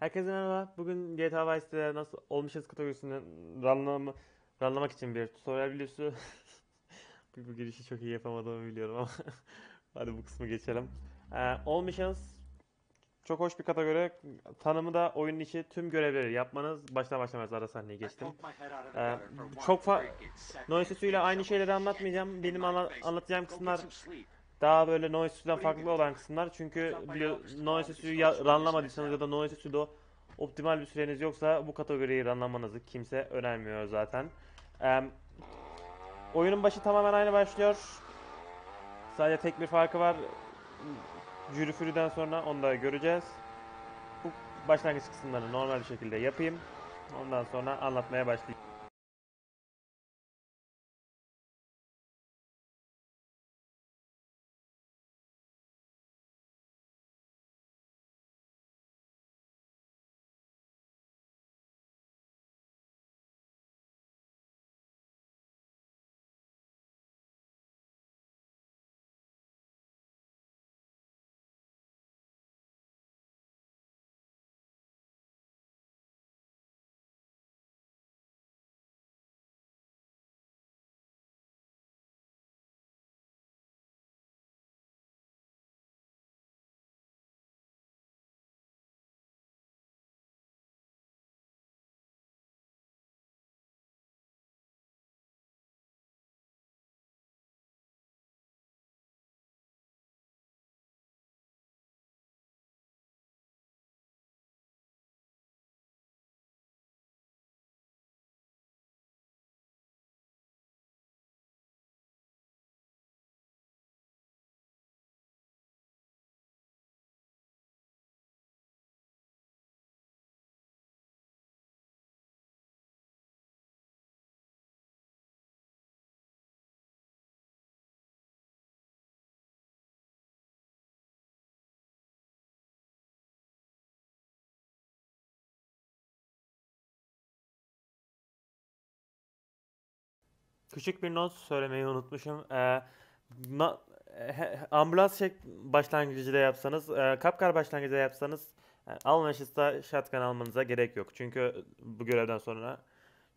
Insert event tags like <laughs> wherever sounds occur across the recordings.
Herkese merhaba. Bugün GTA Vice City'de nasıl olmuşuz kategorisini runlama, runlamak için bir tutorial videosu. <laughs> bu, bu girişi çok iyi yapamadığımı biliyorum ama <laughs> hadi bu kısmı geçelim. Ee, Olmissions çok hoş bir kategori. Tanımı da oyunun içi tüm görevleri yapmanız. Baştan başlamaz ara sahneyi geçtim. Ee, çok fa Noisus'uyla aynı şeyleri anlatmayacağım. Benim anla- anlatacağım kısımlar daha böyle Noisus'dan farklı olan kısımlar. Çünkü biliyor, Noisus'u ya da Noisus'u optimal bir süreniz yoksa bu kategoriyi runlamanızı kimse önermiyor zaten. Em, oyunun başı tamamen aynı başlıyor. Sadece tek bir farkı var. Jüri Fury'den sonra onu da göreceğiz. Bu başlangıç kısımlarını normal bir şekilde yapayım. Ondan sonra anlatmaya başlayayım. Küçük bir not söylemeyi unutmuşum. Ee, na- he- ambulans şek başlangıcı da yapsanız, e, kapkar başlangıcı da yapsanız e, Almaşıs'ta shotgun almanıza gerek yok. Çünkü bu görevden sonra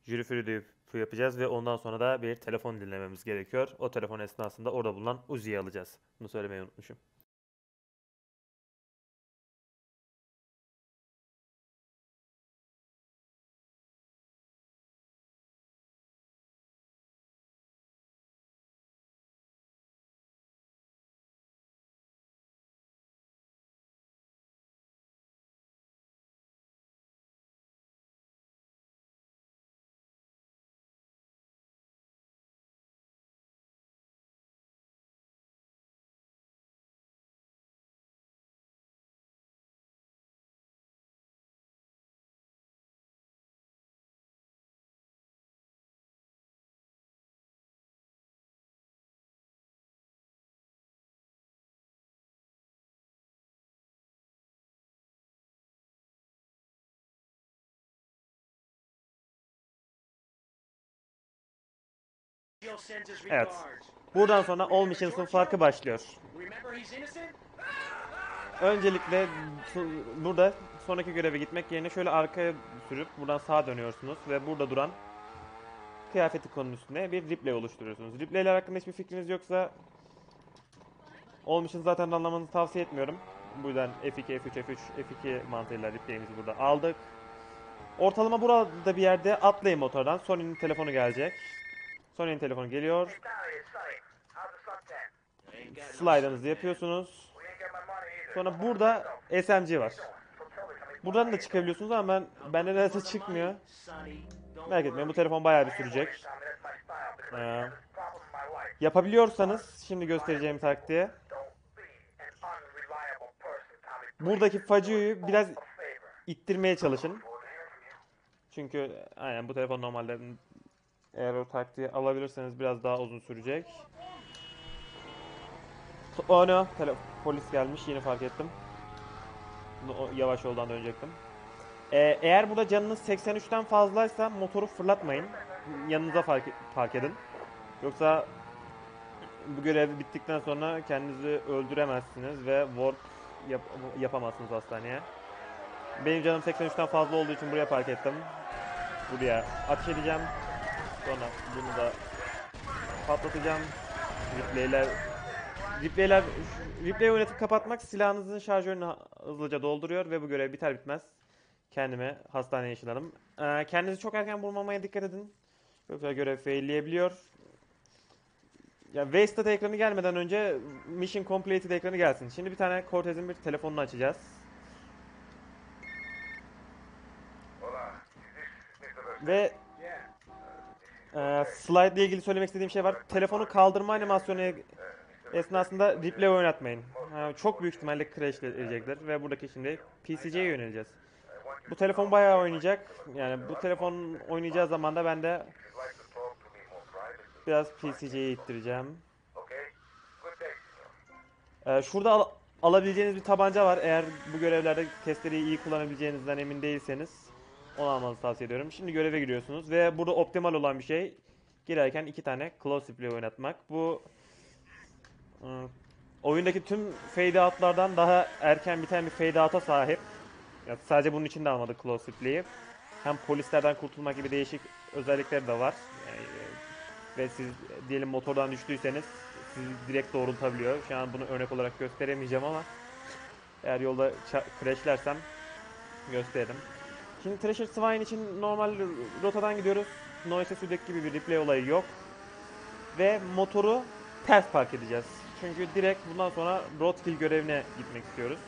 jüri fury yapacağız ve ondan sonra da bir telefon dinlememiz gerekiyor. O telefon esnasında orada bulunan Uzi'yi alacağız. Bunu söylemeyi unutmuşum. Evet. Buradan sonra All Missions'ın farkı başlıyor. Öncelikle burada sonraki göreve gitmek yerine şöyle arkaya sürüp buradan sağa dönüyorsunuz ve burada duran kıyafeti konunun üstüne bir replay oluşturuyorsunuz. Replayler hakkında hiçbir fikriniz yoksa Missions'ı zaten anlamanızı tavsiye etmiyorum. Bu yüzden F2, F3, F3, F2 mantığıyla replay'imizi burada aldık. Ortalama burada bir yerde atlayın motordan. Sony'nin telefonu gelecek. Sony'nin telefonu geliyor. Slide'ınızı yapıyorsunuz. Sonra burada SMG var. Buradan da çıkabiliyorsunuz ama ben bende nedense çıkmıyor. Merak etmeyin bu telefon bayağı bir sürecek. Ee, yapabiliyorsanız şimdi göstereceğim taktiği. Buradaki Facio'yu biraz ittirmeye çalışın. Çünkü aynen bu telefon normalde eğer o taktiği alabilirseniz biraz daha uzun sürecek. Tele- polis gelmiş yeni fark ettim. Yavaş yoldan dönecektim. Ee, eğer burada canınız 83'ten fazlaysa motoru fırlatmayın. Yanınıza fark, park edin. Yoksa bu görev bittikten sonra kendinizi öldüremezsiniz ve warp yap- yapamazsınız hastaneye. Benim canım 83'ten fazla olduğu için buraya park ettim. Buraya ateş edeceğim. Sonra bunu da patlatacağım. Replayler Replayler replay oynatıp kapatmak silahınızın şarjörünü hızlıca dolduruyor ve bu görev biter bitmez kendime hastaneye ışınlarım. Ee, kendinizi çok erken bulmamaya dikkat edin. Yoksa görev failleyebiliyor. Ya Wasted ekranı gelmeden önce Mission Completed ekranı gelsin. Şimdi bir tane Cortez'in bir telefonunu açacağız. Ve e, slide ile ilgili söylemek istediğim şey var. Telefonu kaldırma animasyonu esnasında replay oynatmayın. Ha, çok büyük ihtimalle crash edecektir ve buradaki şimdi PCC'ye yöneleceğiz. Bu telefon bayağı oynayacak. Yani bu telefon oynayacağı zaman da ben de biraz PCC'ye ittireceğim. Ee, şurada al- alabileceğiniz bir tabanca var. Eğer bu görevlerde testereyi iyi kullanabileceğinizden emin değilseniz onu almanızı tavsiye ediyorum. Şimdi göreve giriyorsunuz ve burada optimal olan bir şey girerken iki tane close play oynatmak. Bu ım, oyundaki tüm fade out'lardan daha erken biten bir fade out'a sahip. Ya sadece bunun için de almadık close play'i. Hem polislerden kurtulmak gibi değişik özellikleri de var. Yani, e, ve siz diyelim motordan düştüyseniz sizi direkt doğrultabiliyor. Şu an bunu örnek olarak gösteremeyeceğim ama eğer yolda crashlersem gösteririm. Şimdi Thrasher Swine için normal rotadan gidiyoruz. Noise Sudek gibi bir replay olayı yok. Ve motoru ters park edeceğiz. Çünkü direkt bundan sonra roadkill görevine gitmek istiyoruz.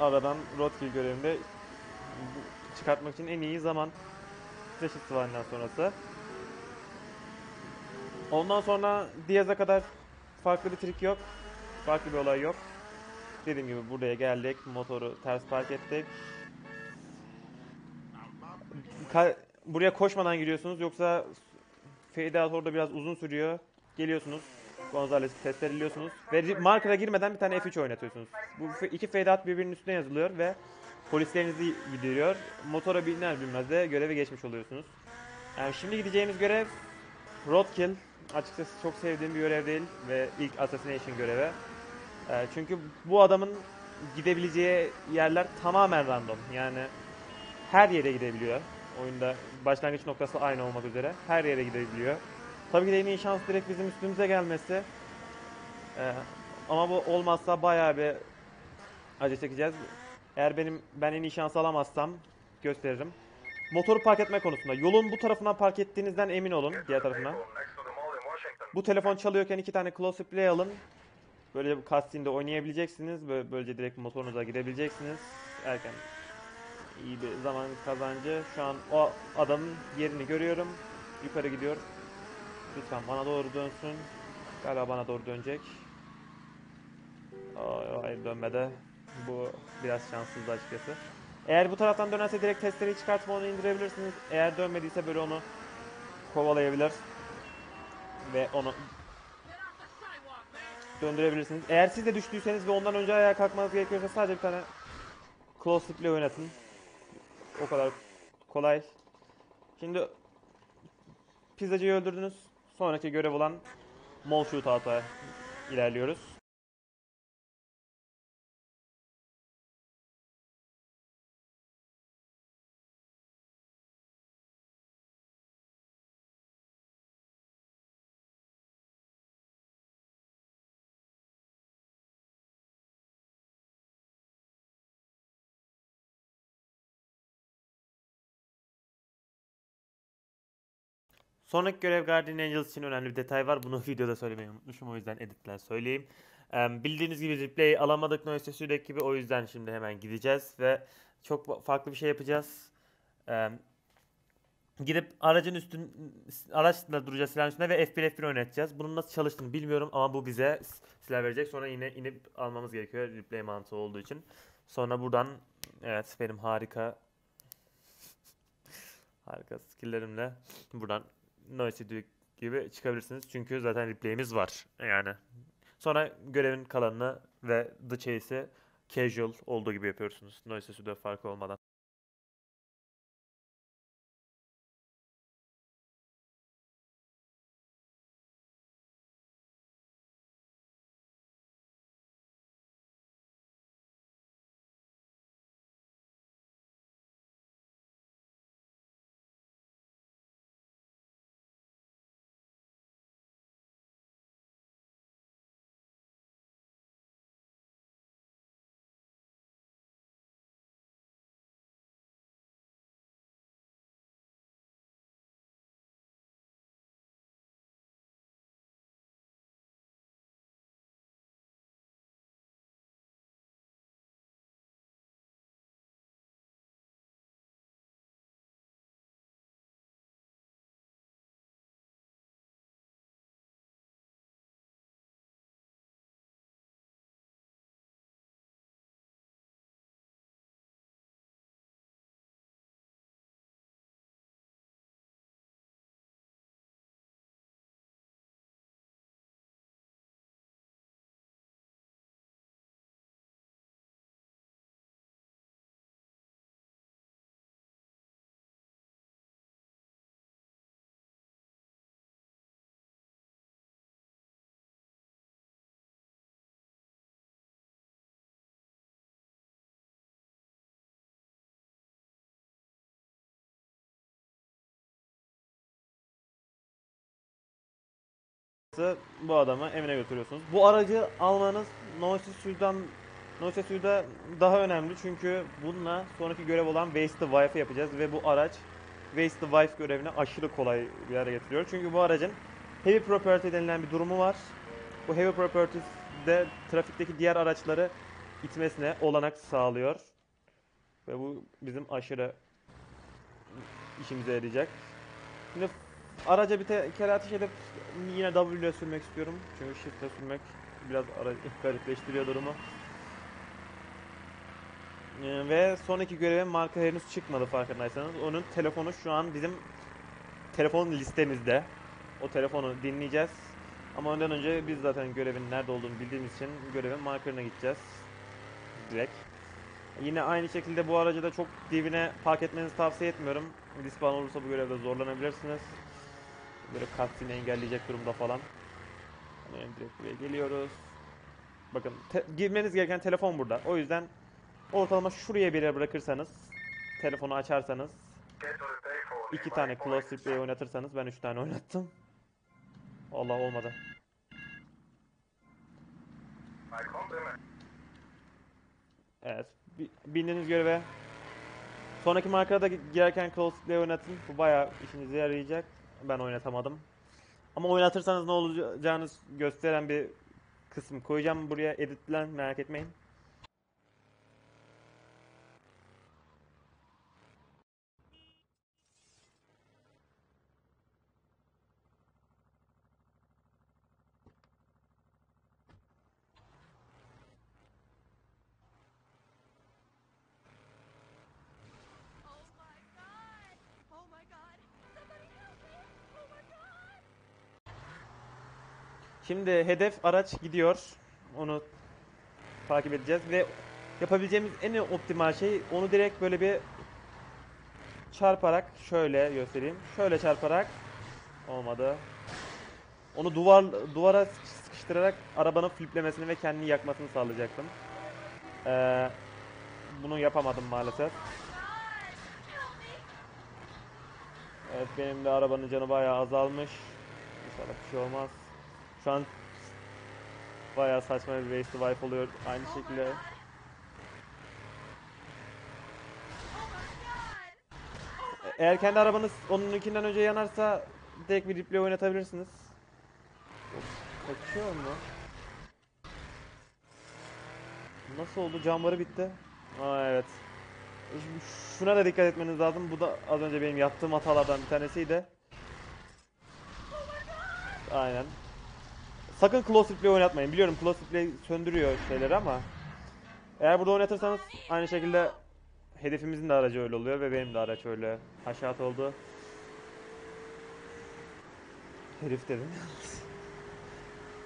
Aradan roadkill görevinde çıkartmak için en iyi zaman Thrasher Swine'dan sonrası. Ondan sonra Diaz'a kadar farklı bir trik yok. Farklı bir olay yok. Dediğim gibi buraya geldik. Motoru ters park ettik. Ka- buraya koşmadan giriyorsunuz yoksa fade out orada biraz uzun sürüyor. Geliyorsunuz. Gonzalez'i testeriliyorsunuz. Ve ri- markera girmeden bir tane F3 oynatıyorsunuz. Bu iki fade out birbirinin üstüne yazılıyor ve polislerinizi gidiyor. Motora biner bilmez de göreve geçmiş oluyorsunuz. Yani şimdi gideceğimiz görev Roadkill. Açıkçası çok sevdiğim bir görev değil ve ilk Assassination görevi. Ee, çünkü bu adamın gidebileceği yerler tamamen random. Yani her yere gidebiliyor. Oyunda başlangıç noktası aynı olmak üzere her yere gidebiliyor. Tabii ki de en iyi şans direkt bizim üstümüze gelmesi. Ee, ama bu olmazsa bayağı bir acı çekeceğiz. Eğer benim ben en iyi şans alamazsam gösteririm. Motoru park etme konusunda yolun bu tarafından park ettiğinizden emin olun diğer tarafına. Bu telefon çalıyorken iki tane close play alın. Böyle bir cutscene'de oynayabileceksiniz. Böyle, böylece direkt motorunuza girebileceksiniz. Erken iyi bir zaman kazancı. Şu an o adamın yerini görüyorum. Yukarı gidiyor. Lütfen bana doğru dönsün. Galiba bana doğru dönecek. Ay, hayır dönmedi. Bu biraz şanssız açıkçası. Eğer bu taraftan dönerse direkt testereyi çıkartıp onu indirebilirsiniz. Eğer dönmediyse böyle onu kovalayabilir. Ve onu döndürebilirsiniz. Eğer siz de düştüyseniz ve ondan önce ayağa kalkmanız gerekiyorsa sadece bir tane close play oynatın. O kadar kolay. Şimdi pizzacıyı öldürdünüz. Sonraki görev olan mall shootout'a ilerliyoruz. Sonraki görev Guardian Angels için önemli bir detay var. Bunu <laughs> videoda söylemeyi unutmuşum. O yüzden editten söyleyeyim. Em, bildiğiniz gibi replay alamadık Noise Sudek gibi. O yüzden şimdi hemen gideceğiz ve çok fa- farklı bir şey yapacağız. Em, gidip aracın üstün araçla duracağız silahın üstünde ve F1 F1 oynatacağız. Bunun nasıl çalıştığını bilmiyorum ama bu bize silah verecek. Sonra yine inip almamız gerekiyor replay mantığı olduğu için. Sonra buradan evet benim harika harika skilllerimle buradan Noisy Duke gibi çıkabilirsiniz. Çünkü zaten replay'imiz var. Yani sonra görevin kalanını ve The Chase'i casual olduğu gibi yapıyorsunuz. Noisy Duke farkı olmadan. Bu adamı evine götürüyorsunuz. Bu aracı almanız Noise Su'dan Noise Su'da daha önemli çünkü bununla sonraki görev olan Waste the Wife'ı yapacağız ve bu araç Waste Wife görevini aşırı kolay bir hale getiriyor. Çünkü bu aracın Heavy Property denilen bir durumu var. Bu Heavy Property de trafikteki diğer araçları itmesine olanak sağlıyor. Ve bu bizim aşırı işimize yarayacak. Şimdi araca bir te- kere ateş edip yine W ile sürmek istiyorum. Çünkü shift ile sürmek biraz aracı garipleştiriyor durumu. Ee, ve sonraki görevin marka henüz çıkmadı farkındaysanız. Onun telefonu şu an bizim telefon listemizde. O telefonu dinleyeceğiz. Ama ondan önce biz zaten görevin nerede olduğunu bildiğimiz için görevin markerına gideceğiz. Direkt. Yine aynı şekilde bu aracı da çok dibine park etmenizi tavsiye etmiyorum. Dispawn olursa bu görevde zorlanabilirsiniz. Böyle cutscene'i engelleyecek durumda falan. Yani direkt buraya geliyoruz. Bakın girmeniz gereken telefon burada. O yüzden ortalama şuraya bir yere bırakırsanız, telefonu açarsanız, iki tane close replay oynatırsanız ben üç tane oynattım. Allah olmadı. Evet. bi- Bildiğiniz göreve sonraki markara da girerken close replay oynatın. Bu bayağı işinize yarayacak. Ben oynatamadım. Ama oynatırsanız ne olacağını gösteren bir kısım koyacağım buraya editlen merak etmeyin. Oh my god! Oh my god! Somebody help me! Oh my god! Şimdi hedef araç gidiyor. Onu takip edeceğiz ve yapabileceğimiz en optimal şey onu direkt böyle bir çarparak şöyle göstereyim. Şöyle çarparak olmadı. Onu duvar duvara sıkıştırarak arabanın fliplemesini ve kendini yakmasını sağlayacaktım. Ee, bunu yapamadım maalesef. Evet benim de arabanın canı bayağı azalmış. İnşallah bir şey olmaz. Şu an bayağı saçma bir waste wipe oluyor. Aynı şekilde eğer kendi arabanız onunkinden önce yanarsa direkt bir replay oynatabilirsiniz. Kaçıyor mu? Nasıl oldu? Camları bitti. Aa evet. Şuna da dikkat etmeniz lazım. Bu da az önce benim yaptığım hatalardan bir tanesiydi. Aynen. Sakın close oynatmayın. Biliyorum close söndürüyor şeyleri ama eğer burada oynatırsanız aynı şekilde hedefimizin de aracı öyle oluyor ve benim de araç öyle haşat oldu. Herif dedim.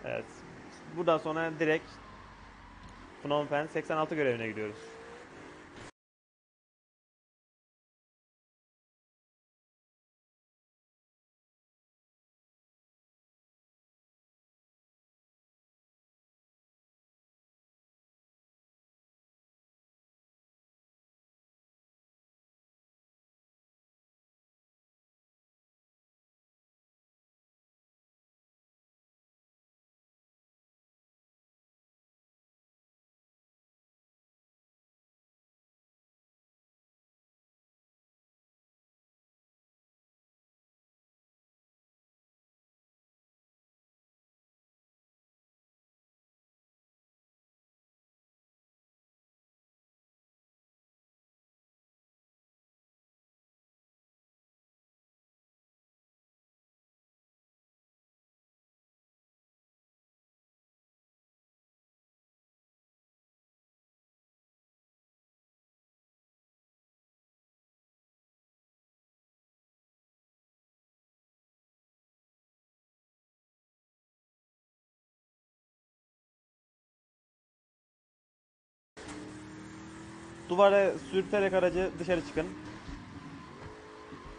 evet. Buradan sonra direkt Phnom Penh 86 görevine gidiyoruz. Duvara sürterek aracı dışarı çıkın.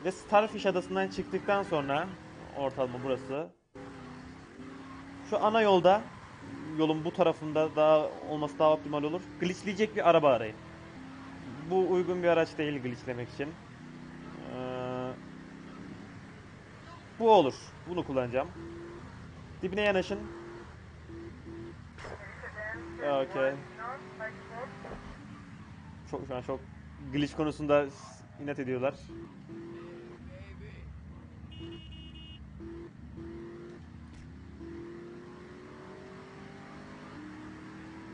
Ve Starfish adasından çıktıktan sonra ortalama burası. Şu ana yolda yolun bu tarafında daha olması daha optimal olur. Glitchleyecek bir araba arayın. Bu uygun bir araç değil glitchlemek için. Ee, bu olur. Bunu kullanacağım. Dibine yanaşın. Okey. Çok şu an çok glitch konusunda inat ediyorlar.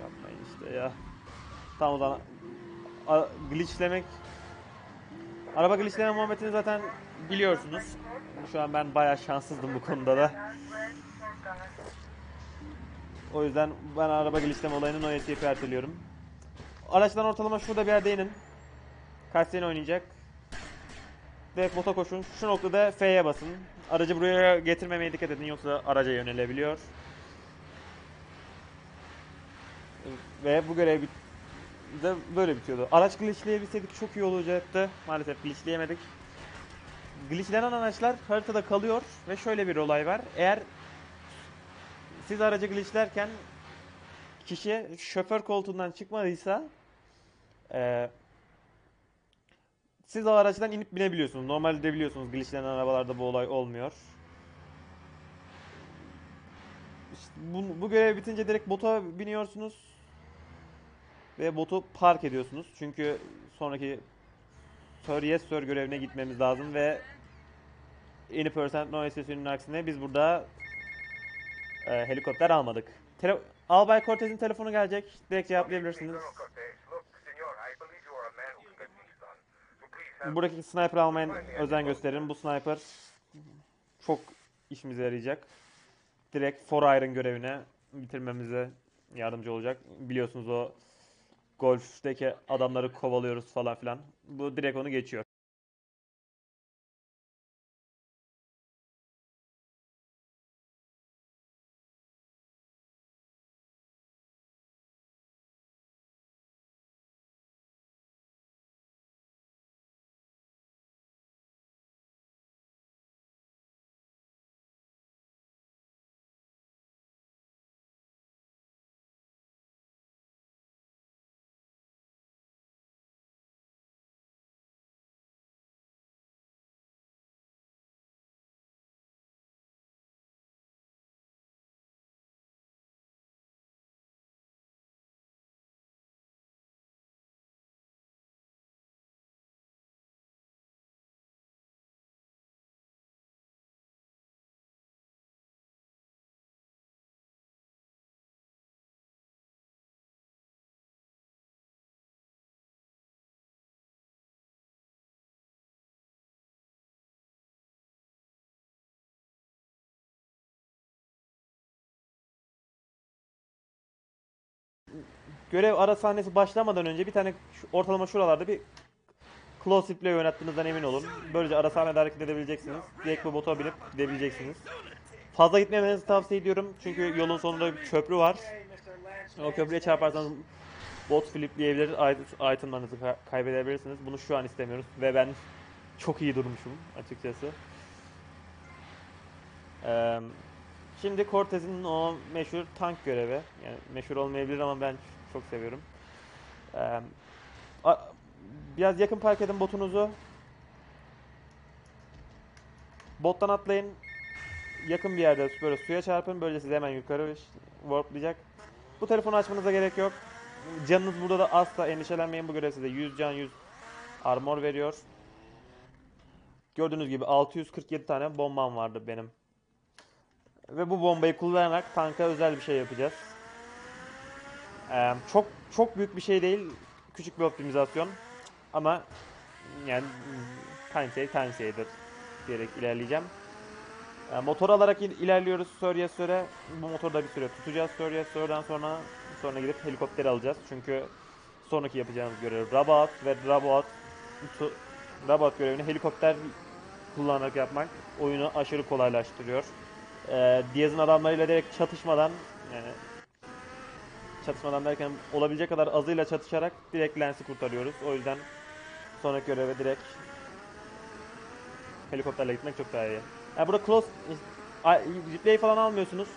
Yapmayın işte ya. Tamam o zaman glitchlemek Araba glitchleme muhabbetini zaten biliyorsunuz. Şu an ben bayağı şanssızdım bu konuda da. O yüzden ben araba glitchleme olayının o etkiyi erteliyorum. Araçtan ortalama şurada bir yerde inin. Kaç sene oynayacak. Direkt bota koşun. Şu noktada F'ye basın. Aracı buraya getirmemeye dikkat edin yoksa araca yönelebiliyor. Ve bu görev de böyle bitiyordu. Araç glitchleyebilseydik çok iyi olacaktı. Maalesef glitchleyemedik. Glitchlenen araçlar haritada kalıyor ve şöyle bir olay var. Eğer siz aracı glitchlerken kişi şoför koltuğundan çıkmadıysa eee, siz o araçtan inip binebiliyorsunuz. Normalde biliyorsunuz glitchlenen arabalarda bu olay olmuyor. İşte bu, bu görev bitince direkt bota biniyorsunuz ve botu park ediyorsunuz. Çünkü sonraki Sir Yes Sir görevine gitmemiz lazım ve Any Percent No SS'nin aksine biz burada e, helikopter almadık. Tele Albay Cortez'in telefonu gelecek. Direkt cevaplayabilirsiniz. Colonel Cortez, look, senor, I believe you are a man who can get things done. So please help Buradaki sniper almaya özen gösterin. Bu sniper çok işimize yarayacak. Direkt For Iron görevine bitirmemize yardımcı olacak. Biliyorsunuz o golfteki adamları kovalıyoruz falan filan. Bu direkt onu geçiyor. Görev ara sahnesi başlamadan önce bir tane şu- ortalama şuralarda bir close replay oynattığınızdan emin olun. Böylece ara sahnede hareket edebileceksiniz. Direkt bu bota binip gidebileceksiniz. Fazla gitmemenizi tavsiye ediyorum. Çünkü yolun sonunda bir köprü var. O köprüye çarparsanız bot flipleyebilir, it- itemlarınızı ka- kaybedebilirsiniz. Bunu şu an istemiyoruz ve ben çok iyi durmuşum açıkçası. Şimdi Cortez'in o meşhur tank görevi. Yani meşhur olmayabilir ama ben çok seviyorum. Eee, a- biraz yakın park edin botunuzu. Bottan atlayın. Yakın bir yerde böyle suya çarpın. Böylece sizi hemen yukarı warplayacak. Bu telefonu açmanıza gerek yok. Canınız burada da asla endişelenmeyin. Bu görev size 100 can 100 armor veriyor. Gördüğünüz gibi 647 tane bombam vardı benim. Ve bu bombayı kullanarak tanka özel bir şey yapacağız. Ee, çok çok büyük bir şey değil. Küçük bir optimizasyon. Ama yani time save time save'dir diyerek ilerleyeceğim. Ee, motor alarak il- ilerliyoruz Sörye Sör'e. Bu motoru da bir süre tutacağız Sörye Sör'den sonra sonra gidip helikopter alacağız. Çünkü sonraki yapacağımız görev Rabat ve Rabat Rabat görevini helikopter kullanarak yapmak oyunu aşırı kolaylaştırıyor. Ee, Diaz'ın adamlarıyla direkt çatışmadan yani çatışmadan derken olabilecek kadar azıyla çatışarak direkt Lens'i kurtarıyoruz. O yüzden sonraki göreve direkt helikopterle gitmek çok daha iyi. Yani burada close Ay, replay falan almıyorsunuz.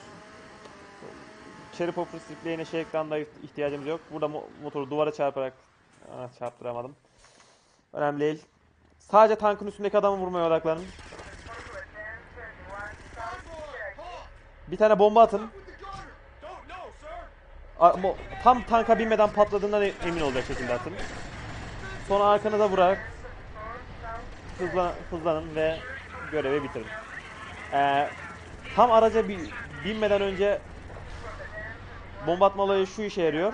Cherry Popper replay'ine şey ekranda ihtiyacımız yok. Burada mo- motoru duvara çarparak Aa, çarptıramadım. Önemli değil. Sadece tankın üstündeki adamı vurmaya odaklanın. Bir tane bomba atın. Tam tanka binmeden patladığından e- emin olacak şekilde atın. Sonra arkanıza vurarak hızla, hızlanın ve görevi bitirin. Ee, tam araca bi- binmeden önce bomba atma olayı şu işe yarıyor.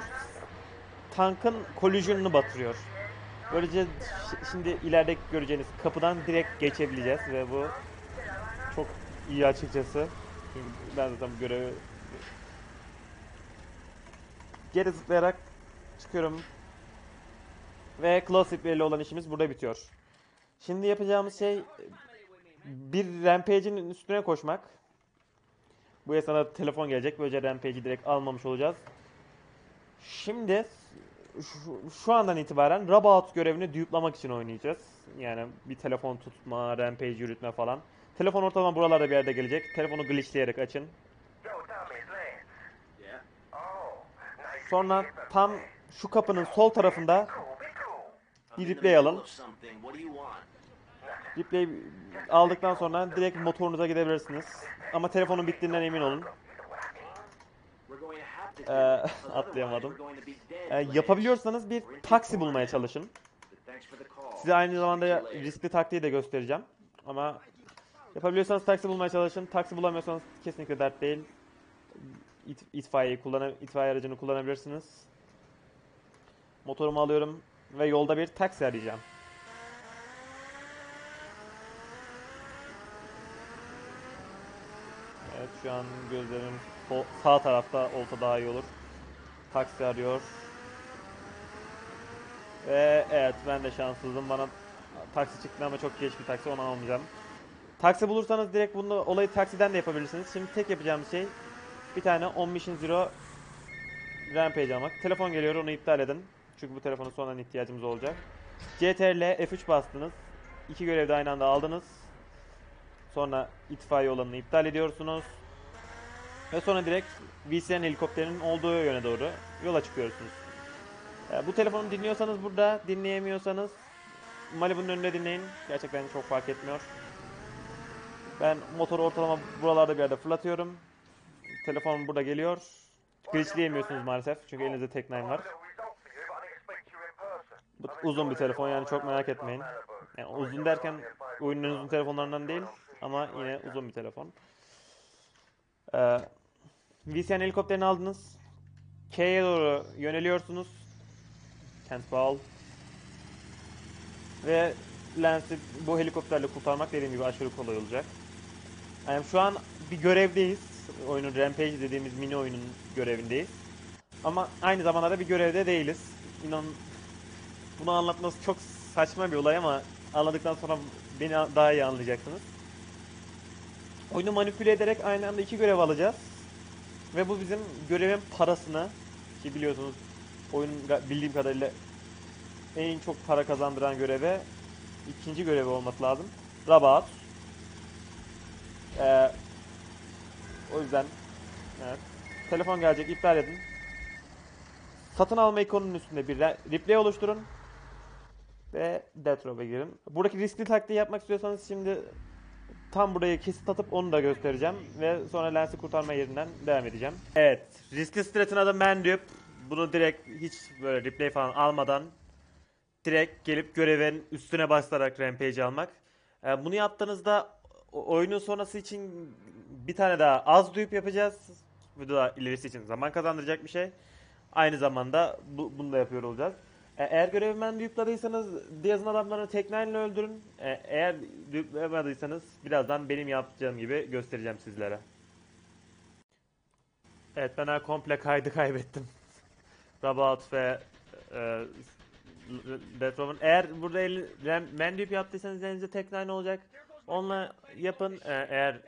Tankın collision'ını batırıyor. Böylece şimdi ileride göreceğiniz kapıdan direkt geçebileceğiz ve bu çok iyi açıkçası. Çünkü ben zaten görevi geri zıplayarak çıkıyorum. Ve Close ile olan işimiz burada bitiyor. Şimdi yapacağımız şey bir Rampage'in üstüne koşmak. Bu esnada telefon gelecek. Böylece Rampage'i direkt almamış olacağız. Şimdi şu, şu andan itibaren Rabaut görevini dupe'lamak için oynayacağız. Yani bir telefon tutma, Rampage yürütme falan. Telefon ortalama buralarda bir yerde gelecek. Telefonu glitchleyerek açın. Yo, Tommy, it's Lance. Yeah? Oh, nice. Sonra tam şu kapının sol tarafında Bir replay alın. replay aldıktan sonra direkt motorunuza gidebilirsiniz. Ama telefonun bittiğinden emin olun. Ee, <laughs> atlayamadım. Ee, yapabiliyorsanız bir taksi bulmaya çalışın. Size aynı zamanda riskli taktiği de göstereceğim. Ama yapabiliyorsanız taksi bulmaya çalışın. Taksi bulamıyorsanız kesinlikle dert değil. İt, itfaiyeyi kullan itfaiye aracını kullanabilirsiniz. Motorumu alıyorum ve yolda bir taksi arayacağım. Evet şu an gözlerim sağ tarafta olsa daha iyi olur. Taksi arıyor. Ve evet ben de şanssızdım. Bana taksi çıktı ama çok geç bir taksi onu almayacağım. Taksi bulursanız direkt bunu olayı taksiden de yapabilirsiniz. Şimdi tek yapacağım şey bir tane 10 Mission Zero Rampage almak. Telefon geliyor onu iptal edin. Çünkü bu telefonun sonradan ihtiyacımız olacak. CTRL F3 bastınız. İki görevde aynı anda aldınız. Sonra itfaiye olanını iptal ediyorsunuz. Ve sonra direkt VCN helikopterinin olduğu yöne doğru yola çıkıyorsunuz. Ee, bu telefonu dinliyorsanız burada, dinleyemiyorsanız Malibu'nun önünde dinleyin. Gerçekten çok fark etmiyor. Ben motoru ortalama buralarda bir yerde fırlatıyorum. Telefon burada geliyor. Glitchleyemiyorsunuz maalesef çünkü elinizde Tek 9 var. Bu uzun bir telefon yani çok merak etmeyin. Yani uzun derken oyunun uzun telefonlarından değil ama yine uzun bir telefon. Ee, VCN helikopterini aldınız. K'ye doğru yöneliyorsunuz. Kent Paul. Ve Lance'i bu helikopterle kurtarmak dediğim gibi aşırı kolay olacak. Yani şu an bir görevdeyiz. Oyunun Rampage dediğimiz mini oyunun görevindeyiz. Ama aynı zamanda da bir görevde değiliz. İnan bunu anlatması çok saçma bir olay ama anladıktan sonra beni daha iyi anlayacaksınız. Oyunu manipüle ederek aynı anda iki görev alacağız. Ve bu bizim görevin parasını ki biliyorsunuz oyunun bildiğim kadarıyla en çok para kazandıran göreve ikinci görevi olması lazım. Rabat. Ee, o yüzden evet. Telefon gelecek iptal edin. Satın alma ikonunun üstünde bir re- replay oluşturun. Ve Death girin. Buradaki riskli taktiği yapmak istiyorsanız şimdi tam burayı kesit atıp onu da göstereceğim. Ve sonra lensi kurtarma yerinden devam edeceğim. Evet. Riskli stratın adı Mandup. Bunu direkt hiç böyle replay falan almadan direkt gelip görevin üstüne basarak rampage almak. Ee, bunu yaptığınızda oyunun sonrası için bir tane daha az duyup yapacağız. Bu da ilerisi için zaman kazandıracak bir şey. Aynı zamanda bu, bunu da yapıyor olacağız. E, eğer görevi ben duyupladıysanız Diaz'ın adamlarını tekneyle öldürün. E, eğer duyuplamadıysanız birazdan benim yapacağım gibi göstereceğim sizlere. Evet ben ha komple kaydı kaybettim. <laughs> Rabat ve e, Death. Eğer burada el, Mandup yaptıysanız elinizde tek nine olacak. Onunla yapın. E, eğer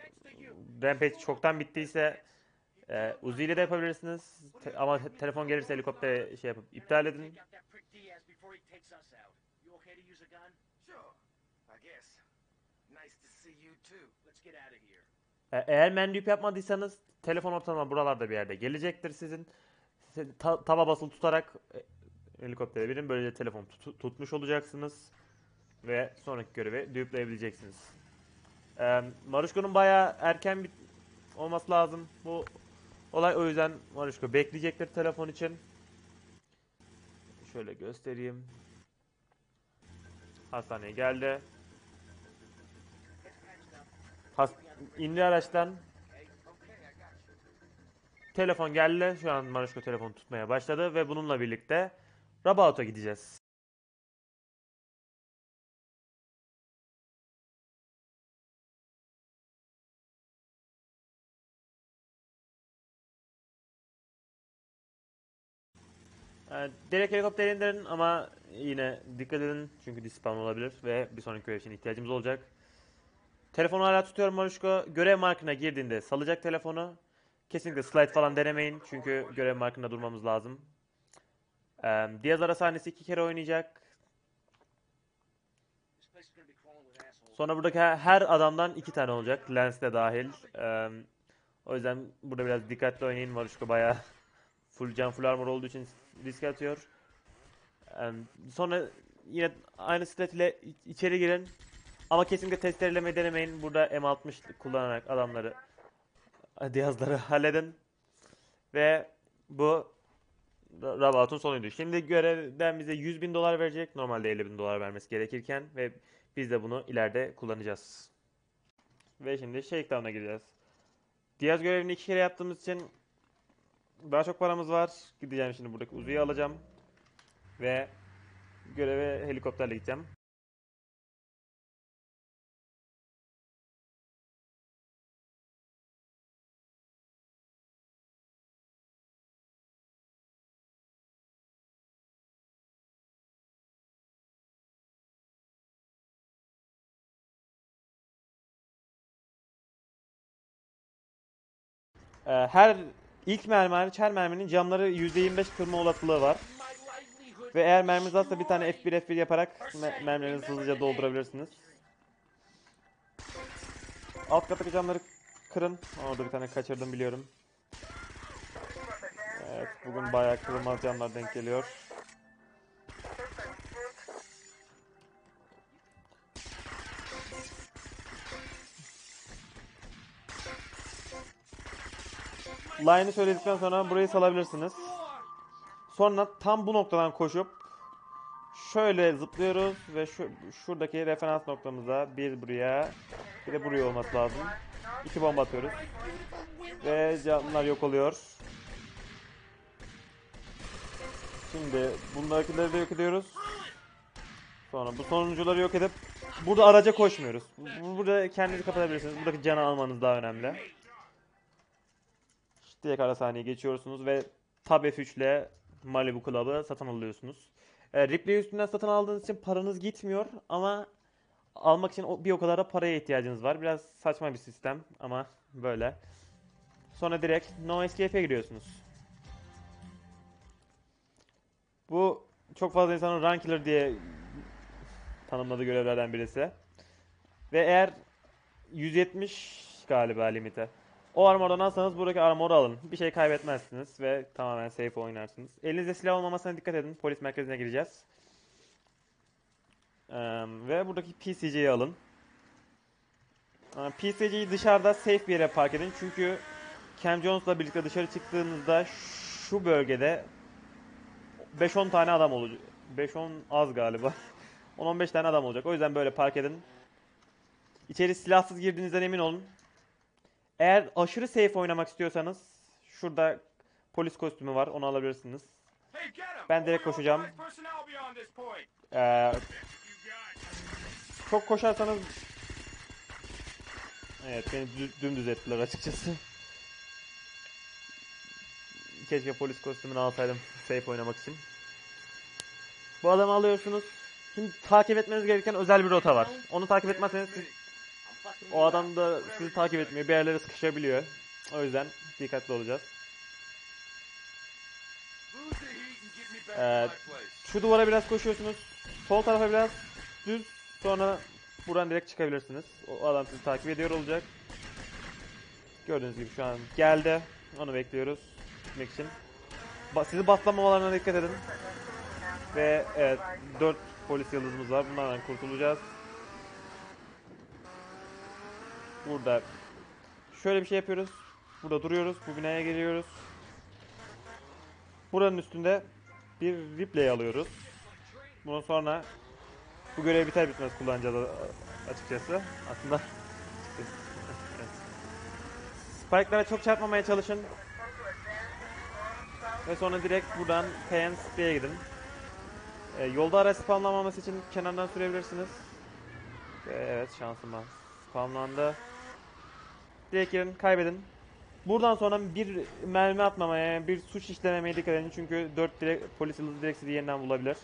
Rampage çoktan bittiyse e, Uzi ile de yapabilirsiniz. Te- ama te- telefon gelirse helikoptere şey yapıp iptal edin. E, eğer Mandup yapmadıysanız telefon ortalama buralarda bir yerde gelecektir sizin. Siz ta- taba basılı tutarak e, helikoptere binin. Böylece telefon tut- tutmuş olacaksınız. Ve sonraki görevi dupleyebileceksiniz. E, Maruşko'nun bayağı erken bir olması lazım. Bu olay o yüzden Maruşko bekleyecektir telefon için. Şöyle göstereyim. Hastaneye geldi. Has indi araçtan. Telefon geldi. Şu an Maruşko telefonu tutmaya başladı ve bununla birlikte Rabaut'a gideceğiz. Ee, direkt helikopter indirin ama yine dikkat edin çünkü dispawn olabilir ve bir sonraki görev için ihtiyacımız olacak. Telefonu hala tutuyorum Maruşko. Görev markına girdiğinde salacak telefonu. Kesinlikle slide falan denemeyin çünkü görev markında durmamız lazım. Ee, Diaz ara sahnesi iki kere oynayacak. Sonra buradaki her adamdan iki tane olacak. Lens de dahil. Ee, o yüzden burada biraz dikkatli oynayın. Maruşko bayağı <laughs> full can full armor olduğu için risk atıyor. Sonra yine aynı ile içeri girin. Ama kesinlikle testereyle denemeyin. Burada M60 kullanarak adamları Diyazları <laughs> halledin. Ve bu Ra- Rabat'ın sonuydu. Şimdi görevden bize 100 bin dolar verecek. Normalde 50 bin dolar vermesi gerekirken ve biz de bunu ileride kullanacağız. Ve şimdi Shakedown'a gireceğiz. Diaz görevini iki kere yaptığımız için daha çok paramız var. Gideceğim şimdi buradaki Uzi'yi alacağım. Ve göreve helikopterle gideceğim. Ee, her ilk mermi hariç her merminin camları %25 kırma olasılığı var. Ve eğer merminiz azsa bir tane F1 F1 yaparak me- mermilerinizi hızlıca doldurabilirsiniz. Alt kattaki camları kırın. Orada bir tane kaçırdım biliyorum. Evet bugün bayağı kırılmaz camlar denk geliyor. Line'ı söyledikten sonra burayı salabilirsiniz. Sonra tam bu noktadan koşup şöyle zıplıyoruz ve şu şuradaki referans noktamıza bir buraya bir de buraya olması lazım. İki bomba atıyoruz. Ve canlılar yok oluyor. Şimdi bundakileri de yok ediyoruz. Sonra bu sonuncuları yok edip burada araca koşmuyoruz. Bu- Burada kendinizi kapatabilirsiniz. Buradaki canı almanız daha önemli. Direkt ara sahneye geçiyorsunuz ve Tab F3 ile Malibu Club'ı satın alıyorsunuz. E, Ripley üstünden satın aldığınız için paranız gitmiyor ama almak için bir o kadar da paraya ihtiyacınız var. Biraz saçma bir sistem ama böyle. Sonra direkt No Escape'e giriyorsunuz. Bu çok fazla insanın Run Killer diye tanımladığı görevlerden birisi. Ve eğer 170 galiba limite. O armordan alsanız buradaki armoru alın. Bir şey kaybetmezsiniz ve tamamen safe oynarsınız. Elinizde silah olmamasına dikkat edin. Polis merkezine gireceğiz. Ee, ve buradaki PCC'yi alın. PCC'yi dışarıda safe bir yere park edin. Çünkü Cam Jones'la birlikte dışarı çıktığınızda şu bölgede 5-10 tane adam olacak. 5-10 az galiba. <laughs> 10-15 tane adam olacak. O yüzden böyle park edin. İçeri silahsız girdiğinizden emin olun. Eğer aşırı safe oynamak istiyorsanız şurada polis kostümü var. Onu alabilirsiniz. Ben direkt koşacağım. Ee, çok koşarsanız Evet beni dü- dümdüz ettiler açıkçası. Keşke polis kostümünü alsaydım safe oynamak için. Bu adamı alıyorsunuz. Şimdi takip etmeniz gereken özel bir rota var. Onu takip etmezseniz siz o adam da sizi takip etmiyor. Bir yerlere sıkışabiliyor. O yüzden dikkatli olacağız. Ee, şu duvara biraz koşuyorsunuz. Sol tarafa biraz düz. Sonra buradan direkt çıkabilirsiniz. O adam sizi takip ediyor olacak. Gördüğünüz gibi şu an geldi. Onu bekliyoruz. Gitmek için. Ba- sizi baslamamalarına dikkat edin. Ve evet 4 polis yıldızımız var. Bunlardan kurtulacağız. Burada şöyle bir şey yapıyoruz. Burada duruyoruz. Bu binaya geliyoruz. Buranın üstünde bir replay alıyoruz. Bunun sonra bu görev biter bitmez kullanacağız açıkçası. Aslında Evet. Spike'lara çok çarpmamaya çalışın. Ve sonra direkt buradan Payan Spray'e gidin. Ee, yolda araç spamlanmaması için kenardan sürebilirsiniz. Ve evet şansım var. Spamlandı. Direkt girin, kaybedin. Buradan sonra bir mermi atmamaya, bir suç işlememeye dikkat edin. Çünkü 4 direkt, polis yıldızı direkt sizi yeniden bulabilir.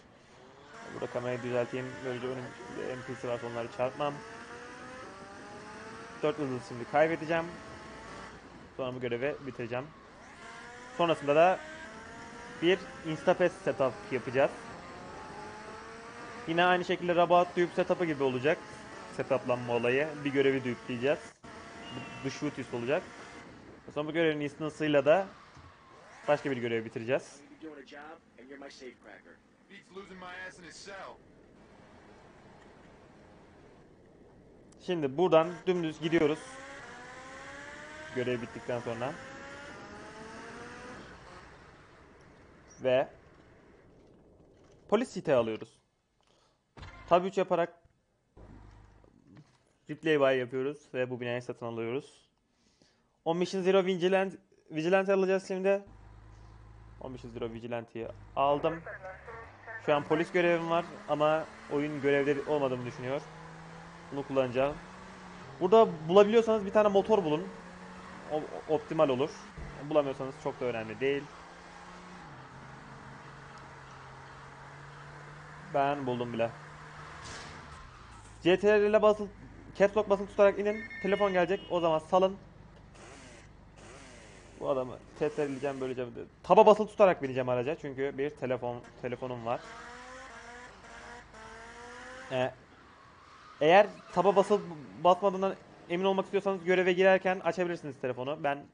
Burada kamerayı düzelteyim. Böylece önümde NPC varsa onları çarpmam. 4 yıldızı şimdi kaybedeceğim. Sonra bu görevi bitireceğim. Sonrasında da bir instapass setup yapacağız. Yine aynı şekilde Rabat düğüp setup'ı gibi olacak. Setuplanma olayı. Bir görevi düğüpleyeceğiz. Bu- The Shootis olacak. Sonra bu görevin instance'ıyla da başka bir görevi bitireceğiz. Şimdi buradan dümdüz gidiyoruz. Görev bittikten sonra. Ve polis site alıyoruz. Tab 3 yaparak replay buy yapıyoruz ve bu binayı satın alıyoruz. 10 Mission Zero Vigilante, alacağız şimdi. 10 Mission Zero Vigilante'yi aldım. Şu an polis görevim var ama oyun görevleri olmadığımı düşünüyor. Bunu kullanacağım. Burada bulabiliyorsanız bir tane motor bulun. O, optimal olur. Bulamıyorsanız çok da önemli değil. Ben buldum bile. CTRL ile basılı Caps basılı tutarak inin. Telefon gelecek. O zaman salın. Bu adamı TTRL'leyeceğim böleceğim. Taba basılı tutarak bineceğim araca. Çünkü bir telefon telefonum var. Ee, eğer taba basıp basmadığından emin olmak istiyorsanız göreve girerken açabilirsiniz telefonu. Ben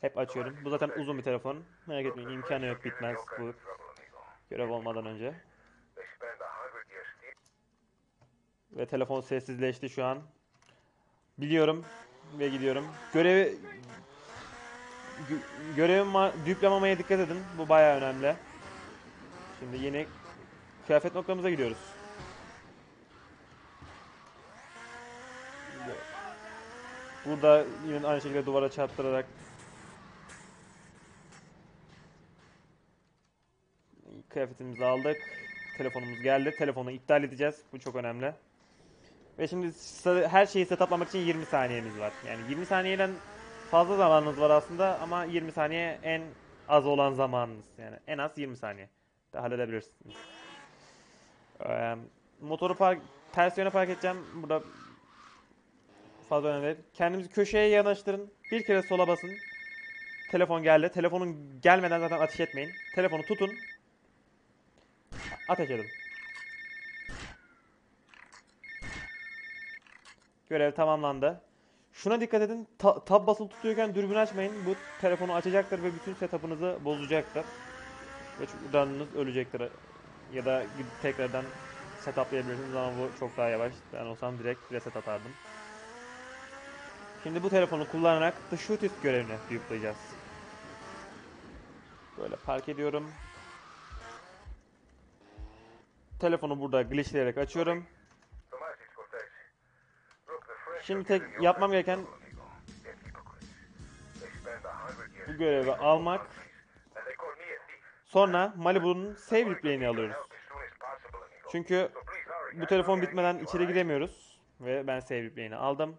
hep açıyorum. Bu zaten uzun bir telefon. Merak etmeyin imkanı yok bitmez bu görev olmadan önce. Ve telefon sessizleşti şu an. Biliyorum ve gidiyorum. Görevi gö- görevim var. Düplememeye dikkat edin. Bu bayağı önemli. Şimdi yeni kıyafet noktamıza gidiyoruz. Burada yine aynı şekilde duvara çarptırarak kıyafetimizi aldık. Telefonumuz geldi. Telefonu iptal edeceğiz. Bu çok önemli. Ve şimdi her şeyi setuplamak için 20 saniyemiz var. Yani 20 saniyeden fazla zamanınız var aslında ama 20 saniye en az olan zamanınız. Yani en az 20 saniye de halledebilirsiniz. Ee, motoru park, ters yöne park edeceğim. Burada fazla önemli değil. Kendinizi köşeye yanaştırın. Bir kere sola basın. Telefon geldi. Telefonun gelmeden zaten ateş etmeyin. Telefonu tutun. Ateş edin. Görev tamamlandı. Şuna dikkat edin. ta- tab basılı tutuyorken dürbün açmayın. Bu telefonu açacaktır ve bütün setup'ınızı bozacaktır. Ve run'ınız ölecektir. Ya da tekrardan setuplayabilirsiniz ama bu çok daha yavaş. Ben olsam direkt reset atardım. Şimdi bu telefonu kullanarak The Shootist görevini yükleyeceğiz. Böyle park ediyorum. Telefonu burada glitchleyerek açıyorum. Tomasi Cortez. Look, the French Şimdi tek yapmam gereken bu görevi almak. Sonra Malibu'nun save replay'ini alıyoruz. Çünkü bu telefon bitmeden içeri giremiyoruz. Ve ben save replay'ini aldım.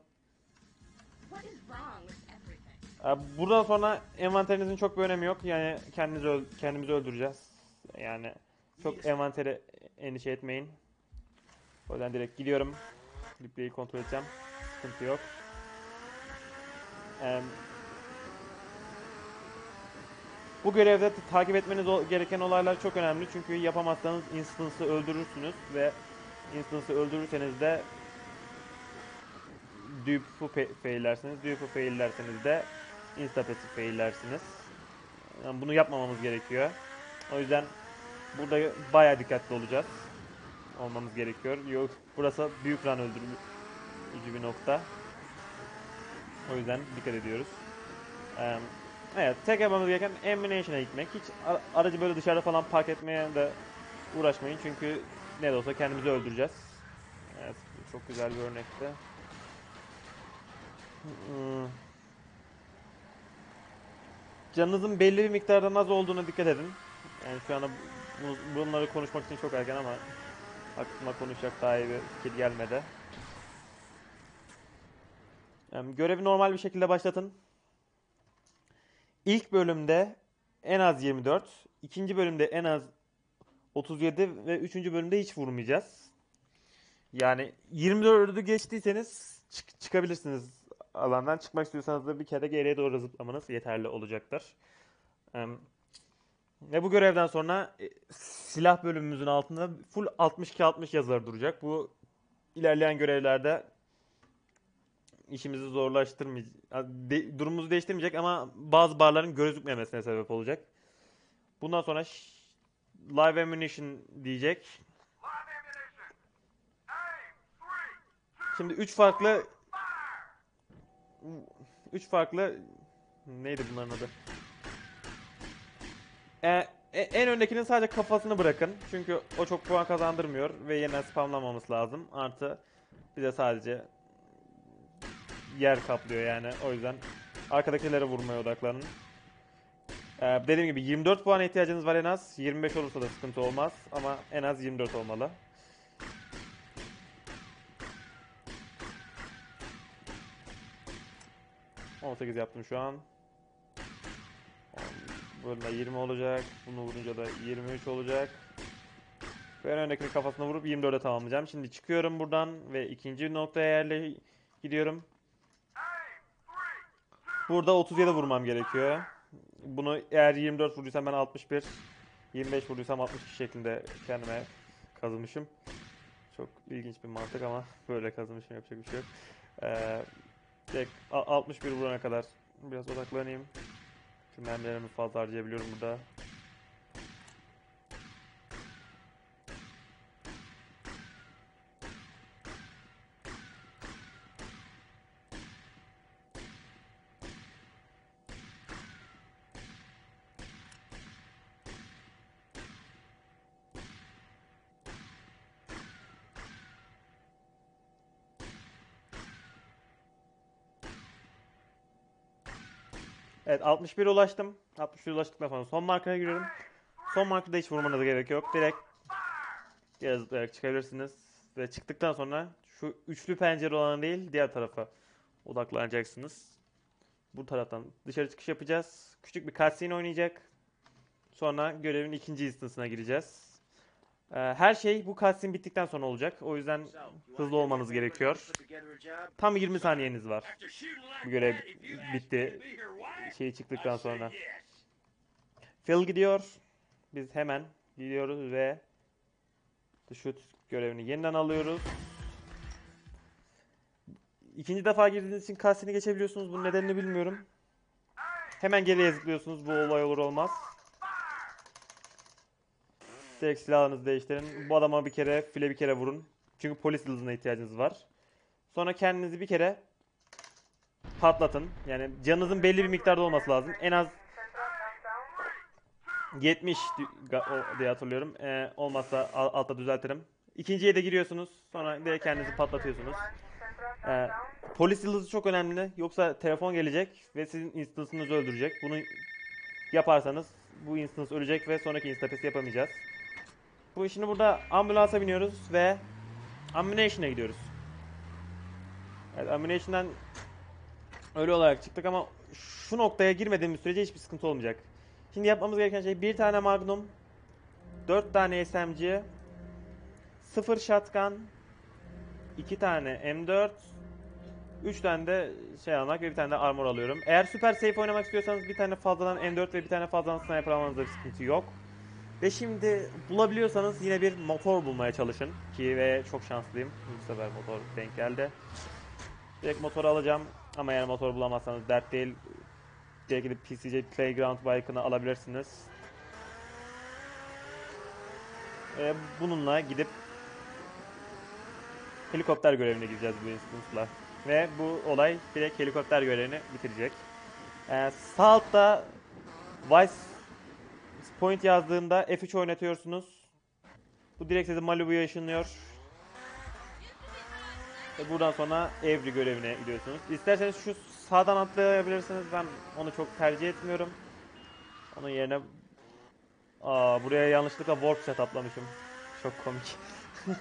Ee, Buradan sonra envanterinizin çok bir önemi yok. Yani kendinizi öl- kendimizi öldüreceğiz. Yani çok envantere endişe etmeyin. O yüzden direkt gidiyorum. Replay'i kontrol edeceğim. Sıkıntı yok. Ee, bu görevde takip etmeniz gereken olaylar çok önemli. Çünkü yapamazsanız instance'ı öldürürsünüz ve instance'ı öldürürseniz de Dupe'u faillersiniz. Dupe'u faillerseniz de instapac'i faillersiniz. Yani bunu yapmamamız gerekiyor. O yüzden burada bayağı dikkatli olacağız. Olmamız gerekiyor. Yok burası büyük run öldürücü bir nokta. O yüzden dikkat ediyoruz. Evet, tek yapmamız gereken Ammunition'a gitmek. Hiç aracı böyle dışarıda falan park etmeye de uğraşmayın çünkü ne de olsa kendimizi öldüreceğiz. Evet, çok güzel bir örnekti. Hmm. Canınızın belli bir miktardan az olduğuna dikkat edin. Yani şu anda bu- bunları konuşmak için çok erken ama aklıma konuşacak daha iyi bir fikir gelmedi. Görevi normal bir şekilde başlatın. İlk bölümde en az 24, ikinci bölümde en az 37 ve üçüncü bölümde hiç vurmayacağız. Yani 24'ü geçtiyseniz çık- çıkabilirsiniz alandan. Çıkmak istiyorsanız da bir kere geriye doğru zıplamanız yeterli olacaktır. Ve bu görevden sonra e, silah bölümümüzün altında full 62-60 yazıları duracak. Bu ilerleyen görevlerde işimizi zorlaştırmayacak, durumumuzu değiştirmeyecek ama bazı barların gözükmemesine sebep olacak. Bundan sonra live ammunition diyecek. Şimdi üç farklı üç farklı neydi bunların adı? Ee, en öndekinin sadece kafasını bırakın. Çünkü o çok puan kazandırmıyor ve yeniden spamlamaması lazım. Artı bir de sadece yer kaplıyor yani. O yüzden arkadakilere vurmaya odaklanın. Ee, dediğim gibi 24 puana ihtiyacınız var en az. 25 olursa da sıkıntı olmaz ama en az 24 olmalı. On 18 yaptım şu an. Bölümde 20 olacak. Bunu vurunca da 23 olacak. Ve en öndekinin kafasına vurup 24'e tamamlayacağım. Şimdi çıkıyorum buradan ve ikinci noktaya yerle gidiyorum. Burada 37 vurmam gerekiyor. Bunu eğer 24 vurduysam ben 61, 25 vurduysam 62 şeklinde kendime kazımışım. Çok ilginç bir mantık ama böyle kazımışım yapacak bir şey yok. Ee, direkt a- 61 vurana kadar biraz odaklanayım. Çünkü mermilerimi fazla harcayabiliyorum burada. Evet 61 ulaştım. 61 ulaştıktan sonra son markaya giriyorum. Son markada hiç vurmanıza gerek yok. Direkt geri zıplayarak çıkabilirsiniz. Ve çıktıktan sonra şu üçlü pencere olan değil diğer tarafa odaklanacaksınız. Bu taraftan dışarı çıkış yapacağız. Küçük bir cutscene oynayacak. Sonra görevin ikinci instance'ına gireceğiz. Ee, her şey bu cutscene bittikten sonra olacak. O yüzden hızlı olmanız gerekiyor. Tam 20 saniyeniz var. Bu görev bitti. I çıktıktan sonra. Phil gidiyor. Biz hemen gidiyoruz ve The Shoot görevini yeniden alıyoruz. İkinci defa girdiğiniz için cutscene'i geçebiliyorsunuz. Bunun nedenini bilmiyorum. Hemen geriye zıplıyorsunuz. Bu olay olur olmaz. Direkt silahlarınızı değiştirin. Bu adama bir kere, file bir kere vurun. Çünkü polis yıldızına ihtiyacınız var. Sonra kendinizi bir kere patlatın. Yani canınızın belli bir miktarda olması lazım. En az 70 di- ga- o- diye hatırlıyorum. Ee, olmazsa al- altta düzeltirim. İkinciye de giriyorsunuz. Sonra direkt kendinizi patlatıyorsunuz. Ee, polis yıldızı çok önemli. Yoksa telefon gelecek ve sizin instance'ınızı öldürecek. Bunu yaparsanız bu instance ölecek ve sonraki instapesi yapamayacağız. Bu şimdi burada ambulansa biniyoruz ve ammunition'a gidiyoruz. Evet ammunition'dan ölü olarak çıktık ama şu noktaya girmediğimiz sürece hiçbir sıkıntı olmayacak. Şimdi yapmamız gereken şey bir tane Magnum, 4 tane SMG, 0 shotgun, 2 tane M4, 3 tane de şey almak ve bir tane de armor alıyorum. Eğer süper safe oynamak istiyorsanız bir tane fazladan M4 ve bir tane fazladan sniper almanızda bir sıkıntı yok. Ve şimdi bulabiliyorsanız yine bir motor bulmaya çalışın. Ki ve çok şanslıyım. Bu sefer motor denk geldi. Direkt motor alacağım. Ama eğer motor bulamazsanız dert değil. Direkt gidip PCJ Playground Bike'ını alabilirsiniz. Ve bununla gidip helikopter görevine gideceğiz bu instance'la. Ve bu olay direkt helikopter görevini bitirecek. Ee, sağ Vice Point yazdığında F3 oynatıyorsunuz. Bu direkt sizi Malibu'ya ışınlıyor. Ve buradan sonra Evri görevine gidiyorsunuz. İsterseniz şu sağdan atlayabilirsiniz. Ben onu çok tercih etmiyorum. Onun yerine Aa, buraya yanlışlıkla warp set atlamışım. Çok komik. <laughs>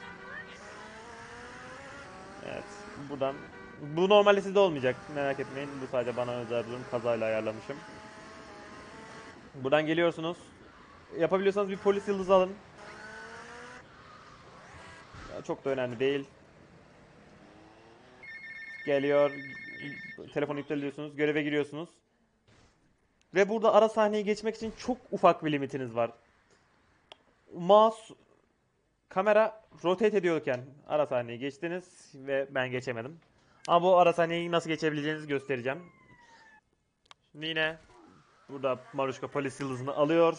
evet, buradan bu normalde sizde olmayacak. Merak etmeyin. Bu sadece bana özel durum. Kazayla ayarlamışım. Buradan geliyorsunuz. Yapabiliyorsanız bir polis yıldızı alın. Ya Çok da önemli değil. Geliyor. Telefonu iptal ediyorsunuz. Göreve giriyorsunuz. Ve burada ara sahneyi geçmek için çok ufak bir limitiniz var. Mouse kamera rotate ediyorken ara sahneyi geçtiniz ve ben geçemedim. Ama bu ara sahneyi nasıl geçebileceğinizi göstereceğim. Şimdi yine burada Maruşka polis yıldızını alıyor.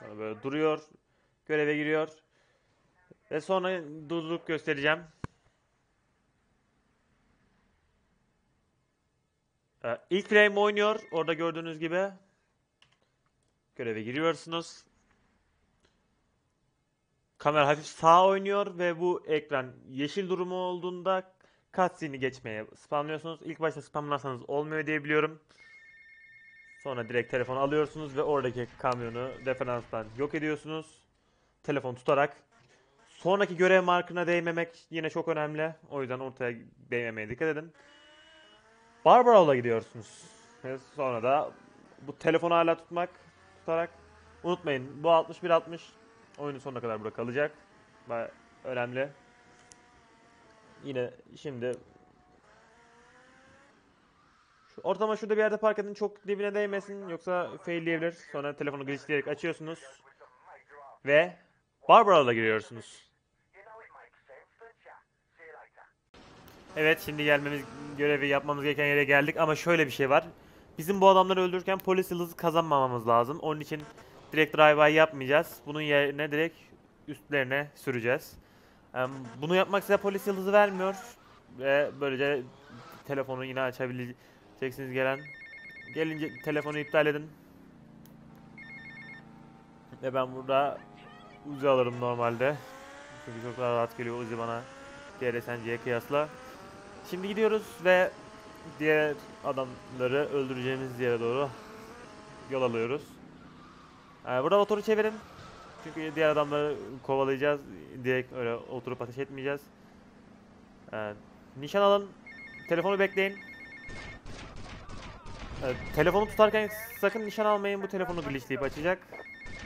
Sonra böyle duruyor. Göreve giriyor. Ve sonra durdurup göstereceğim. Ee, İlk frame oynuyor. Orada gördüğünüz gibi. Göreve giriyorsunuz. Kamera hafif sağa oynuyor ve bu ekran yeşil durumu olduğunda cutscene'i geçmeye spamlıyorsunuz. İlk başta spamlarsanız olmuyor diye biliyorum. Sonra direkt telefonu alıyorsunuz ve oradaki kamyonu referanstan yok ediyorsunuz. Telefon tutarak. Sonraki görev markına değmemek yine çok önemli. O yüzden ortaya değmemeye dikkat edin. Barbaros'a gidiyorsunuz. Ve sonra da bu telefonu hala tutmak, tutarak unutmayın. Bu 61-60 oyunun sonuna kadar burada kalacak. Baya önemli. Yine şimdi şu ortama şurada bir yerde park edin. Çok dibine değmesin yoksa failleyebilir. Sonra telefonu glitchleyerek açıyorsunuz. Ve Barbaros'a giriyorsunuz. Evet şimdi gelmemiz görevi yapmamız gereken yere geldik ama şöyle bir şey var. Bizim bu adamları öldürürken polis yıldızı kazanmamamız lazım. Onun için direkt drive-by yapmayacağız. Bunun yerine direkt üstlerine süreceğiz. Bunu yapmak size polis yıldızı vermiyor. Ve böylece telefonu yine açabileceksiniz gelen. Gelince telefonu iptal edin. Ve ben burada Uzi alırım normalde. Çünkü çok daha rahat geliyor Uzi bana diğer SMG'ye kıyasla. Şimdi gidiyoruz ve diğer adamları öldüreceğimiz yere doğru yol alıyoruz. Ee, burada motoru çevirin. Çünkü diğer adamları kovalayacağız. Direkt öyle oturup ateş etmeyeceğiz. Ee, nişan alın. Telefonu bekleyin. Telefonu tutarken sakın nişan almayın. Bu telefonu glitchleyip açacak.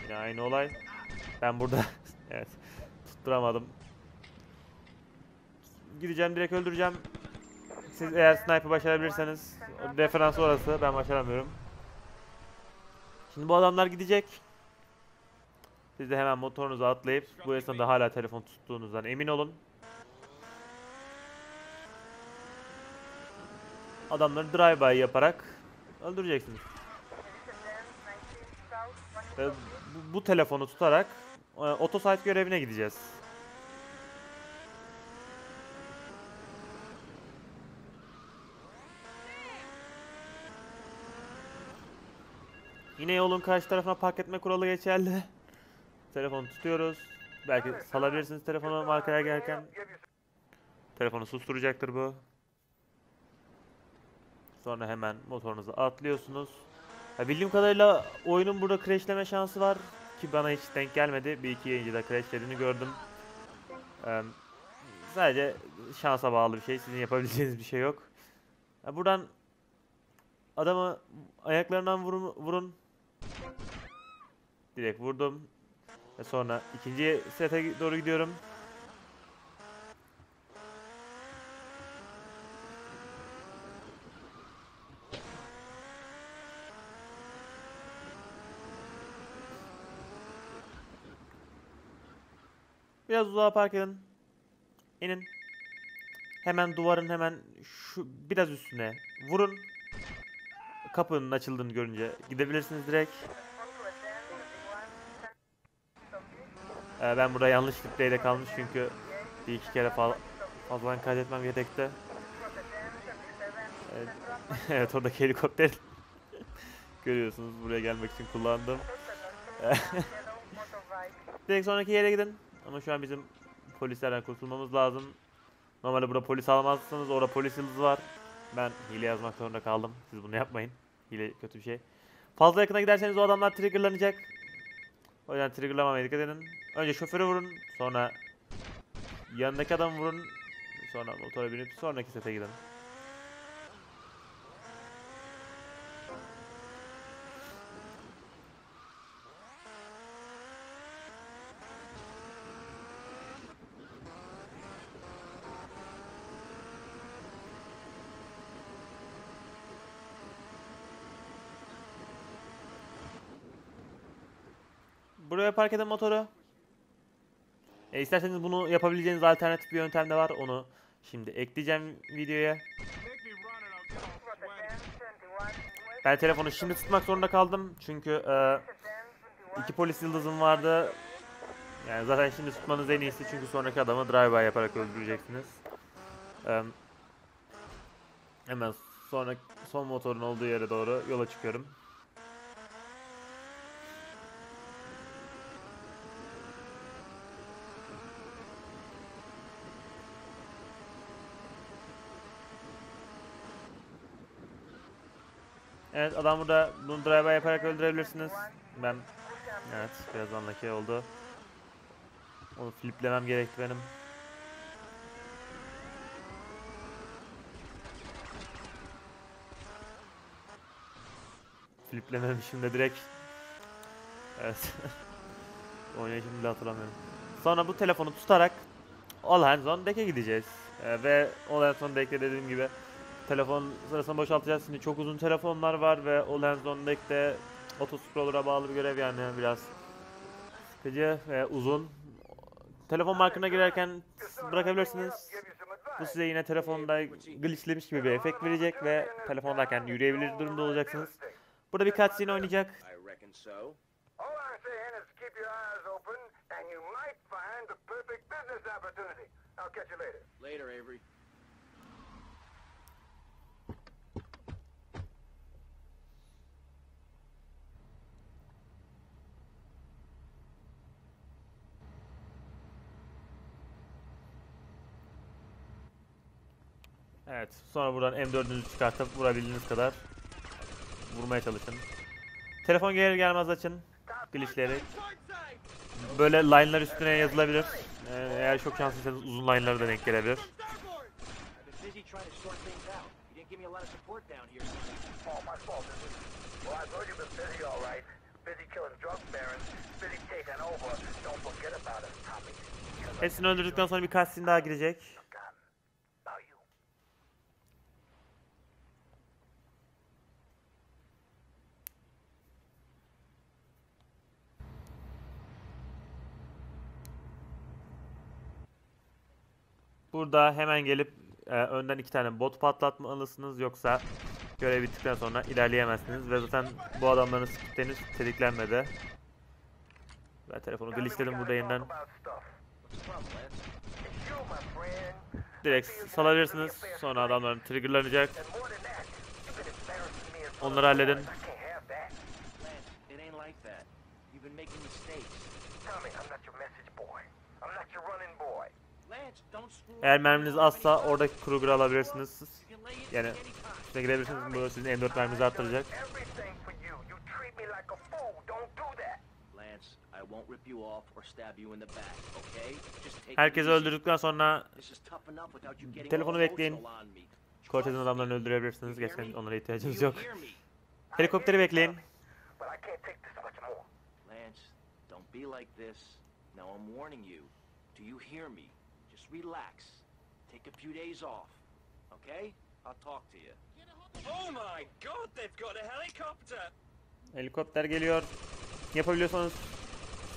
Yine aynı olay. Ben burada <laughs> evet tutturamadım. Gideceğim direkt öldüreceğim. Siz eğer sniper başarabilirseniz referans orası ben başaramıyorum. Şimdi bu adamlar gidecek. Siz de hemen motorunuza atlayıp bu esnada hala telefon tuttuğunuzdan emin olun. Adamları drive-by yaparak öldüreceksiniz. Ve bu, bu telefonu tutarak e, otosite görevine gideceğiz. Yine yolun karşı tarafına park etme kuralı geçerli. Telefonu tutuyoruz. Belki salabilirsiniz telefonu markaya gelirken. Telefonu susturacaktır bu. Sonra hemen motorunuza atlıyorsunuz. Ya bildiğim kadarıyla oyunun burada crashleme şansı var ki bana hiç denk gelmedi. Bir iki yayıncıda crashlediğini gördüm. Ee, sadece şansa bağlı bir şey. Sizin yapabileceğiniz bir şey yok. Ya buradan adamı ayaklarından vurun, vurun. Direkt vurdum. Ve sonra ikinci sete doğru gidiyorum. Biraz uzağa park edin. İnin. Hemen duvarın hemen şu biraz üstüne vurun. Kapının açıldığını görünce gidebilirsiniz direkt. Ee, ben burada yanlış spreyde kalmış çünkü bir iki kere fazla fazladan kaydetmem yedekte. Evet, <laughs> evet oradaki helikopter <laughs> Görüyorsunuz buraya gelmek için kullandım. <laughs> Direkt sonraki yere gidin. Ama şu an bizim polislerden kurtulmamız lazım. Normalde burada polis almazsınız. Orada polis yıldızı var. Ben hile yazmak zorunda kaldım. Siz bunu yapmayın. Hile kötü bir şey. Fazla yakına giderseniz o adamlar triggerlanacak. O yüzden triggerlamamaya dikkat edin. Önce şoförü vurun. Sonra yanındaki adamı vurun. Sonra motora binip sonraki sete gidin. Buraya park edin motoru. E, isterseniz bunu yapabileceğiniz alternatif bir yöntem de var. Onu şimdi ekleyeceğim videoya. Ben telefonu şimdi tutmak zorunda kaldım. Çünkü e, iki polis yıldızım vardı. Yani zaten şimdi tutmanız en iyisi çünkü sonraki adamı drive-by yaparak öldüreceksiniz. E, hemen sonra son motorun olduğu yere doğru yola çıkıyorum. Evet adam burada bunu drive yaparak öldürebilirsiniz. Ben evet biraz unlucky oldu. Onu fliplemem gerekti benim. Fliplememişim de direkt. Evet. <laughs> Oynayışımı bile hatırlamıyorum. Sonra bu telefonu tutarak All Hands on Deck'e gideceğiz. Ee, ve All Hands on Deck'te dediğim gibi telefon sırasını boşaltacağız. Şimdi çok uzun telefonlar var ve o Lens on Deck'te otoscroller'a bağlı bir görev yani biraz sıkıcı ve uzun. Telefon markına girerken bırakabilirsiniz. Bu size yine telefonda glitchlemiş gibi bir efekt verecek ve telefondayken yürüyebilir durumda olacaksınız. Burada bir cutscene oynayacak. I'll catch you. Later, Avery. Evet, sonra buradan M4'ünüzü çıkartıp vurabildiğiniz kadar vurmaya çalışın. Telefon gelir gelmez açın. Glitchleri. Böyle line'lar üstüne yazılabilir. Ee, eğer çok şanslıysanız uzun line'lara da denk gelebilir. I've been busy trying to sort things out. You didn't give me a lot of support down here. Oh, my fault, is it? Well, I thought you've been busy, all right. Busy killing drug barons, busy taking over. Don't forget about us, Tommy. Because I Hepsini öldürdükten sonra bir cutscene daha girecek. forgot about you. Burada hemen gelip e, önden iki tane bot patlatmalısınız yoksa görev bittikten sonra ilerleyemezsiniz ve zaten bu adamların henüz tetiklenmedi. Ben telefonu glitchledim burada yeniden. Direkt salabilirsiniz. Sonra adamların triggerlanacak. And more than that, you've been embarrassing me in front Onları of halledin. boys. I can't have that. Lance, it ain't like that. You've been making mistakes. Tommy, I'm not your message boy. I'm not your running boy. Lance, don't screw Eğer merminiz azsa oradaki Kruger'ı alabilirsiniz. İnto Yani üstüne gidebilirsiniz. Bu sizin M4 merminizi arttıracak. Herkesi öldürdükten sonra Telefonu bekleyin. Cortez'in adamlarını öldürebilirsiniz. Gerçekten onlara you yok. Helikopteri bekleyin. Lance, don't be like this. Now I'm warning you. Do you hear me? Just relax. Take a few days off. Okay? I'll talk to you. Oh my god, they've got a helicopter! Helikopter geliyor. Yapabiliyorsanız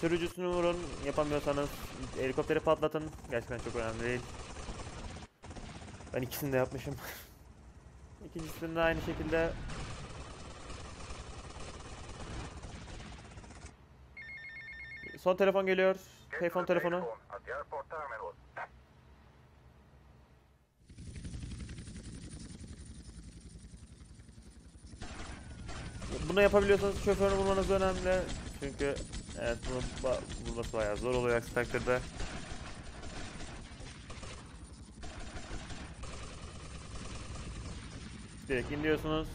sürücüsünü vurun. Yapamıyorsanız helikopteri patlatın. Gerçekten çok önemli değil. Ben ikisini de yapmışım. <laughs> İkincisini de aynı şekilde. Son telefon geliyor. Payphone telefonu. payphone at the airport terminal. Bunu yapabiliyorsanız şoförünü bulmanız önemli. Çünkü evet bunu ba- bulması bayağı zor oluyor aksi takdirde. Direkt indiriyorsunuz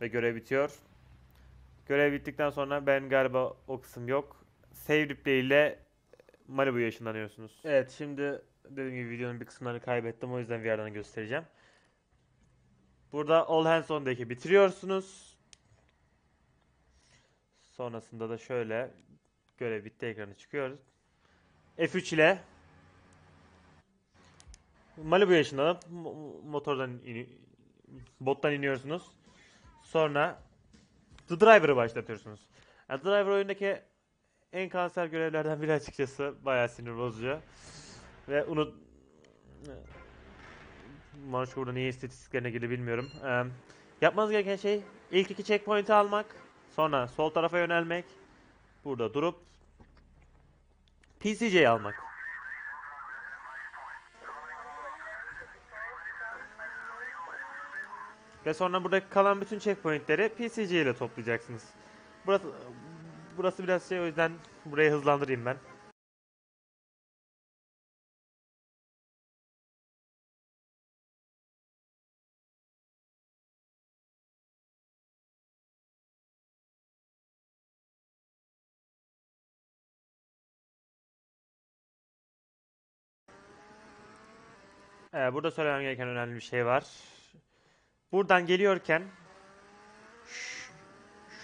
ve görev bitiyor. Görev bittikten sonra ben galiba o kısım yok. Save replay ile Malibu'ya ışınlanıyorsunuz. Evet şimdi dediğim gibi videonun bir kısımlarını kaybettim o yüzden bir yerden göstereceğim. Burada All Hands on Deck'i bitiriyorsunuz. Sonrasında da şöyle görev bitti ekranı çıkıyoruz. F3 ile Malibu'ya ışınlanıp mo- motordan ini- bottan iniyorsunuz. Sonra The Driver'ı başlatıyorsunuz. Yani The Driver oyundaki en kanser görevlerden biri açıkçası. Bayağı sinir bozucu. Ve unut... Marş burada niye istatistiklerine girdi bilmiyorum. Ee, yapmanız gereken şey ilk iki checkpoint'i almak. Sonra sol tarafa yönelmek. Burada durup PCJ'yi almak. Ve sonra buradaki kalan bütün checkpointleri PCC ile toplayacaksınız. Burası burası biraz şey o yüzden burayı hızlandırayım ben. Ee, burada söylemem gereken önemli bir şey var. Buradan geliyorken ş-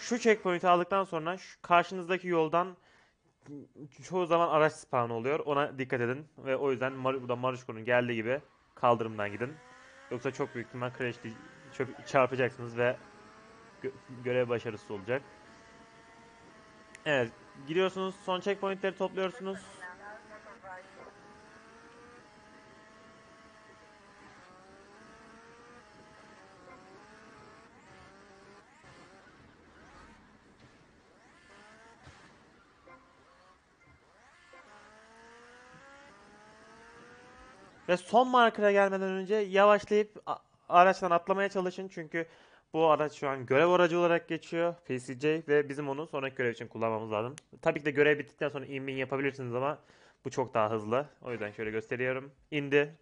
şu checkpoint'i aldıktan sonra şu karşınızdaki yoldan çoğu zaman araç spawn oluyor. Ona dikkat edin ve o yüzden Mar burada Maruşko'nun geldiği gibi kaldırımdan gidin. Yoksa çok büyük ihtimal crash'li çarpacaksınız ve gö- görev başarısız olacak. Evet, gidiyorsunuz, son checkpoint'leri topluyorsunuz. Ve son markera gelmeden önce yavaşlayıp araçtan atlamaya çalışın çünkü bu araç şu an görev aracı olarak geçiyor PCJ ve bizim onu sonraki görev için kullanmamız lazım. Tabii ki de görev bittikten sonra inmeyi yapabilirsiniz ama bu çok daha hızlı. O yüzden şöyle gösteriyorum. İndi.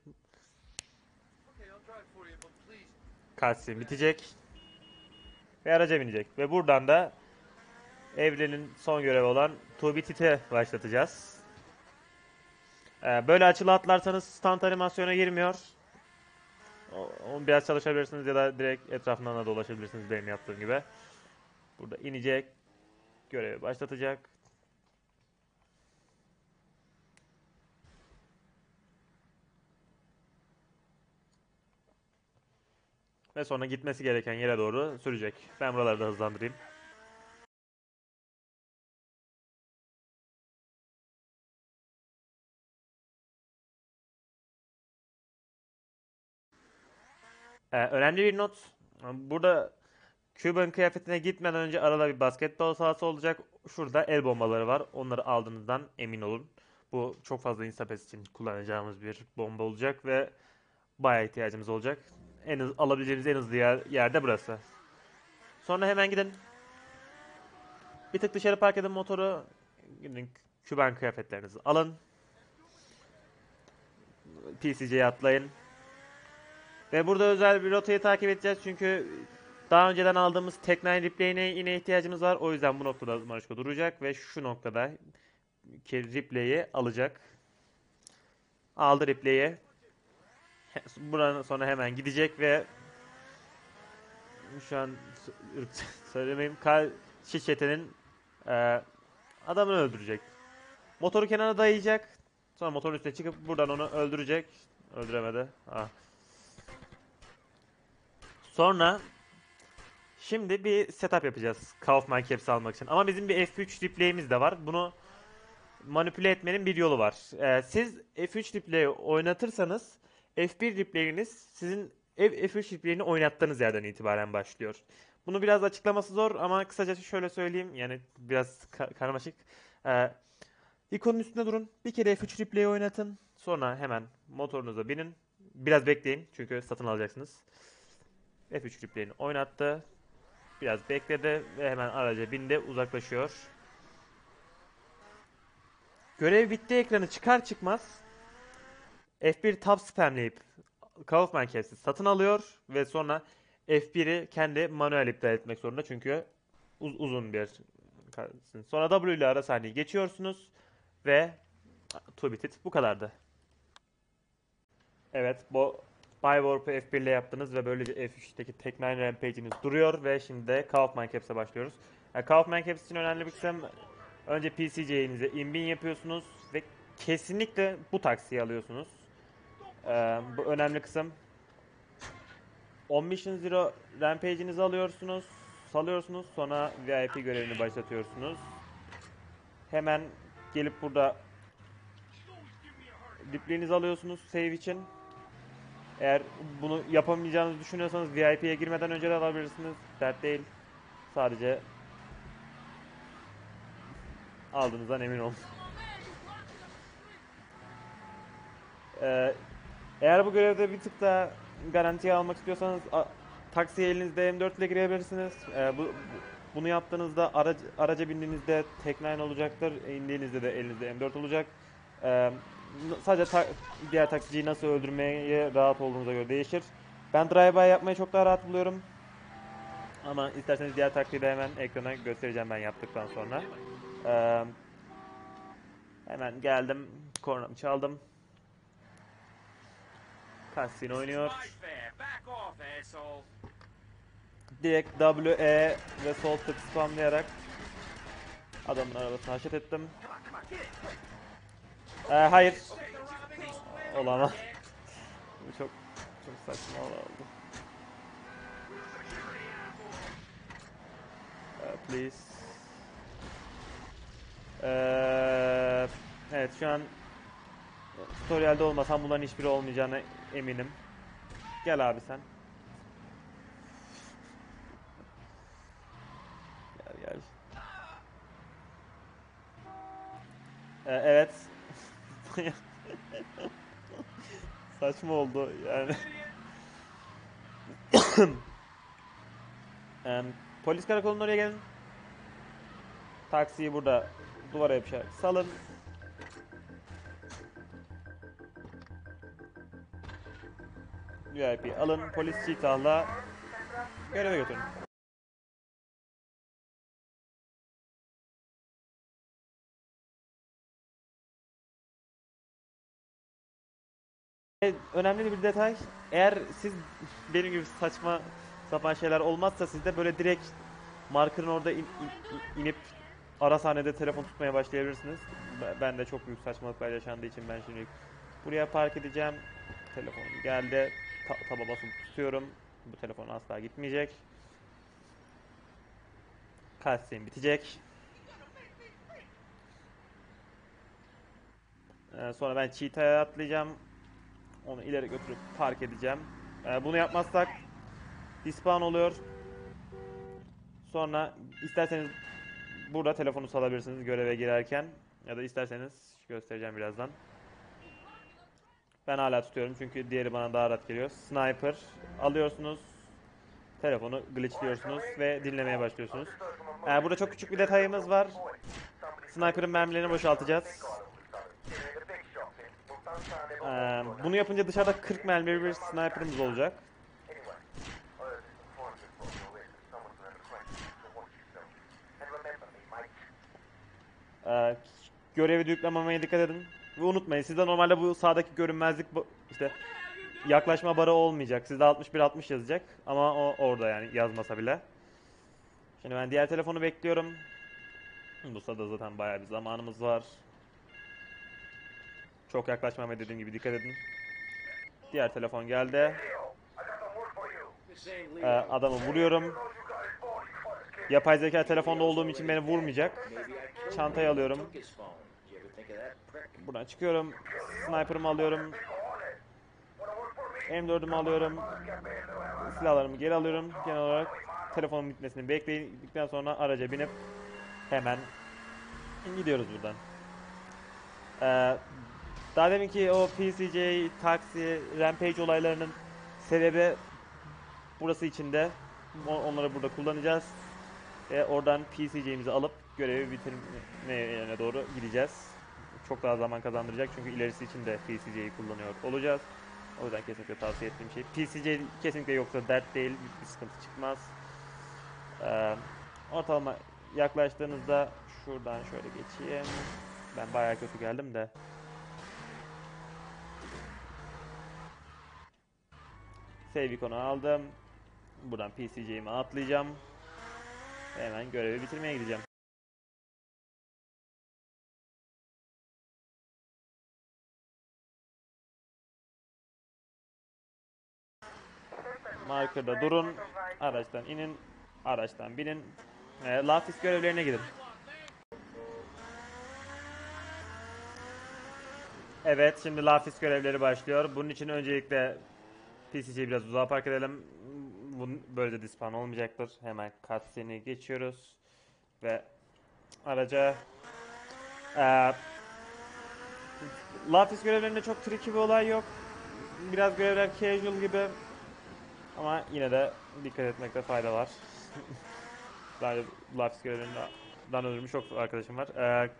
Cutscene bitecek. Ve araca binecek. Ve buradan da evrenin son görevi olan To Be Tit'e başlatacağız. Ee, böyle açılı atlarsanız stand animasyona girmiyor. Onu biraz çalışabilirsiniz ya da direkt etrafından da dolaşabilirsiniz benim yaptığım gibi. Burada inecek. Görevi başlatacak. Ve sonra gitmesi gereken yere doğru sürecek. Ben buraları da hızlandırayım. Ee, önemli bir not. Burada Cuban kıyafetine gitmeden önce arada bir basketbol sahası olacak. Şurada el bombaları var. Onları aldığınızdan emin olun. Bu çok fazla insapes için kullanacağımız bir bomba olacak ve bayağı ihtiyacımız olacak. En hız, alabileceğiniz en hızlı yer, yerde burası. Sonra hemen gidin. Bir tık dışarı park edin motoru. Gidin Cuban kıyafetlerinizi alın. PCJ'ye atlayın. Ve burada özel bir rotayı takip edeceğiz çünkü daha önceden aldığımız Tech9 replay'ine yine ihtiyacımız var. O yüzden bu noktada Maruşko duracak ve şu noktada ki replay'i alacak. Aldı replay'i. <laughs> Buradan sonra hemen gidecek ve şu an <laughs> söylemeyeyim. Kal şirketinin e, adamını öldürecek. Motoru kenara dayayacak. Sonra motorun üstüne çıkıp buradan onu öldürecek. Öldüremedi. Ah. Sonra şimdi bir setup yapacağız Kaufman Caps'i almak için. Ama bizim bir F3 replay'imiz de var. Bunu manipüle etmenin bir yolu var. Ee, siz F3 replay'i oynatırsanız F1 replay'iniz sizin F- F3 replay'ini oynattığınız yerden itibaren başlıyor. Bunu biraz açıklaması zor ama kısacası şöyle söyleyeyim. Yani biraz ka- karmaşık. Ee, ikonun üstünde durun. Bir kere F3 replay'i oynatın. Sonra hemen motorunuza binin. Biraz bekleyin çünkü satın alacaksınız. F3 replay'ini oynattı. Biraz bekledi ve hemen araca bindi uzaklaşıyor. Görev bitti ekranı çıkar çıkmaz F1 tab spamleyip Kaufman Caps'i satın alıyor ve sonra F1'i kendi manuel iptal etmek zorunda çünkü uz- uzun bir sonra W ile ara sahneyi geçiyorsunuz ve to bu kadardı. Evet bu Bywarp'ı F1 ile yaptınız ve böylece F3'teki Tech9 Rampage'iniz duruyor ve şimdi de Kaufman Caps'e başlıyoruz. Yani Kaufman Caps için önemli bir kısım önce PCJ'inize inbin yapıyorsunuz ve kesinlikle bu taksiyi alıyorsunuz. Ee, bu önemli kısım. On Mission Zero Rampage'inizi alıyorsunuz, salıyorsunuz, sonra VIP görevini başlatıyorsunuz. Hemen gelip burada dipliğinizi alıyorsunuz save için. Eğer bunu yapamayacağınızı düşünüyorsanız VIP'ye girmeden önce de alabilirsiniz. Dert değil. Sadece aldığınızdan emin olun. Ee, eğer bu görevde bir tık daha garantiye almak istiyorsanız a- taksiye elinizde M4 ile girebilirsiniz. Ee, bu, bu- bunu yaptığınızda arac, araca bindiğinizde Tech9 olacaktır. indiğinizde de elinizde M4 olacak. Ee, sadece ta- diğer taksiciyi nasıl öldürmeye rahat olduğunuza göre değişir. Ben drive-by yapmayı çok daha rahat buluyorum. Ama isterseniz diğer taktiği de hemen ekrana göstereceğim ben yaptıktan sonra. Ee, hemen geldim. Kornamı çaldım. Cutscene oynuyor. Direkt W, E ve sol tık spamlayarak adamın arabasını haşet ettim. Ee, hayır. Olamaz. Bu çok çok saçma oldu. Ee, please. Ee, evet şu an tutorialde olmasam bunların hiçbiri olmayacağına eminim. Gel abi sen. Gel. Ee, evet. Saçma oldu yani. <coughs> Em, polis karakolunun oraya gelin. Taksiyi burada duvara yapışarak salın. VIP alın. Polis çitahla göreve götürün. Önemli bir detay. Eğer siz benim gibi saçma sapan şeyler olmazsa siz de böyle direkt markerın orada in- in- inip ara sahnede telefon tutmaya başlayabilirsiniz. Ben- de çok büyük saçmalıklar yaşandığı için ben şimdi buraya park edeceğim. Telefonum geldi. Ta- taba basıp tutuyorum. Bu telefon asla gitmeyecek. Cutscene bitecek. Ee, sonra ben cheetah'a atlayacağım. Onu ileri götürüp park edeceğim. Ee, bunu yapmazsak despawn oluyor. Sonra isterseniz burada telefonu salabilirsiniz göreve girerken. Ya da isterseniz göstereceğim birazdan. Ben hala tutuyorum çünkü diğeri bana daha rahat geliyor. Sniper alıyorsunuz. Telefonu glitchliyorsunuz ve dinlemeye başlıyorsunuz. Ee, burada çok küçük bir detayımız var. Sniper'ın mermilerini boşaltacağız. Bunu yapınca dışarıda 40 mermi bir sniper'ımız olacak. Ee, görevi yüklememeye dikkat edin. Ve unutmayın sizde normalde bu sağdaki görünmezlik işte yaklaşma barı olmayacak. Sizde 61-60 yazacak ama o orada yani yazmasa bile. Şimdi ben diğer telefonu bekliyorum. Bu sırada zaten bayağı bir zamanımız var. Çok yaklaşmamaya dediğim gibi dikkat edin. Diğer telefon geldi. Ee, adamı vuruyorum. Yapay zeka telefonda olduğum için beni vurmayacak. Çantayı alıyorum. Buradan çıkıyorum. Sniper'ımı alıyorum. M4'ümü alıyorum. Silahlarımı geri alıyorum. Genel olarak telefonun bitmesini bekledikten sonra araca binip hemen gidiyoruz buradan. Ee, daha deminki o PCJ, taksi, rampage olaylarının sebebi burası içinde. Onları burada kullanacağız. Ve oradan PCC'mizi alıp görevi bitirmeye doğru gideceğiz. Çok daha zaman kazandıracak çünkü ilerisi için de PCC'yi kullanıyor olacağız. O yüzden kesinlikle tavsiye ettiğim şey. PCC kesinlikle yoksa dert değil, bir sıkıntı çıkmaz. Ee, ortalama yaklaştığınızda şuradan şöyle geçeyim. Ben bayağı kötü geldim de. Save ikonu aldım. Buradan PCC'imi atlayacağım. Hemen görevi bitirmeye gideceğim. Marker'da durun. Araçtan inin. Araçtan binin. E, Lafis görevlerine gidin. Evet, şimdi Lafis görevleri başlıyor. Bunun için öncelikle PCC'yi biraz uzağa park edelim. Bunun böylece dispan olmayacaktır. Hemen cutscene'i geçiyoruz. Ve araca eee Lafis görevlerinde çok tricky bir olay yok. Biraz görevler casual gibi. Ama yine de dikkat etmekte fayda var. <laughs> Daha önce Lafis görevlerinden öldürmüş çok arkadaşım var. Eee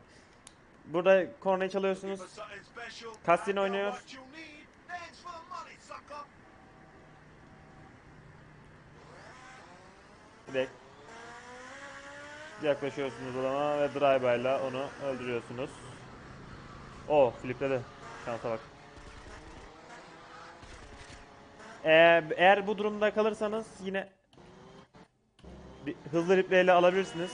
burada kornayı çalıyorsunuz. Cutscene oynuyor. Direkt yaklaşıyorsunuz adama ve drive ile onu öldürüyorsunuz. O flipledi. Şansa bak. Eğer, eğer bu durumda kalırsanız yine bir hızlı replay ile alabilirsiniz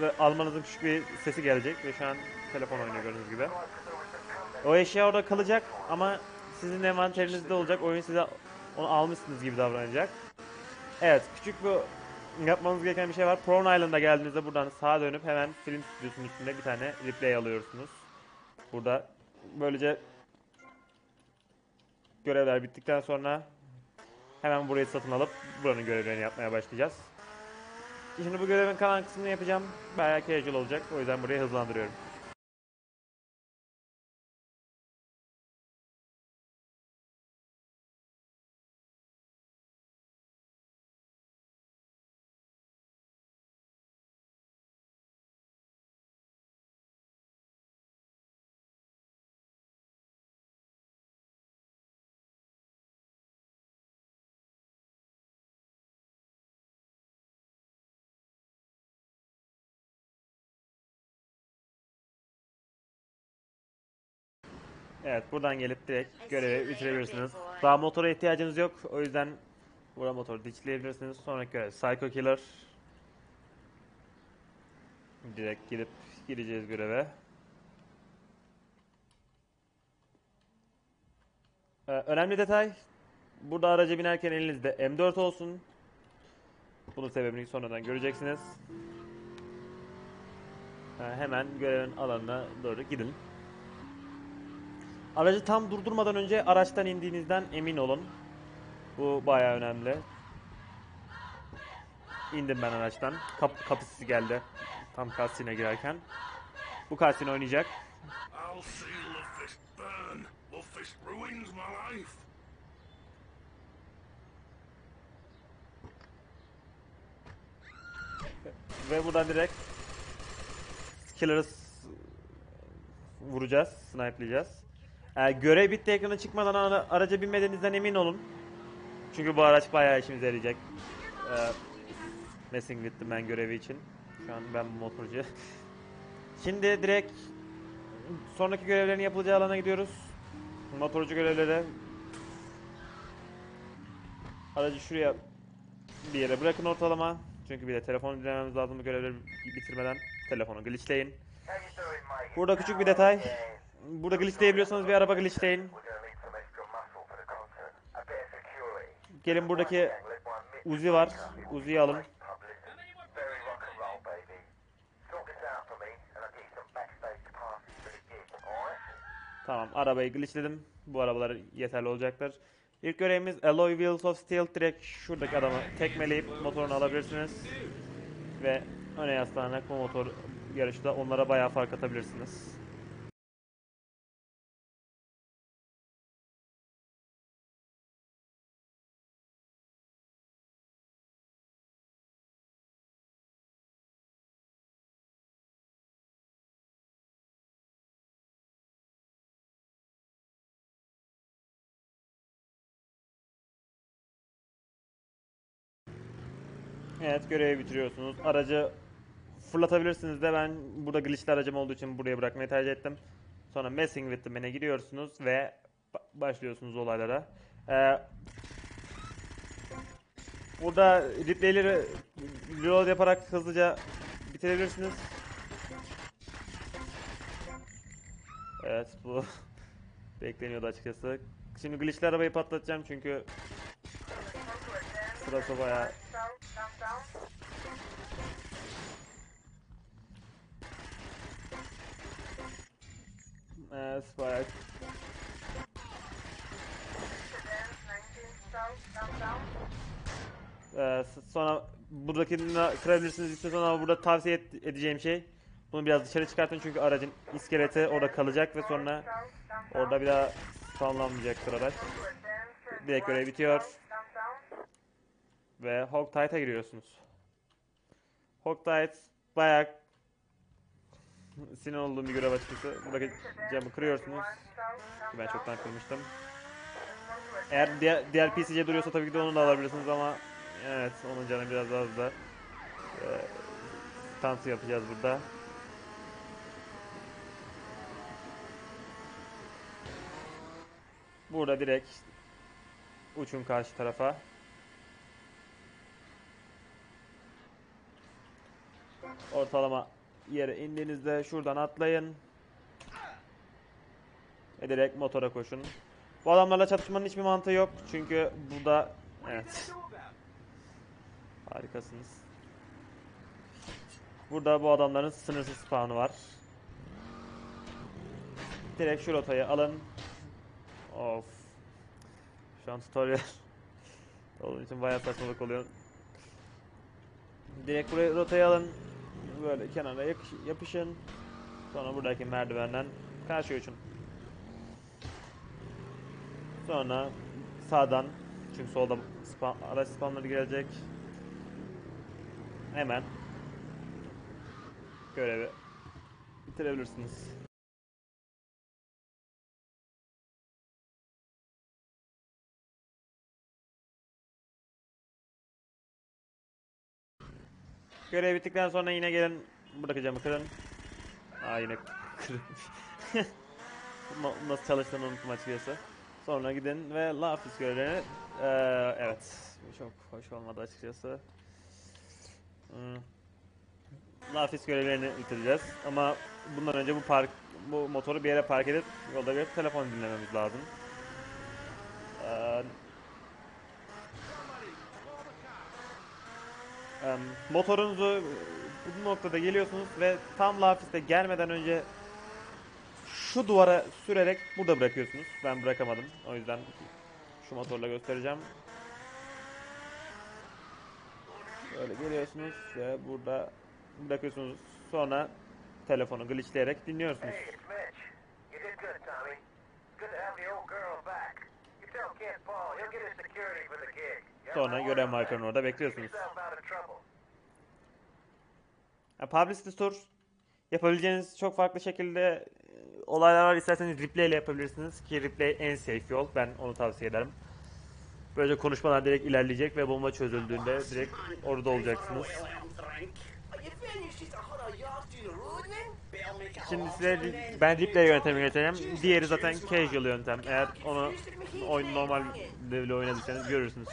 ve almanızın küçük bir sesi gelecek ve şu an telefon oynuyor gördüğünüz gibi. O eşya orada kalacak ama sizin envanterinizde olacak. Oyun size onu almışsınız gibi davranacak. Evet, küçük bir yapmanız gereken bir şey var. Prawn Island'a geldiğinizde buradan sağa dönüp hemen film stüdyosunun üstünde bir tane replay alıyorsunuz. Burada böylece görevler bittikten sonra hemen burayı satın alıp buranın görevlerini yapmaya başlayacağız. Şimdi bu görevin kalan kısmını yapacağım. Bayağı casual olacak. O yüzden burayı hızlandırıyorum. Evet buradan gelip direkt görevi bitirebilirsiniz. Daha motora ihtiyacınız yok. O yüzden burada motoru dişleyebilirsiniz. Sonraki görev Psycho Killer. Direkt gidip gireceğiz göreve. Ee, önemli detay. Burada araca binerken elinizde M4 olsun. Bunun sebebini sonradan göreceksiniz. Ee, hemen görevin alanına doğru gidin. Aracı tam durdurmadan önce araçtan indiğinizden emin olun. Bu bayağı önemli. İndim ben araçtan. Kap kapısı geldi. Tam kasine girerken. Bu kasine oynayacak. Ve buradan direkt Killer'ı vuracağız, snipe'layacağız. Ee, görev bitti ekrana çıkmadan ara- araca binmediğinizden emin olun. Çünkü bu araç bayağı işimize yarayacak. Ee, messing the man görevi için. Şu an ben motorcu. <laughs> Şimdi direkt sonraki görevlerin yapılacağı alana gidiyoruz. Motorcu görevleri. Aracı şuraya bir yere bırakın ortalama. Çünkü bir de telefonu dinlememiz lazım bu görevleri bitirmeden. Telefonu glitchleyin. Burada küçük bir detay. Burada glitchleyebiliyorsanız bir araba glitchleyin. Gelin buradaki Uzi var. Uzi'yi alın. Tamam arabayı glitchledim. Bu arabalar yeterli olacaktır. İlk görevimiz Alloy Wheels of Steel. Direkt şuradaki adamı tekmeleyip motorunu alabilirsiniz. Ve öne yaslanarak bu motor yarışta onlara bayağı fark atabilirsiniz. Evet görevi bitiriyorsunuz. Aracı fırlatabilirsiniz de ben burada glitchli aracım olduğu için buraya bırakmayı tercih ettim. Sonra Messing with the Man'e giriyorsunuz ve ba- başlıyorsunuz olaylara. Ee, burada replayleri reload yaparak hızlıca bitirebilirsiniz. Evet bu <laughs> bekleniyordu açıkçası. Şimdi glitchli arabayı patlatacağım çünkü South, downtown. Evet bayağı Sedan 19 South, downtown. Ee, s- sonra buradakini kırabilirsiniz istiyorsanız ama burada tavsiye edeceğim şey bunu biraz dışarı çıkartın çünkü aracın iskeleti orada kalacak ve sonra orada bir daha spawnlanmayacaktır araç. Direkt görev 21 bitiyor. Ve Hogtie'e giriyorsunuz. Hogtie bayağı sinir olduğum bir görev açıkçası. Buradaki camı kırıyorsunuz. Ben çoktan kırmıştım. Eğer diğer, diğer PCC duruyorsa tabii ki de onu da alabilirsiniz ama evet onun canı biraz az da. Ee, stansı yapacağız burada. Burada direkt uçun karşı tarafa. Ortalama yere indiğinizde şuradan atlayın. Ve direkt motora koşun. Bu adamlarla çatışmanın hiçbir mantığı yok. Çünkü burada evet. Harikasınız. Burada bu adamların sınırsız spawn'ı var. Direkt şu rotayı alın. Of. Şu an tutorial <laughs> olduğu için bayağı saçmalık oluyor. Direkt buraya rotayı alın. Böyle kenara yapışın. Sonra buradaki merdivenden karşıya uçun. Sonra sağdan çünkü solda spam, araç spamları gelecek. Hemen görevi bitirebilirsiniz. Görev bittikten sonra yine gelin buradaki camı kırın. Aa yine kırılmış. <laughs> Na- Nasıl çalıştığını unuttum açıkçası. Sonra gidin ve Lafis görevlerini Eee, evet çok hoş olmadı açıkçası. Hmm. Lafis görevlerini bitireceğiz ama bundan önce bu park bu motoru bir yere park edip yolda bir telefon dinlememiz lazım. Eee, em, motorunuzu bu noktada geliyorsunuz ve tam Lafis'te gelmeden önce şu duvara sürerek burada bırakıyorsunuz. Ben bırakamadım. O yüzden şu motorla göstereceğim. Böyle geliyorsunuz ve burada bırakıyorsunuz. Sonra telefonu glitchleyerek dinliyorsunuz. Sonra görev markanın orada bekliyorsunuz. Yourself out of trouble. Ya, Publicity Tour yapabileceğiniz çok farklı şekilde e, olaylar var. İsterseniz replay ile yapabilirsiniz ki replay en safe yol. Ben onu tavsiye ederim. Böylece konuşmalar direkt ilerleyecek ve bomba çözüldüğünde direkt orada olacaksınız. Şimdi size ben replay yöntemi göstereceğim. Diğeri zaten casual yöntem. Eğer onu oyun normal level oynadıysanız görürsünüz.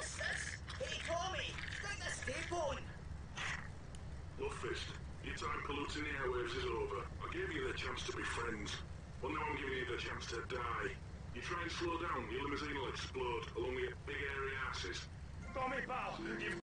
You the chance to die. You try and slow down, your limousine will explode along with your big airy asses. Tommy, pal, you've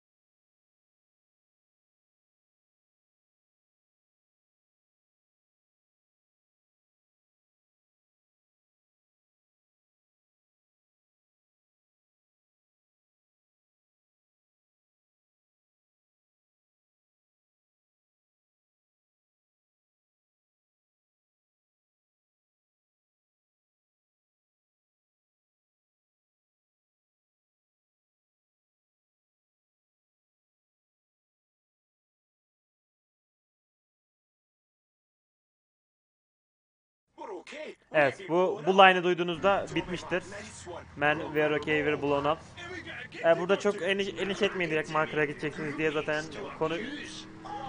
Evet bu bu line'ı duyduğunuzda bitmiştir. Man we are okay we're blown up. Ee, burada çok eniş, eniş etmeyin direkt markera gideceksiniz diye zaten konu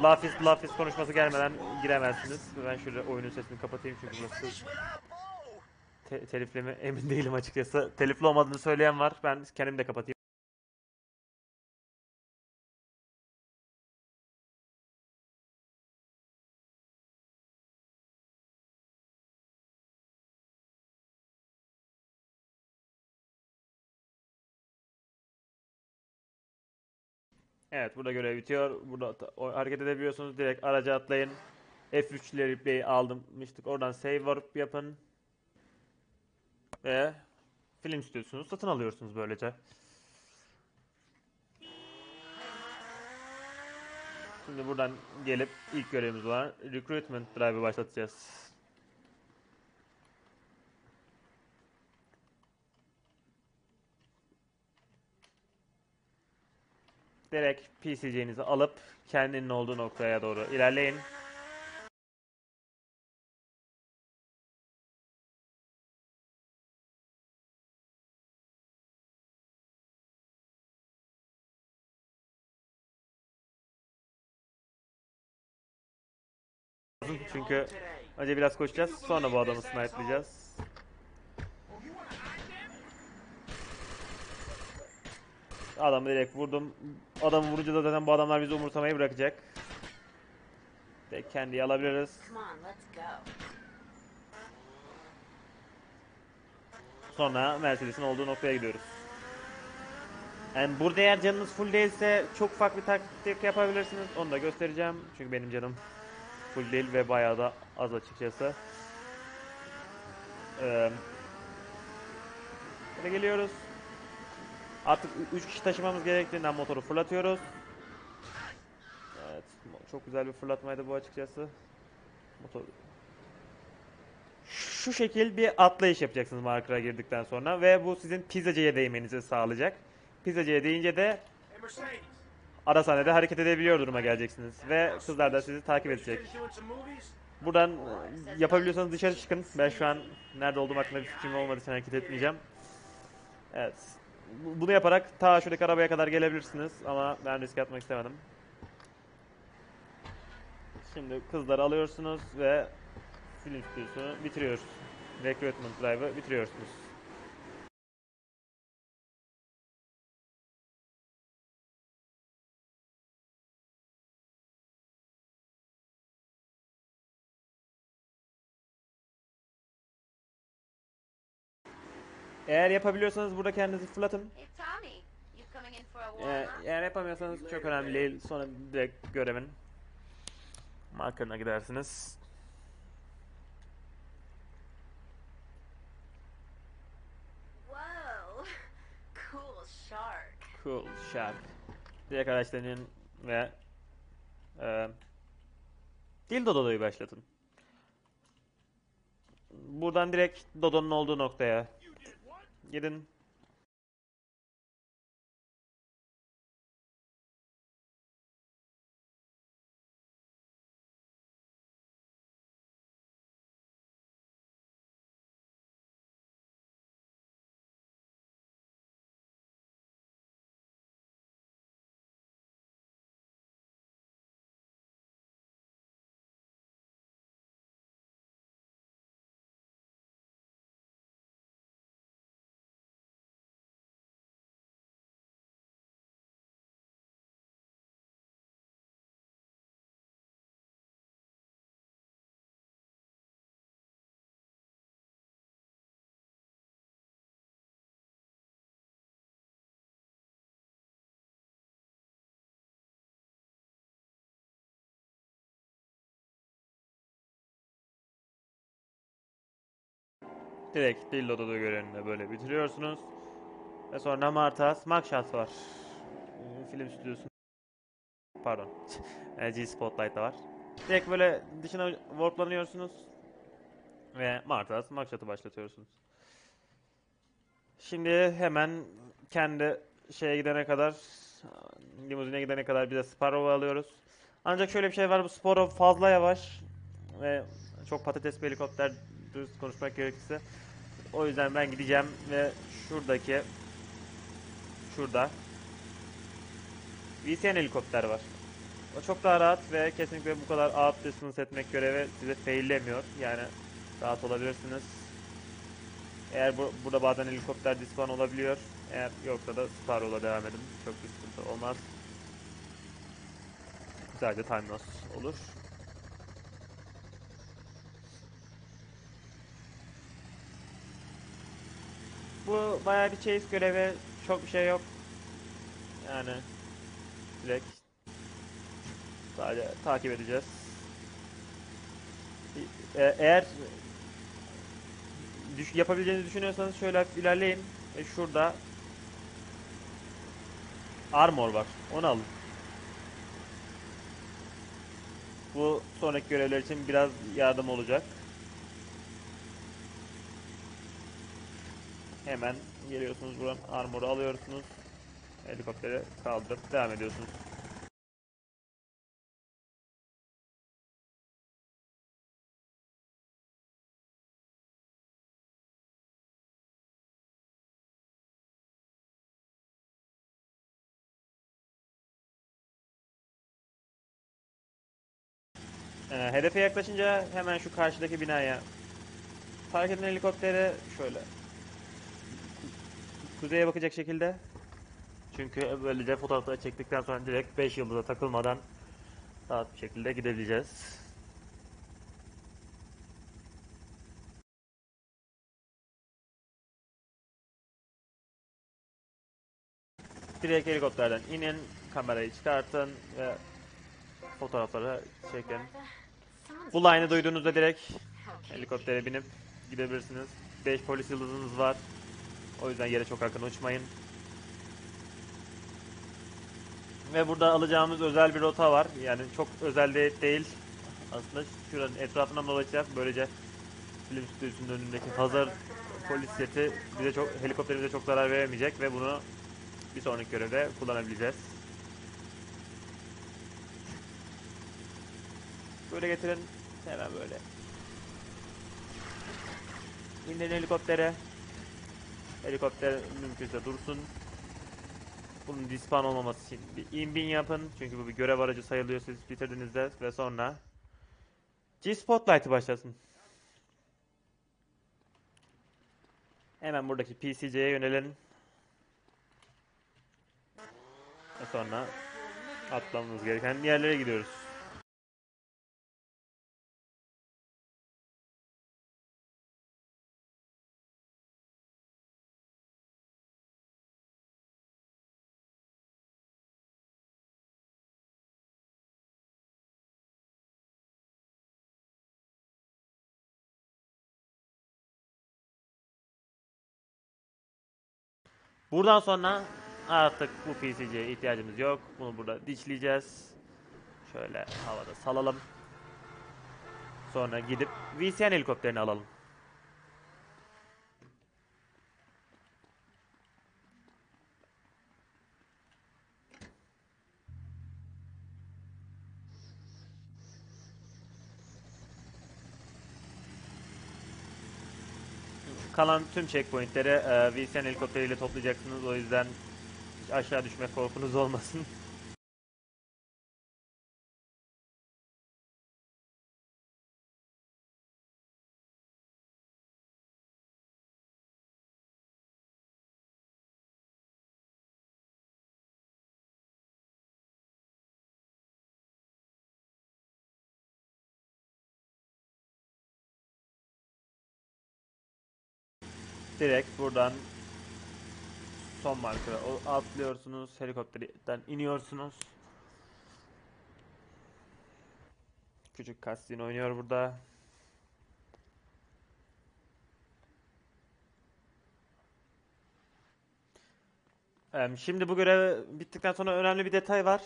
Lafis Lafis konuşması gelmeden giremezsiniz. Ben şöyle oyunun sesini kapatayım çünkü burası te- telifli mi emin değilim açıkçası. Telifli olmadığını söyleyen var. Ben kendim de kapatayım. Evet burada görev bitiyor. Burada hareket edebiliyorsunuz. Direkt araca atlayın. F3 ile replay'i almıştık. Oradan save warp yapın. Ve film istiyorsunuz. Satın alıyorsunuz böylece. Şimdi buradan gelip ilk görevimiz olan Recruitment Drive'ı başlatacağız. Direkt PCC'nizi alıp kendinin olduğu noktaya doğru ilerleyin. Çünkü önce biraz koşacağız, sonra bu adamı snipe'layacağız. Adamı direkt vurdum. Adamı vurunca da zaten bu adamlar bizi umursamayı bırakacak. Direkt kendiyi alabiliriz. Sonra Mercedes'in olduğu noktaya gidiyoruz. Yani burada eğer canınız full değilse çok ufak bir taktik yapabilirsiniz. Onu da göstereceğim. Çünkü benim canım full değil ve bayağı da az açıkçası. Ee, geliyoruz. Artık 3 kişi taşımamız gerektiğinden motoru fırlatıyoruz. Evet, çok güzel bir fırlatmaydı bu açıkçası. Motor şu şekil bir atlayış yapacaksınız markera girdikten sonra ve bu sizin pizzacıya değmenizi sağlayacak. Pizzacıya deyince de ara sahnede hareket edebiliyor duruma geleceksiniz ve kızlar da sizi takip edecek. Buradan e, yapabiliyorsanız dışarı çıkın. Ben şu an nerede olduğum hakkında bir fikrim olmadığı için hareket etmeyeceğim. Evet. Bu- Bunu yaparak ta şuradaki arabaya kadar gelebilirsiniz ama ben risk atmak istemedim. Şimdi kızları alıyorsunuz ve film stüdyosunu bitiriyoruz. Recruitment Drive'ı bitiriyorsunuz. Eğer yapabiliyorsanız burada kendinizi fırlatın. A Eğer, yapamıyorsanız çok önemli değil. Sonra direkt görevin markerına gidersiniz. <laughs> Cool shark. Cool Shark. Direkt araçlarının ve e, Dildo Dodo'yu başlatın. Buradan direkt Dodo'nun olduğu noktaya gidin. Direkt Dildo Dodo görevini böyle bitiriyorsunuz. Ve sonra Marta Smackshot var. Ee, Film stüdyosu. Pardon. <laughs> Ee, G Spotlight da var. Direkt böyle dışına warplanıyorsunuz. Ve Marta Smackshot'ı başlatıyorsunuz. Şimdi hemen kendi şeye gidene kadar limuzine gidene kadar bize Sparrow alıyoruz. Ancak şöyle bir şey var bu Sparrow fazla yavaş ve çok patates bir helikopter dürüst konuşmak gerekirse. O yüzden ben gideceğim ve şuradaki şurada VCN helikopter var. O çok daha rahat ve kesinlikle bu kadar ağır distance etmek görevi size faillemiyor. Yani rahat olabilirsiniz. Eğer bu, burada bazen helikopter dispan olabiliyor. Eğer yoksa da Sparrow'la devam edin. Çok bir sıkıntı olmaz. Sadece time loss olur. Bu bayağı bir chase görevi. Çok bir şey yok. Yani direkt sadece takip edeceğiz. E- eğer düş yapabileceğinizi düşünüyorsanız şöyle ilerleyin. E şurada armor var. Onu alın. Bu sonraki görevler için biraz yardım olacak. Hemen geliyorsunuz buradan armoru alıyorsunuz. Helikoptere kaldırıp devam ediyorsunuz. Ee, hedefe yaklaşınca hemen şu karşıdaki binaya park edin helikopteri şöyle kuzeye bakacak şekilde çünkü böylece fotoğrafları çektikten sonra direkt 5 yıldıza takılmadan rahat bir şekilde gidebileceğiz. Direkt helikopterden inin, kamerayı çıkartın ve fotoğrafları çekin. Bu line'ı duyduğunuzda direkt helikoptere binip gidebilirsiniz. 5 polis yıldızınız var. O yüzden yere çok yakın uçmayın. Ve burada alacağımız özel bir rota var. Yani çok özel de değil. Aslında şuranın etrafından dolaşacağız. Böylece film stüdyosunun önündeki hazır polis seti bize çok helikopterimize çok zarar veremeyecek ve bunu bir sonraki görevde kullanabileceğiz. Böyle getirin. Hemen böyle. İndirin helikoptere. Helikopter mümkünse dursun. Bunun dispan olmaması için bir inbin yapın. Çünkü bu bir görev aracı sayılıyor siz bitirdiğinizde ve sonra G-Spotlight'ı başlasın. Hemen buradaki PCC'ye yönelin. Ve sonra atlamamız gereken yerlere gidiyoruz. Buradan sonra artık bu PCC'ye ihtiyacımız yok. Bunu burada dişleyeceğiz. Şöyle havada salalım. Sonra gidip VCN helikopterini alalım. Kalan tüm checkpointleri e, VCN helikopteriyle toplayacaksınız. O yüzden aşağı düşme korkunuz olmasın. Direkt buradan son markaya o- atlıyorsunuz. Helikopterden iniyorsunuz. Küçük cutscene oynuyor burada. Şimdi bu görev bittikten sonra önemli bir detay var.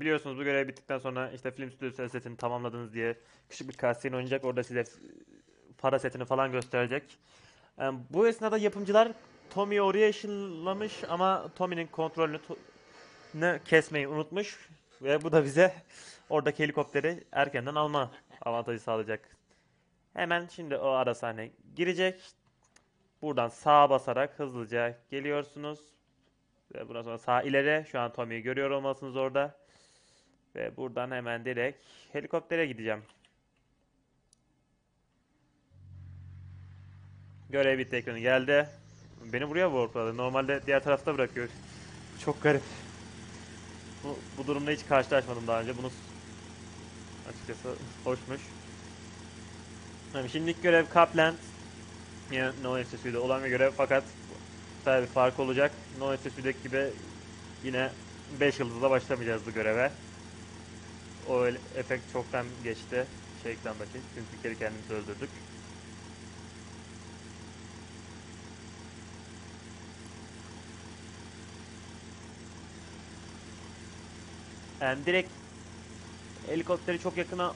Biliyorsunuz bu görev bittikten sonra işte film stüdyosu setini tamamladınız diye küçük bir cutscene oynayacak. Orada size para setini falan gösterecek. Bu esnada yapımcılar Tommy'yi oraya ışınlamış ama Tommy'nin kontrolünü to- kesmeyi unutmuş ve bu da bize oradaki helikopteri erkenden alma avantajı sağlayacak. Hemen şimdi o ara sahne girecek. Buradan sağa basarak hızlıca geliyorsunuz. Ve bundan sonra sağ ileri. Şu an Tommy'yi görüyor olmalısınız orada. Ve buradan hemen direkt helikoptere gideceğim. Görev bitti ekranı geldi. Beni buraya warpladı. Normalde diğer tarafta bırakıyor. Çok garip. Bu, bu durumda hiç karşılaşmadım daha önce. Bunu açıkçası hoşmuş. Yani şimdilik görev Kaplan. Yine No Enstitü'de olan bir görev fakat sefer bir fark olacak. No Enstitü'deki gibi yine 5 yıldızla başlamayacağız bu göreve. O efekt çoktan geçti şeytandaki. Çünkü bir kendimizi öldürdük. Yani direkt helikopteri çok yakına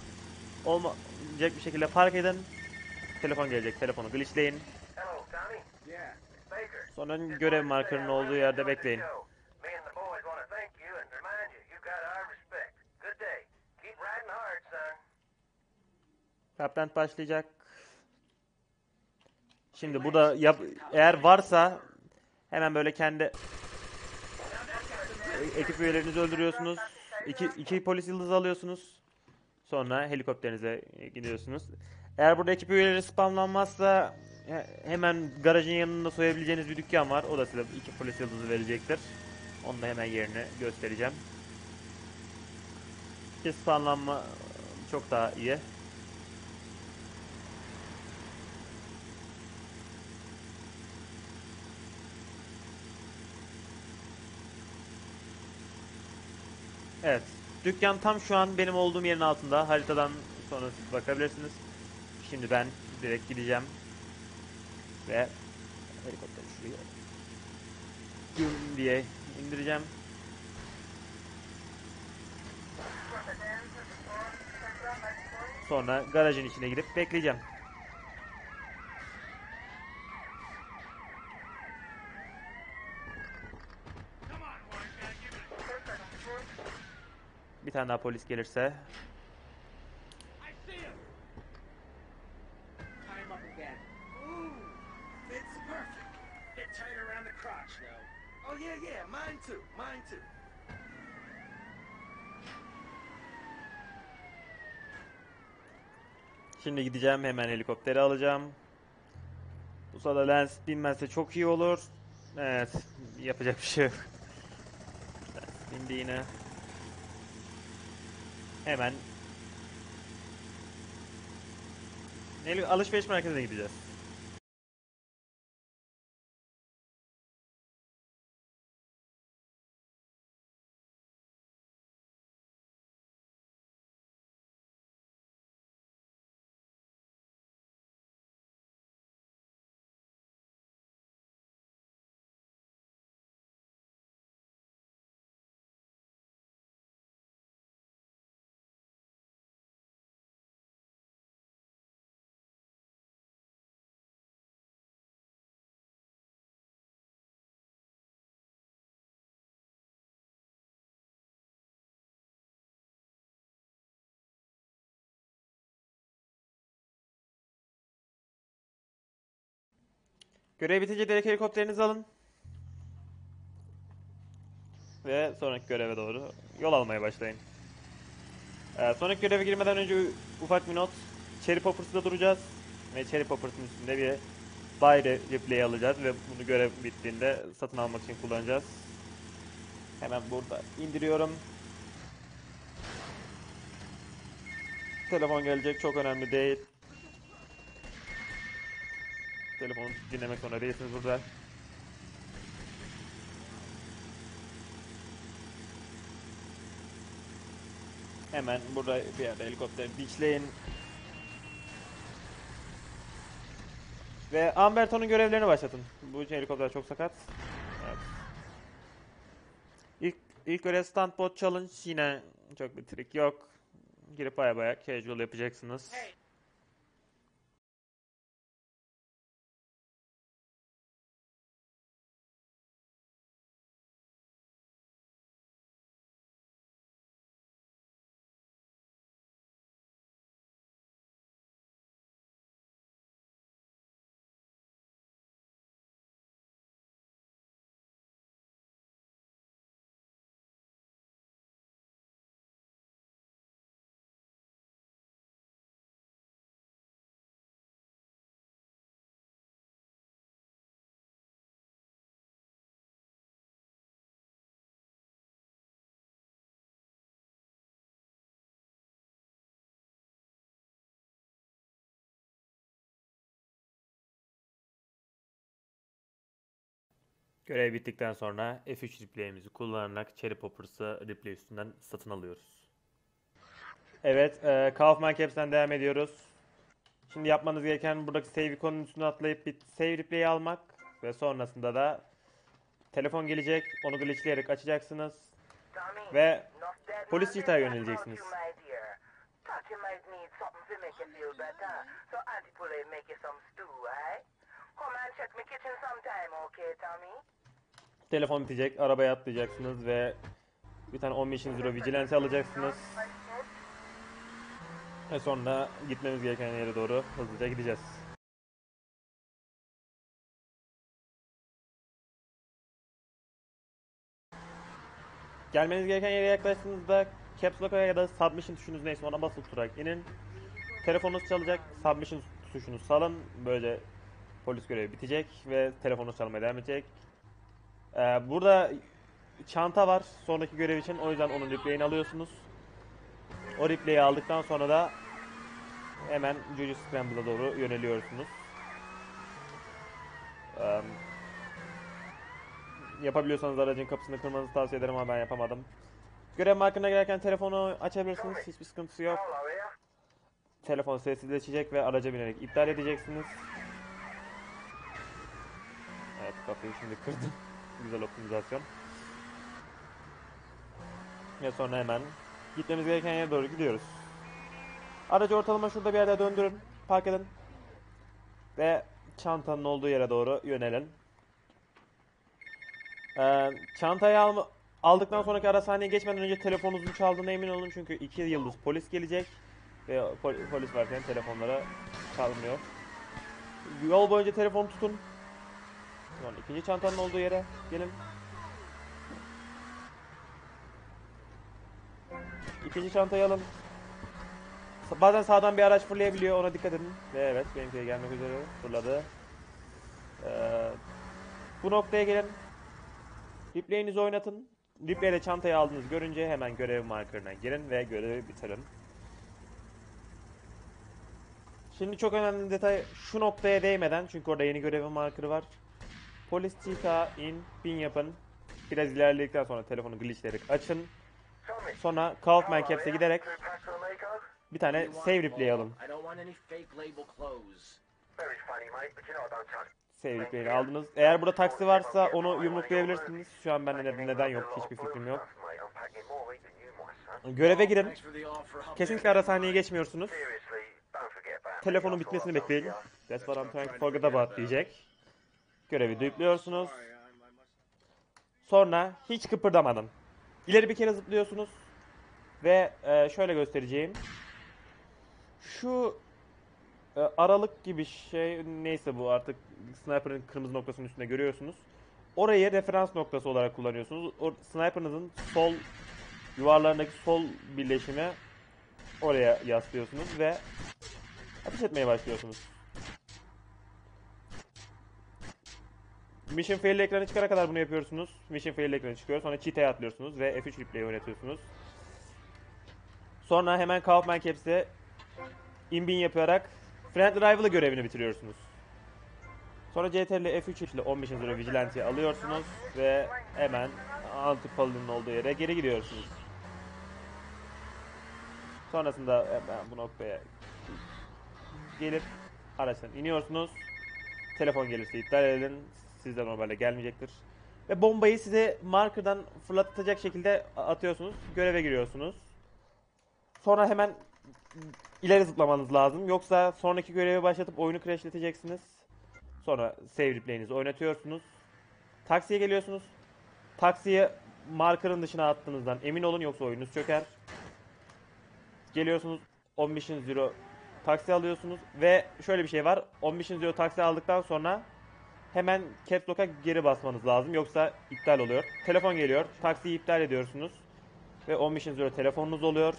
olmayacak bir şekilde park edin. Telefon gelecek. Telefonu glitchleyin. Sonra görev markerının olduğu yerde bekleyin. Me and the boys want to thank you and remind you you got our respect. Good day. Keep riding hard, son. Kaplan başlayacak. Şimdi burada yap eğer varsa hemen böyle kendi ekip üyelerinizi öldürüyorsunuz. İki, iki polis yıldızı alıyorsunuz. Sonra helikopterinize e, gidiyorsunuz. Eğer burada ekip üyeleri spamlanmazsa he- hemen garajın yanında soyabileceğiniz bir dükkan var. O da size iki polis yıldızı verecektir. Onu da hemen yerini göstereceğim. Spamlanma çok daha iyi. Evet. Dükkan tam şu an benim olduğum yerin altında. Haritadan sonra siz bakabilirsiniz. Şimdi ben direkt gideceğim. Ve helikopteri şuraya güm diye indireceğim. Sonra garajın içine girip bekleyeceğim. Bir tane daha polis gelirse I see him. Tie him up again. Ooh, fits perfect. Bit tight around the crotch though. Oh yeah, yeah, mine too, mine too. Şimdi gideceğim hemen helikopteri alacağım. Bu sırada lens binmezse çok iyi olur. Evet yapacak bir şey yok. Lens bindi yine. Hemen alışveriş merkezine gideceğiz. Görev bitince direkt helikopterinizi alın. Ve sonraki göreve doğru yol almaya başlayın. Ee, sonraki göreve girmeden önce ufak bir not. Cherry Poppers'da duracağız. Ve Cherry Poppers'ın üstünde bir buy re- replay alacağız ve bunu görev bittiğinde satın almak için kullanacağız. Hemen burada indiriyorum. Telefon gelecek çok önemli değil. Telefonu dinlemek zorunda değilsiniz burada. Hemen burada bir yerde helikopter beachleyin. Ve Amberton'un görevlerini başlatın. Bu helikopter çok sakat. Evet. İlk, ilk görev Stuntbot Challenge yine çok bir trik yok. Girip baya baya casual yapacaksınız. Görev bittikten sonra F3 replay'imizi kullanarak Cherry Poppers'ı replay üstünden satın alıyoruz. Evet, e, Kaufman Caps'ten devam ediyoruz. Şimdi yapmanız gereken buradaki save ikonunun üstüne atlayıp bir save replay'i almak ve sonrasında da telefon gelecek, onu glitchleyerek açacaksınız ve polis. I yöneleceksiniz. Come and check my kitchen sometime, okay, Tommy? Telefon bitecek, arabaya atlayacaksınız ve bir tane 10 Mission Zero Vigilante alacaksınız. Ve sonra gitmemiz gereken yere doğru hızlıca gideceğiz. Gelmeniz gereken yere yaklaştığınızda Caps Lock'a ya da Submission tuşunuz neyse ona basılı tutarak inin. Telefonunuz çalacak, Submission tuşunu salın. Böylece polis görevi bitecek ve telefonunuz çalmaya devam edecek. Ee, burada çanta var sonraki görev için. O yüzden onun replay'ini alıyorsunuz. O replay'i aldıktan sonra da hemen Juju Scramble'a doğru yöneliyorsunuz. Ee, yapabiliyorsanız aracın kapısını kırmanızı tavsiye ederim ama ben yapamadım. Görev markına girerken telefonu açabilirsiniz. Hiçbir sıkıntısı yok. Telefon sessizleşecek ve araca binerek iptal edeceksiniz. Evet kapıyı şimdi kırdım. Güzel optimizasyon. Ve sonra hemen gitmemiz gereken yere doğru gidiyoruz. Aracı ortalama şurada bir yerde döndürün. Park edin. Ve çantanın olduğu yere doğru yönelin. Ee, çantayı alma, aldıktan sonraki ara sahneye geçmeden önce telefonunuzun çaldığına emin olun. Çünkü iki yıldız polis gelecek. Ve pol- polis varken telefonlara çalmıyor. Yol boyunca telefonu tutun. Sonra ikinci çantanın olduğu yere gelin. İkinci çantayı alın. Bazen sağdan bir araç fırlayabiliyor ona dikkat edin. Ve evet benimkiye gelmek üzere fırladı. Ee, bu noktaya gelin. Replay'inizi oynatın. Replay'de çantayı aldığınızı görünce hemen görev markerına girin ve görevi bitirin. Şimdi çok önemli detay şu noktaya değmeden çünkü orada yeni görevi markerı var. Polis çita in bin yapın. Biraz ilerledikten sonra telefonu glitchleyerek açın. Sonra Kaufman Caps'e giderek bir tane save replay. Save replay'ini aldınız. Eğer burada taksi varsa onu yumruklayabilirsiniz. Şu an bende neden, neden yok hiçbir fikrim yok. Göreve girin. Kesinlikle ara sahneye geçmiyorsunuz. Telefonun bitmesini bekleyin. That's what I'm trying to forget about diyecek. Görevi duyupluyorsunuz. Sonra hiç kıpırdamadan. İleri bir kere zıplıyorsunuz. Ve e, şöyle göstereceğim. Şu e, aralık gibi şey neyse bu artık sniper'ın kırmızı noktasının üstünde görüyorsunuz. Orayı referans noktası olarak kullanıyorsunuz. O sniper'ınızın sol yuvarlarındaki sol birleşimi oraya yaslıyorsunuz ve ateş etmeye başlıyorsunuz. Mission fail ekranı çıkana kadar bunu yapıyorsunuz. Mission fail ekranı çıkıyor. Sonra cheat'e atlıyorsunuz ve F3 replay'i oynatıyorsunuz. Sonra hemen Kaufman Caps'e inbin yaparak Friendly Rival'ı görevini bitiriyorsunuz. Sonra CTRL F3 ile 10 Mission Zero Vigilante'yi alıyorsunuz ve hemen Antipalı'nın olduğu yere geri gidiyorsunuz. Sonrasında hemen bu noktaya gelip araçtan iniyorsunuz. Telefon gelirse iptal edin. Sizde normalde gelmeyecektir. Ve bombayı size markerdan fırlatacak şekilde atıyorsunuz. Göreve giriyorsunuz. Sonra hemen ileri zıplamanız lazım. Yoksa sonraki görevi başlatıp oyunu crashleteceksiniz. Sonra save replay'inizi oynatıyorsunuz. Taksiye geliyorsunuz. Taksiyi markerın dışına attığınızdan emin olun yoksa oyununuz çöker. Geliyorsunuz 10 Mission Zero taksi alıyorsunuz ve şöyle bir şey var. 10 Mission Zero taksi aldıktan sonra hemen Caps Lock'a geri basmanız lazım yoksa iptal oluyor. Telefon geliyor. Taksiyi iptal ediyorsunuz. Ve 10 Mission Zero telefonunuz oluyor.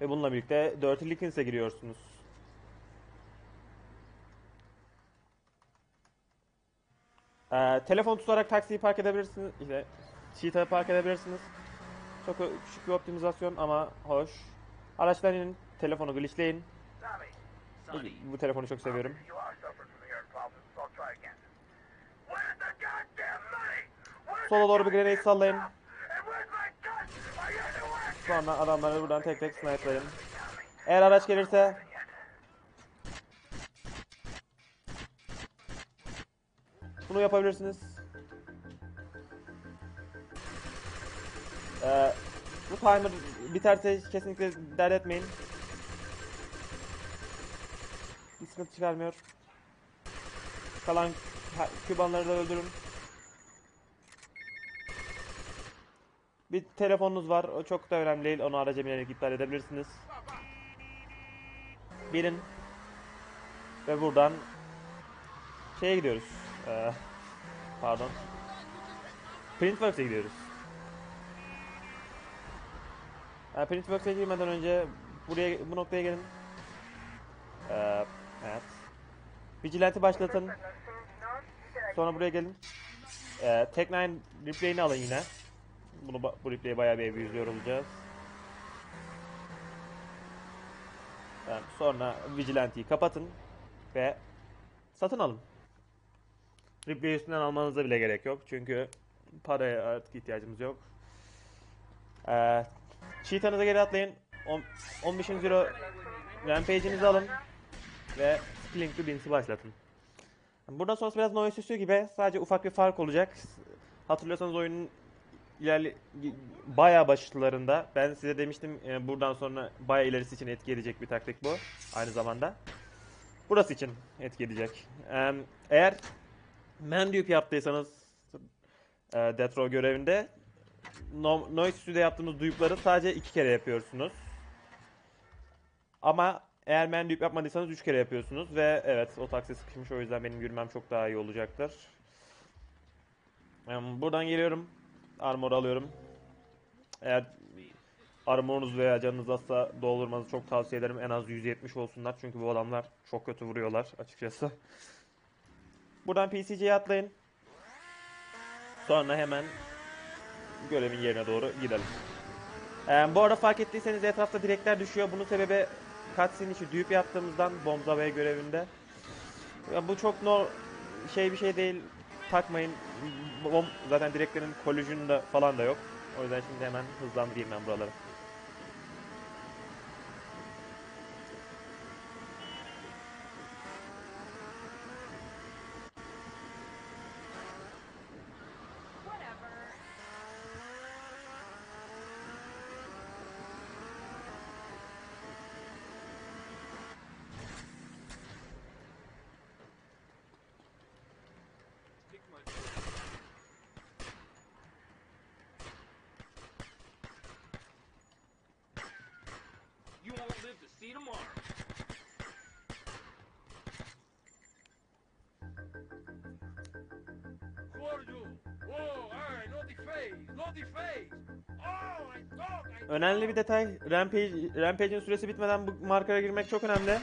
Ve bununla birlikte Dirty Lickens'e giriyorsunuz. Ee, telefon tutarak taksiyi park edebilirsiniz. İşte Cheetah'ı park edebilirsiniz. Çok küçük bir optimizasyon ama hoş. Araçtan inin, telefonu glitchleyin. Bu telefonu çok seviyorum. Sola doğru bir grenade sallayın. Sonra adamları buradan tek tek snipelayın. Eğer araç gelirse bunu yapabilirsiniz. Ee, bu timer biterse kesinlikle dert etmeyin. Bir sıkıntı çıkarmıyor. Kalan Kübanları da öldürün. Bir telefonunuz var. O çok da önemli değil. Onu araca binerek iptal edebilirsiniz. Binin. Ve buradan şeye gidiyoruz. Ee, pardon. Printworks'e gidiyoruz. Ee, Printworks'e girmeden önce buraya bu noktaya gelin. Ee, evet. Vigilante başlatın. Sonra buraya gelin. Ee, Tech 9 replay'ini alın yine. Bunu bu replay'e bayağı bir yüzüyor olacağız. Yani sonra Vigilante'yi kapatın ve satın alın. Replay üstünden almanıza bile gerek yok. Çünkü paraya artık ihtiyacımız yok. Ee, cheat'ınıza geri atlayın. On- 15 euro rampage'inizi alın. Ve Splink to Bins'i başlatın. Buradan sonrası biraz Noise Süsü gibi sadece ufak bir fark olacak. Hatırlıyorsanız oyunun ilerli bayağı başlarında ben size demiştim e, buradan sonra bayağı ilerisi için etki edecek bir taktik bu aynı zamanda. Burası için etki edecek. Em, Eğer Mandupe yaptıysanız e, Death Row görevinde no, Noise Studio yaptığınız duyupları sadece iki kere yapıyorsunuz. Ama eğer Mandupe yapmadıysanız üç kere yapıyorsunuz ve evet o taksi sıkışmış o yüzden benim yürümem çok daha iyi olacaktır. Buradan geliyorum. Armor alıyorum. Eğer armorunuz veya canınız azsa doldurmanızı çok tavsiye ederim. En az 170 olsunlar. Çünkü bu adamlar çok kötü vuruyorlar açıkçası. Buradan PCC'ye atlayın. Sonra hemen görevin yerine doğru gidelim. Ee, bu arada fark ettiyseniz etrafta direkler düşüyor. Bunun sebebi cutscene içi düğüp yaptığımızdan Bombzava'ya görevinde. Ya bu çok no şey bir şey değil. Takmayın. Zaten direklerin da falan da yok. O yüzden şimdi hemen hızlandırayım ben buraları. Whatever. You won't live to see tomorrow. Who are you? Oh, ay, not the face, not the face. Oh, I thought, I Önemli bir detay. Rampage, Rampage'in süresi bitmeden bu markara girmek çok önemli.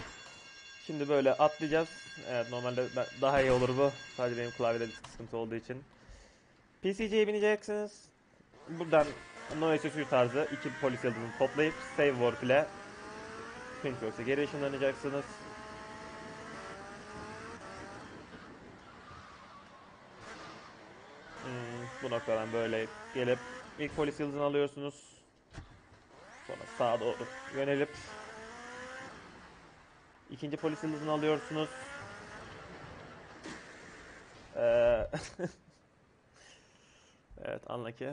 Şimdi böyle atlayacağız. Evet normalde daha iyi olur bu. Sadece benim klavyede bir sıkıntı olduğu için. PCC'ye bineceksiniz. Buradan No SSU tarzı iki polis yıldızını toplayıp Save Warp ile Printworks'e geri ışınlanacaksınız. Hmm, bu noktadan böyle gelip ilk polis yıldızını alıyorsunuz. Sonra sağa doğru yönelip ikinci polis yıldızını alıyorsunuz. Ee, <laughs> evet unlucky.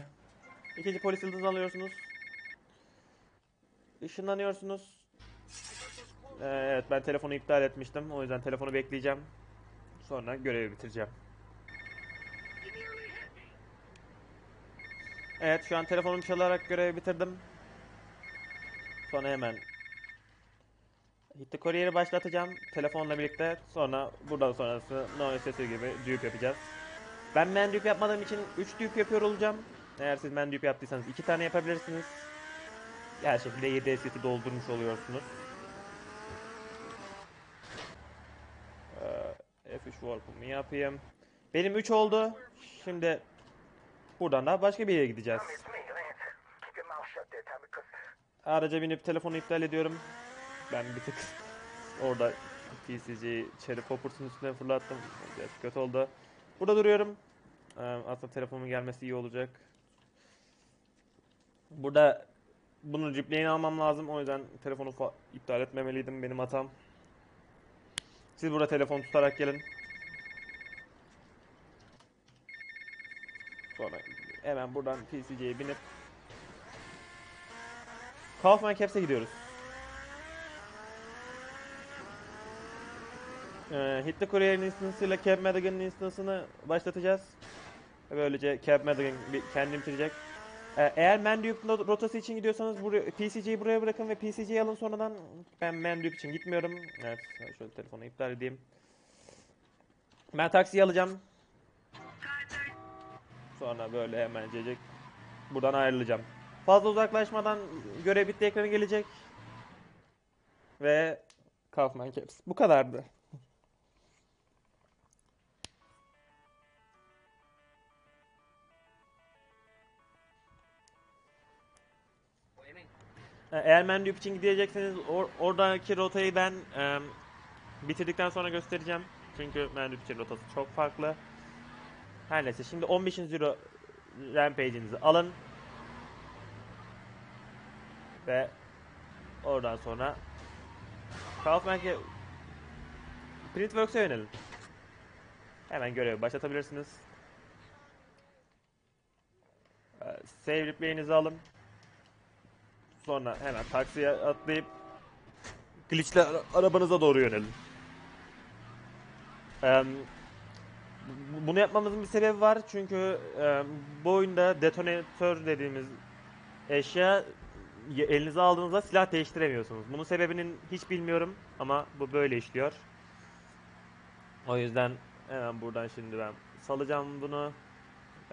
İkinci polis yıldızını alıyorsunuz. Işınlanıyorsunuz. Ee, evet ben telefonu iptal etmiştim. O yüzden telefonu bekleyeceğim. Sonra görevi bitireceğim. Evet şu an telefonum çalarak görevi bitirdim. Sonra hemen Hit the Courier'i başlatacağım telefonla birlikte. Sonra buradan sonrası No SSU gibi dupe yapacağız. Ben man dupe yapmadığım için 3 dupe yapıyor olacağım. Eğer siz man dupe yaptıysanız 2 tane yapabilirsiniz. Her şekilde 7 SS'i doldurmuş oluyorsunuz. F3 warp'umu yapayım. Benim 3 oldu. Şimdi buradan da başka bir yere gideceğiz. Araca binip telefonu iptal ediyorum. Ben bir tık <laughs> orada PCC'yi Cherry Poppers'ın üstüne fırlattım. Biraz kötü oldu. Burada duruyorum. Ee, aslında telefonumun gelmesi iyi olacak. Burada bunun replay'ini almam lazım. O yüzden telefonu iptal etmemeliydim. Benim hatam. Siz burada telefon tutarak gelin. Sonra hemen buradan PCC'ye binip Kaufman Caps'e gidiyoruz. Ee, Hit the Courier instance ile Cap Madigan'ın instance'ını başlatacağız. Böylece Cap Madigan kendini bitirecek. Ee, eğer Manduke rotası için gidiyorsanız buraya, buraya bırakın ve PCC'yi alın sonradan. Ben Manduke için gitmiyorum. Evet, şöyle telefonu iptal edeyim. Ben taksiyi alacağım. Sonra böyle hemen gelecek. Buradan ayrılacağım. Fazla uzaklaşmadan görev bitti ekranı gelecek. Ve Kaufman Caps. Bu kadardı. E, Eğer Mendip için gidecekseniz or- oradaki rotayı ben em, bitirdikten sonra göstereceğim. Çünkü Mendip için rotası çok farklı. Her neyse şimdi 15. euro Rampage'inizi alın. Ve oradan sonra Kaufman'e Printworks'e yönelin. Hemen görevi başlatabilirsiniz. Ee, Save replay'inizi alın. Sonra hemen taksiye atlayıp glitch'le ara- arabanıza doğru yönelin. Bu- bunu yapmamızın bir sebebi var çünkü em, bu oyunda detonatör dediğimiz eşya elinize aldığınızda silah değiştiremiyorsunuz. Bunun sebebinin hiç bilmiyorum ama bu böyle işliyor. O yüzden hemen buradan şimdi ben salacağım bunu.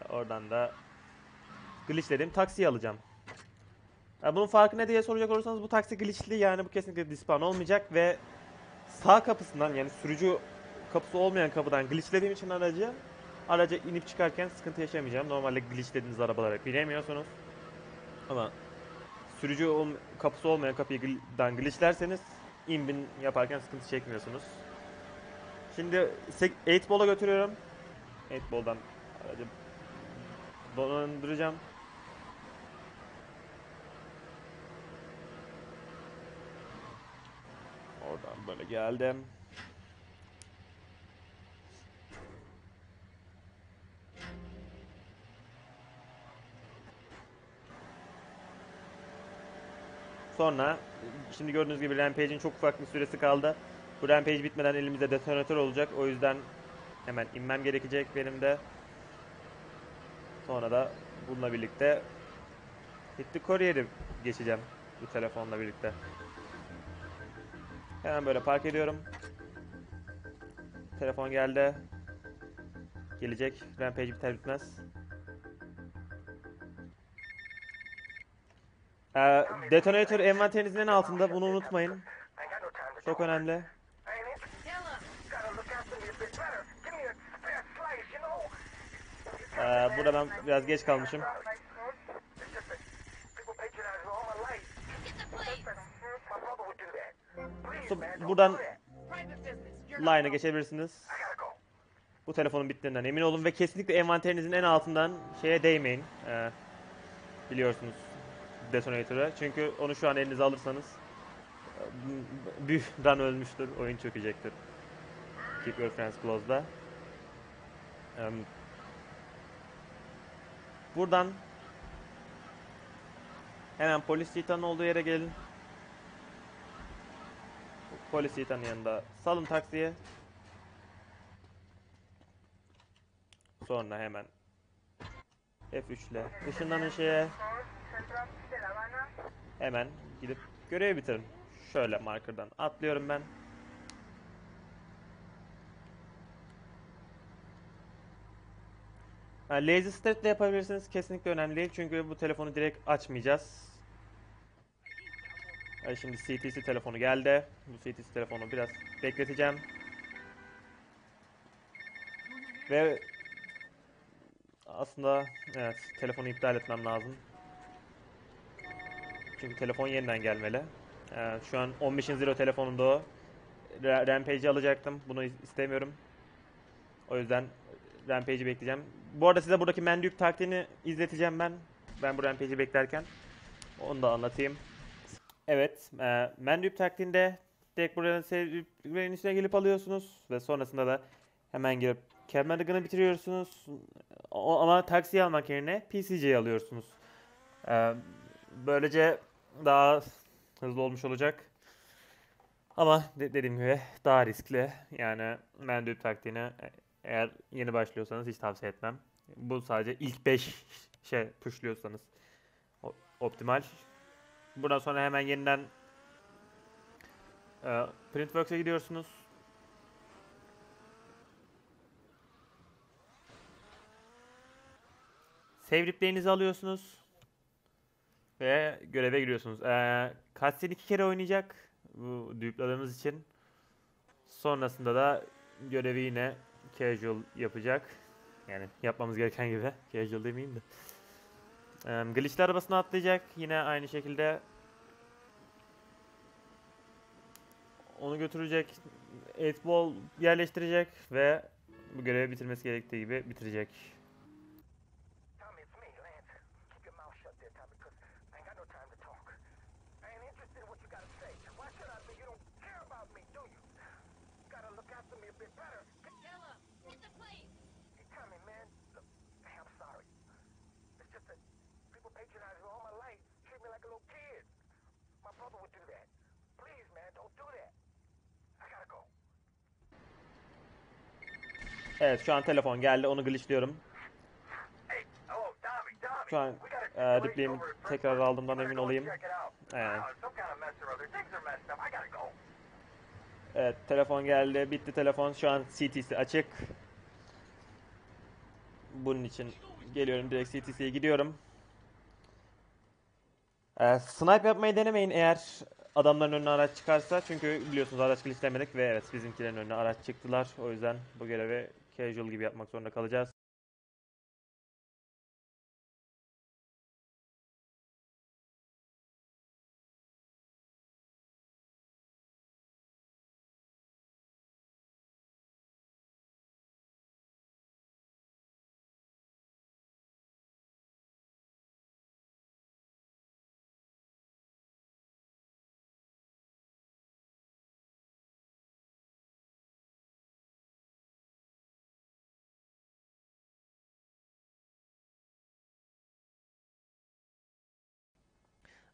Oradan da glitchledim taksiyi alacağım. Bunun farkı ne diye soracak olursanız bu taksi glitchli yani bu kesinlikle dispawn olmayacak ve sağ kapısından yani sürücü kapısı olmayan kapıdan glitchlediğim için aracı araca inip çıkarken sıkıntı yaşamayacağım. Normalde glitchlediğiniz arabalara binemiyorsunuz. Ama sürücü ol- kapısı olmayan kapıdan glitchlerseniz in bin yaparken sıkıntı çekmiyorsunuz. Şimdi 8 ball'a götürüyorum. 8 ball'dan aracı donandıracağım. Oradan böyle geldim. Sonra şimdi gördüğünüz gibi Rampage'in çok ufak bir süresi kaldı. Bu Rampage bitmeden elimizde detonatör olacak. O yüzden hemen inmem gerekecek benim de. Sonra da bununla birlikte Hit the Courier'i geçeceğim bu telefonla birlikte. Hemen böyle park ediyorum. Telefon geldi. Gelecek. Rampage biter bitmez. Ee, detonatör envanterinizin en altında. Bunu unutmayın. Çok önemli. Ee, burada ben biraz geç kalmışım. So, buradan line'a geçebilirsiniz. Bu telefonun bittiğinden emin olun ve kesinlikle envanterinizin en altından şeye değmeyin. Ee, biliyorsunuz detonatöre. Çünkü onu şu an elinize alırsanız e, run <laughs> ölmüştür, oyun çökecektir. Keep your friends close'da. Em, buradan hemen polis citanın olduğu yere gelin. Polis citanın yanında salın taksiye. Sonra hemen F3 ile ışınlanın şeye hemen gidip görevi bitirin. Şöyle markerdan atlıyorum ben. Ha, lazy start de yapabilirsiniz. Kesinlikle önemli değil. Çünkü bu telefonu direkt açmayacağız. Ay şimdi CTC telefonu geldi. Bu CTC telefonu biraz bekleteceğim. Ve aslında evet telefonu iptal etmem lazım. Çünkü telefon yeniden gelmeli. Ee, şu an 15. Zero telefonumda o. Ra- Rampage'i alacaktım. Bunu is- istemiyorum. O yüzden Rampage'i bekleyeceğim. Bu arada size buradaki Mendüp taktiğini izleteceğim ben. Ben bu Rampage'i beklerken. Onu da anlatayım. Evet, e, Mendüp taktiğinde direkt buranın sevdiklerinin üstüne gelip alıyorsunuz ve sonrasında da hemen girip Cameron'ı bitiriyorsunuz. O, ama taksiyi almak yerine PCG'yi alıyorsunuz. E, böylece daha hızlı olmuş olacak. Ama de- dediğim gibi daha riskli. Yani Mendüp taktiğini e- eğer yeni başlıyorsanız hiç tavsiye etmem. Bu sadece ilk 5 şey pushluyorsanız o- optimal. Buradan sonra hemen yeniden e, Printworks'e gidiyorsunuz. Save alıyorsunuz. Ve göreve giriyorsunuz. Ee, cutscene iki kere oynayacak. Bu dupladığımız için. Sonrasında da görevi yine casual yapacak. Yani yapmamız gereken gibi. <laughs> Casual demeyeyim de. Ee, glitchli arabasına atlayacak. Yine aynı şekilde onu götürecek. 8 ball yerleştirecek ve bu görevi bitirmesi gerektiği gibi bitirecek. Tommy, it's me, Lance. Keep your mouth shut there, Tommy, because I ain't got no time to talk. I ain't interested in what you gotta say. Why should I be? You don't care about me, do you? You gotta look after me a bit better. Philip, get the plane. Hey, Tommy, man, look, hey, I'm sorry. It's just that people patronize me all my life, treat me like a little kid. My brother would do that. Please, man, don't do that. I gotta go. Evet şu an telefon geldi onu glitchliyorum. Şu an e, at tekrar aldığımdan emin olayım. Evet. Evet telefon geldi. Bitti telefon. Şu an CTC açık. Bunun için geliyorum direkt CTC'ye gidiyorum. Ee, snipe yapmayı denemeyin eğer adamların önüne araç çıkarsa. Çünkü biliyorsunuz araç glitchlemedik ve evet bizimkilerin önüne araç çıktılar. O yüzden bu görevi casual gibi yapmak zorunda kalacağız.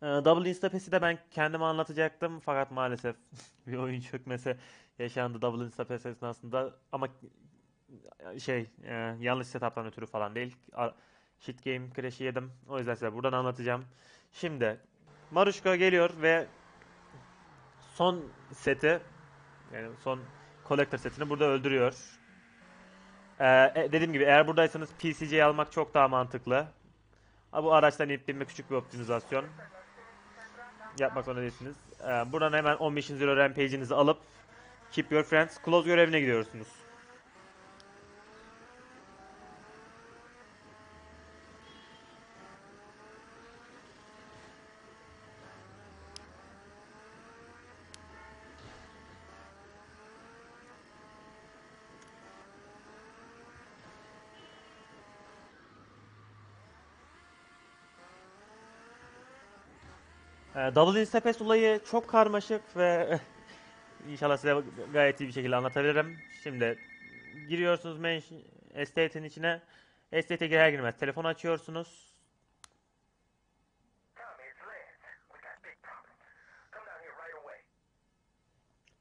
Double Insta Pass'i de ben kendime anlatacaktım fakat maalesef <laughs> bir oyun çökmesi yaşandı Double Insta Pass esnasında ama şey e, yanlış setup'tan ötürü falan değil. Shit game crash'i yedim. O yüzden size buradan anlatacağım. Şimdi Maruşka geliyor ve son seti yani son collector setini burada öldürüyor. Ee, e, dediğim gibi eğer buradaysanız PCG'yi almak çok daha mantıklı. Bu araçtan binme küçük bir optimizasyon. Yapmak zorunda değilsiniz. Ee, buradan hemen 15. Zero Rampage'inizi alıp Keep Your Friends Close görevine gidiyorsunuz. Ee, Double Instapass olayı çok karmaşık ve <laughs> inşallah size gayet iyi bir şekilde anlatabilirim. Şimdi giriyorsunuz main estate'in içine. Estate'e girer girmez telefonu açıyorsunuz.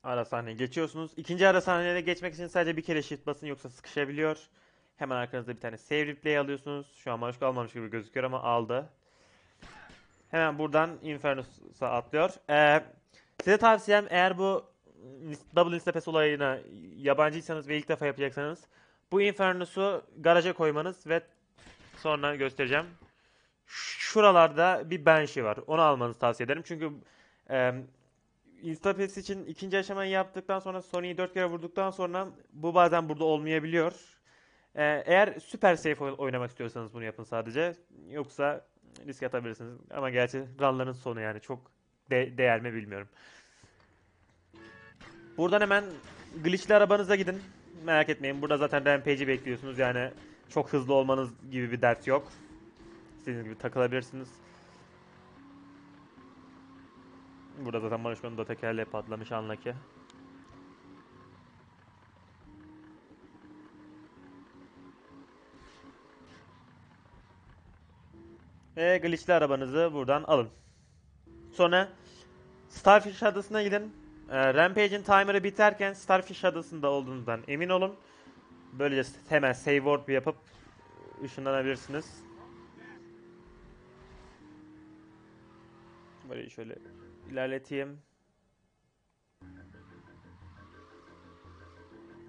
Ara sahneye geçiyorsuneye İkinci ara sahneye geçmek için sadece bir kere shift basın yoksa sıkışabiliyor. Hemen arkanızda bir tane save replay alıyorsunuz. Şu an marş kalmamış gibi gözüküyor ama aldı. Hemen buradan Infernus'a atlıyor. Ee, size tavsiyem eğer bu Double Instapass olayına yabancıysanız ve ilk defa yapacaksanız bu Infernus'u garaja koymanız ve sonra göstereceğim. Şuralarda bir Banshee var. Onu almanızı tavsiye ederim. Çünkü e, Instapass için ikinci aşamayı yaptıktan sonra Sony'yi 4 kere vurduktan sonra bu bazen burada olmayabiliyor. Ee, eğer süper safe oy- oynamak istiyorsanız bunu yapın sadece. Yoksa risk atabilirsiniz. Ama gerçi runların sonu yani çok de- değer mi bilmiyorum. Buradan hemen glitchli arabanıza gidin. Merak etmeyin. Burada zaten Rampage'i bekliyorsunuz. Yani çok hızlı olmanız gibi bir dert yok. İstediğiniz gibi takılabilirsiniz. Burada zaten Maruşko'nun da tekerleği patlamış anla Ve glitchli arabanızı buradan alın. Sonra Starfish adasına gidin. Ee, Rampage'in timer'ı biterken Starfish adasında olduğunuzdan emin olun. Böylece hemen save warp yapıp ışınlanabilirsiniz. Böyle şöyle ilerleteyim.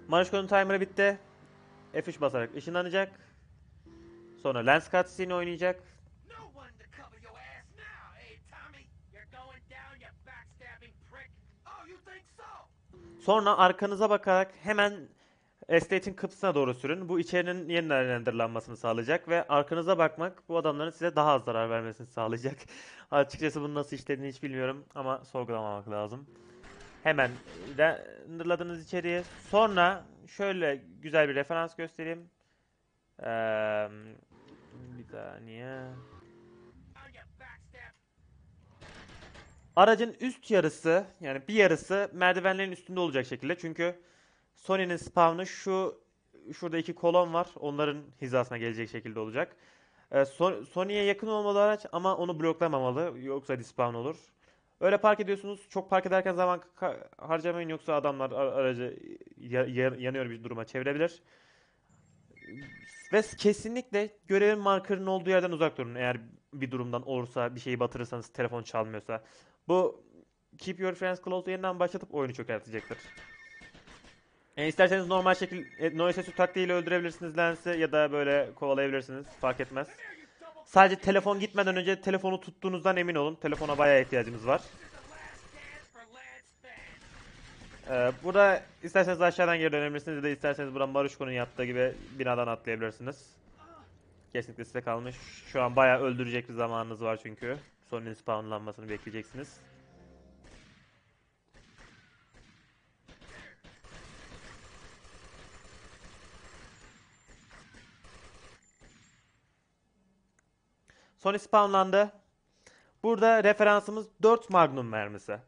Maruşko'nun timer'ı bitti. F3 basarak ışınlanacak. Sonra Lens Cutscene oynayacak. No one to cover your ass now, eh, Tommy? You're going down, you backstabbing prick. Oh, you think so? Sonra arkanıza bakarak hemen estate'in kapısına doğru sürün. Bu içerinin yeniden renderlanmasını sağlayacak ve arkanıza bakmak bu adamların size daha az zarar vermesini sağlayacak. <laughs> Açıkçası bunu nasıl işlediğini hiç bilmiyorum ama sorgulamamak lazım. Hemen renderladınız içeriye. Sonra şöyle güzel bir referans göstereyim. Eee, bir saniye. Down, you backstab. Aracın üst yarısı yani bir yarısı merdivenlerin üstünde olacak şekilde. Çünkü Sony'nin spawn'ı şu şurada iki kolon var. Onların hizasına gelecek şekilde olacak. Ee, Son- Sony'ye yakın olmalı araç ama onu bloklamamalı. Yoksa dispawn olur. Öyle park ediyorsunuz. Çok park ederken zaman harcamayın yoksa adamlar ar- aracı ya- yanıyor bir duruma çevirebilir. Ve kesinlikle görevin markerının olduğu yerden uzak durun. Eğer bir durumdan olursa, bir şeyi batırırsanız, telefon çalmıyorsa. Bu Keep Your Friends Close yeniden başlatıp oyunu çökertecektir. E, isterseniz normal şekil e, noise su taktiğiyle öldürebilirsiniz Lens'i ya da böyle kovalayabilirsiniz. Fark etmez. Sadece telefon gitmeden önce telefonu tuttuğunuzdan emin olun. Telefona bayağı ihtiyacımız var. Ee, burada isterseniz aşağıdan geri dönebilirsiniz ya da isterseniz buradan Maruşko'nun yaptığı gibi binadan atlayabilirsiniz. Kesinlikle size kalmış. Şu an bayağı öldürecek bir zamanınız var çünkü. Sony'nin spawnlanmasını bekleyeceksiniz. Sony spawnlandı. Burada referansımız 4 Magnum mermisi.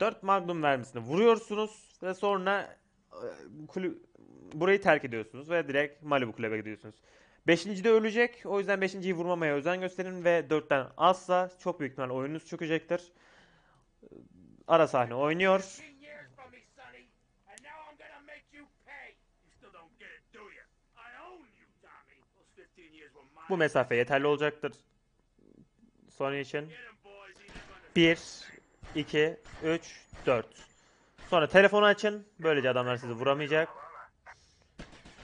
4 Magnum mermisini vuruyorsunuz ve sonra e, kulü- burayı terk ediyorsunuz ve direkt Malibu Club'a gidiyorsunuz. Beşinci de ölecek. O yüzden beşinciyi vurmamaya özen gösterin ve 4'ten azsa çok büyük ihtimal oyununuz çökecektir. Ara sahne oynuyor. 15 years from me, Sonny, and now I'm gonna make you pay. You still don't get it, do you? I own you, Tommy. Those 15 years were mine. Bu mesafe yeterli olacaktır. Sony için. Get 'em, boys. He never 1, 2, 3, 4. Sonra telefonu açın. Böylece adamlar sizi vuramayacak.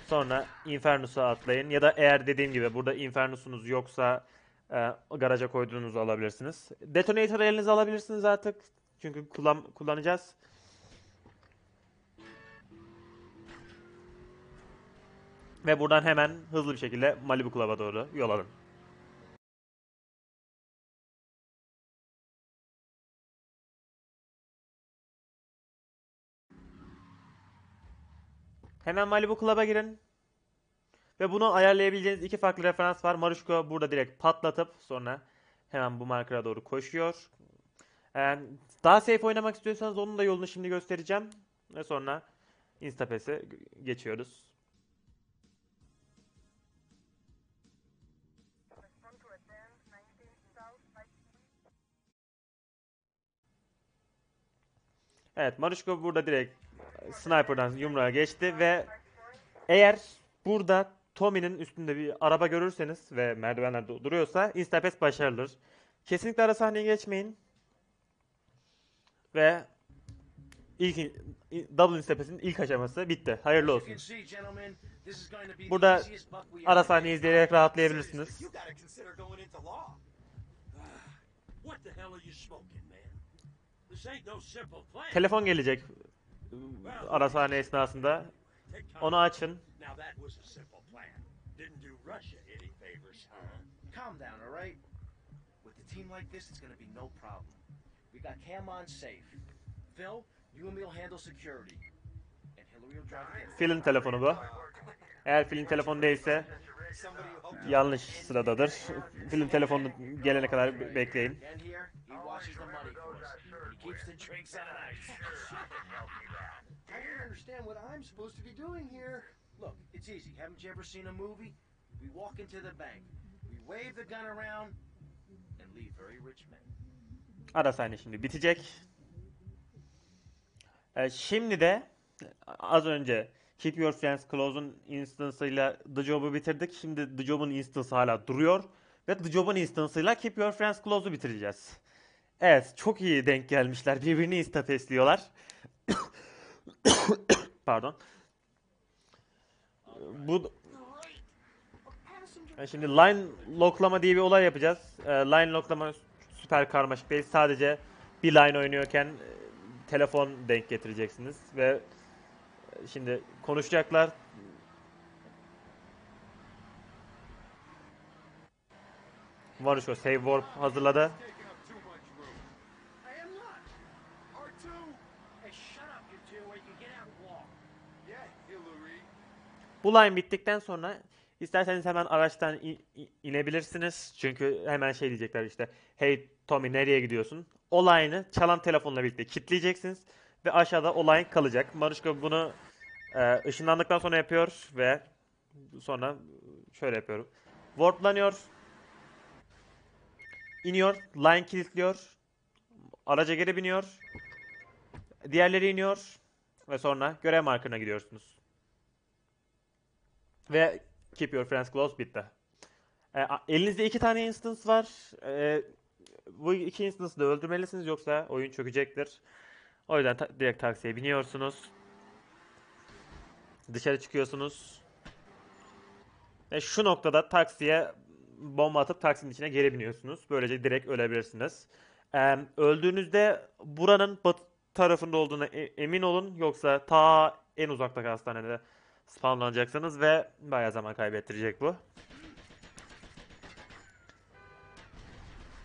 Sonra Infernus'a atlayın. Ya da eğer dediğim gibi burada Infernus'unuz yoksa e, garaja koyduğunuzu alabilirsiniz. Detonator'ı elinize alabilirsiniz artık. Çünkü kullan kullanacağız. Ve buradan hemen hızlı bir şekilde Malibu Club'a doğru yol alın. Hemen Malibu Club'a girin. Ve bunu ayarlayabileceğiniz iki farklı referans var. Maruşko burada direkt patlatıp sonra hemen bu markera doğru koşuyor. Daha safe oynamak istiyorsanız onun da yolunu şimdi göstereceğim. Ve sonra Instapass'e geçiyoruz. Evet Maruşko burada direkt sniper'dan yumruğa geçti ve eğer burada Tommy'nin üstünde bir araba görürseniz ve merdivenlerde duruyorsa Instapass başarılıdır. Kesinlikle ara sahneye geçmeyin. Ve ilk Double Instapass'in ilk aşaması bitti. Hayırlı olsun. Burada ara sahneyi izleyerek rahatlayabilirsiniz. <sighs> Telefon gelecek ara sahne esnasında. Take time. Onu açın. Now that was a simple plan. Didn't do Russia any favors, huh? Calm down, all right? With a team like this, it's gonna be no problem. We got Cam on safe. Phil, you and me'll handle security. And Hillary will drive you. Filin telefonu bu. Eğer filin telefonu değilse yanlış sıradadır. Film telefonu gelene kadar be- bekleyin. I don't understand what I'm supposed to be doing here. Look, it's easy. Haven't you ever seen a movie? We walk into the bank, we wave the gun around, and leave very rich men. Ara sahne şimdi bitecek. Ee, şimdi de az önce Keep Your Friends Close'un instance'ıyla The Job'u bitirdik. Şimdi The Job'un instance hala duruyor. Ve The Job'un instance'ıyla Keep Your Friends Close'u bitireceğiz. Evet, çok iyi denk gelmişler. Birbirini insta <coughs> Pardon. Bu Yani şimdi line locklama diye bir olay yapacağız. Ee, line locklama süper karmaşık değil. Sadece bir line oynuyorken e, telefon denk getireceksiniz ve e, şimdi konuşacaklar. Varuşo save warp hazırladı. I am not. R2. Hey, shut up, you two, or you can get out and walk. Yeah, Hillary. Bu line bittikten sonra isterseniz hemen araçtan in- in- inebilirsiniz. Çünkü hemen şey diyecekler işte. Hey Tommy nereye gidiyorsun? O line'ı çalan telefonla birlikte kilitleyeceksiniz. Ve aşağıda o line kalacak. Maruşko bunu e, ışınlandıktan sonra yapıyor ve sonra şöyle yapıyorum. Warplanıyor. iniyor. Line kilitliyor. Araca geri biniyor. Diğerleri iniyor. Ve sonra görev markına gidiyorsunuz. Ve Keep Your Friends Close bitti. E, elinizde iki tane instance var. E, bu iki instance'ı da öldürmelisiniz yoksa oyun çökecektir. O yüzden ta- direkt taksiye biniyorsunuz. Dışarı çıkıyorsunuz. Ve şu noktada taksiye bomba atıp taksinin içine geri biniyorsunuz. Böylece direkt ölebilirsiniz. E, öldüğünüzde buranın batı tarafında olduğuna e- emin olun. Yoksa ta en uzaktaki hastanede spawnlanacaksınız ve bayağı zaman kaybettirecek bu.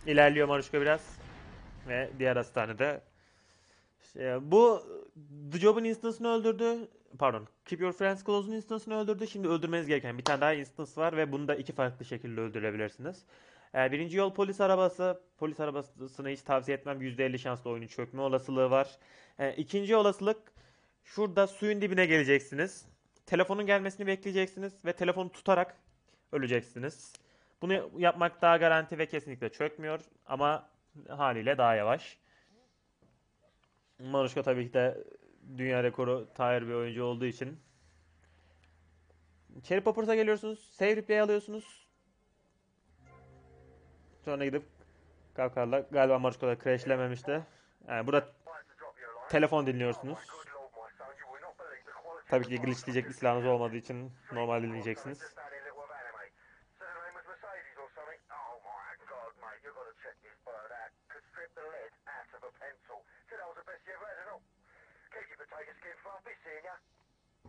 İlerliyor Maruşka biraz. Ve diğer hastanede. Şey, bu The Job'un instance'ını öldürdü. Pardon. Keep Your Friends Close'un instance'ını öldürdü. Şimdi öldürmeniz gereken bir tane daha instance var ve bunu da iki farklı şekilde öldürebilirsiniz. Ee, birinci yol polis arabası. Polis arabasını hiç tavsiye etmem. %50 şansla oyunun çökme olasılığı var. Ee, ikinci olasılık şurada suyun dibine geleceksiniz. Telefonun gelmesini bekleyeceksiniz ve telefonu tutarak öleceksiniz. Bunu yapmak daha garanti ve kesinlikle çökmüyor ama haliyle daha yavaş. Marushka tabii ki de dünya rekoru tahir bir oyuncu olduğu için. Cherry Poppers'a geliyorsunuz. Save replay alıyorsunuz. Sonra gidip Kavkar'la galiba Marushka da crashlememişti. Yani burada telefon dinliyorsunuz. Tabii ki glitchleyecek bir silahınız olmadığı için normal dinleyeceksiniz.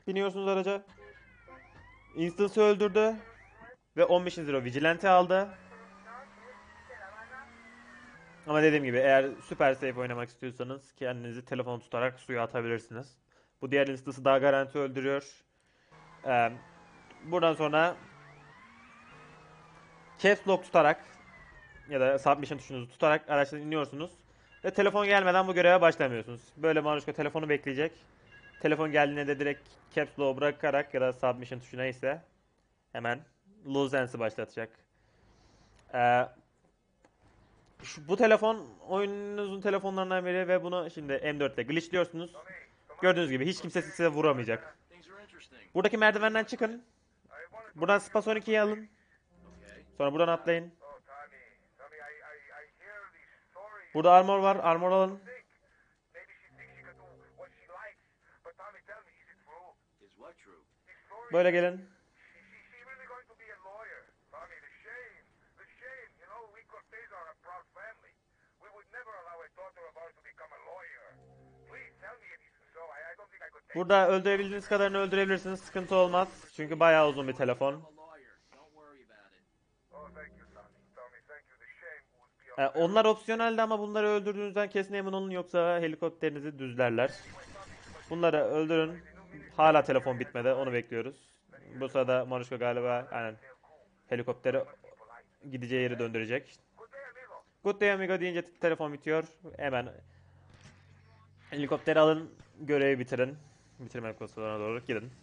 Biniyorsunuz araca. Instance'ı öldürdü. Ve 15 lira vigilante aldı. Ama dediğim gibi eğer süper safe oynamak istiyorsanız kendinizi telefon tutarak suya atabilirsiniz. Bu diğer instance'ı daha garanti öldürüyor. Ee, buradan sonra caps lock tutarak ya da submission tuşunuzu tutarak araçtan iniyorsunuz. Ve telefon gelmeden bu göreve başlamıyorsunuz. Böyle Manushka telefonu bekleyecek. Telefon geldiğinde de direkt caps lock'u bırakarak ya da submission tuşu neyse hemen lose hands'ı başlatacak. Ee, şu, bu telefon oyununuzun telefonlarından biri ve bunu şimdi M4'te glitchliyorsunuz. Gördüğünüz gibi hiç kimse size vuramayacak. Buradaki merdivenden çıkın. Buradan Spas 12'yi alın. Sonra buradan atlayın. Oh, Tommy, Tommy, I, I, I hear Burada öldürebildiğiniz kadarını öldürebilirsiniz. Sıkıntı olmaz. Çünkü bayağı uzun bir telefon. Ee, onlar opsiyoneldi ama bunları öldürdüğünüzden kesin emin olun yoksa helikopterinizi düzlerler. Bunları öldürün. Hala telefon bitmedi. Onu bekliyoruz. Bu sırada Marushka galiba yani helikopteri gideceği yeri döndürecek. Good day amigo deyince telefon bitiyor. Hemen helikopteri alın, görevi bitirin. Bitirme noktasına doğru gidin.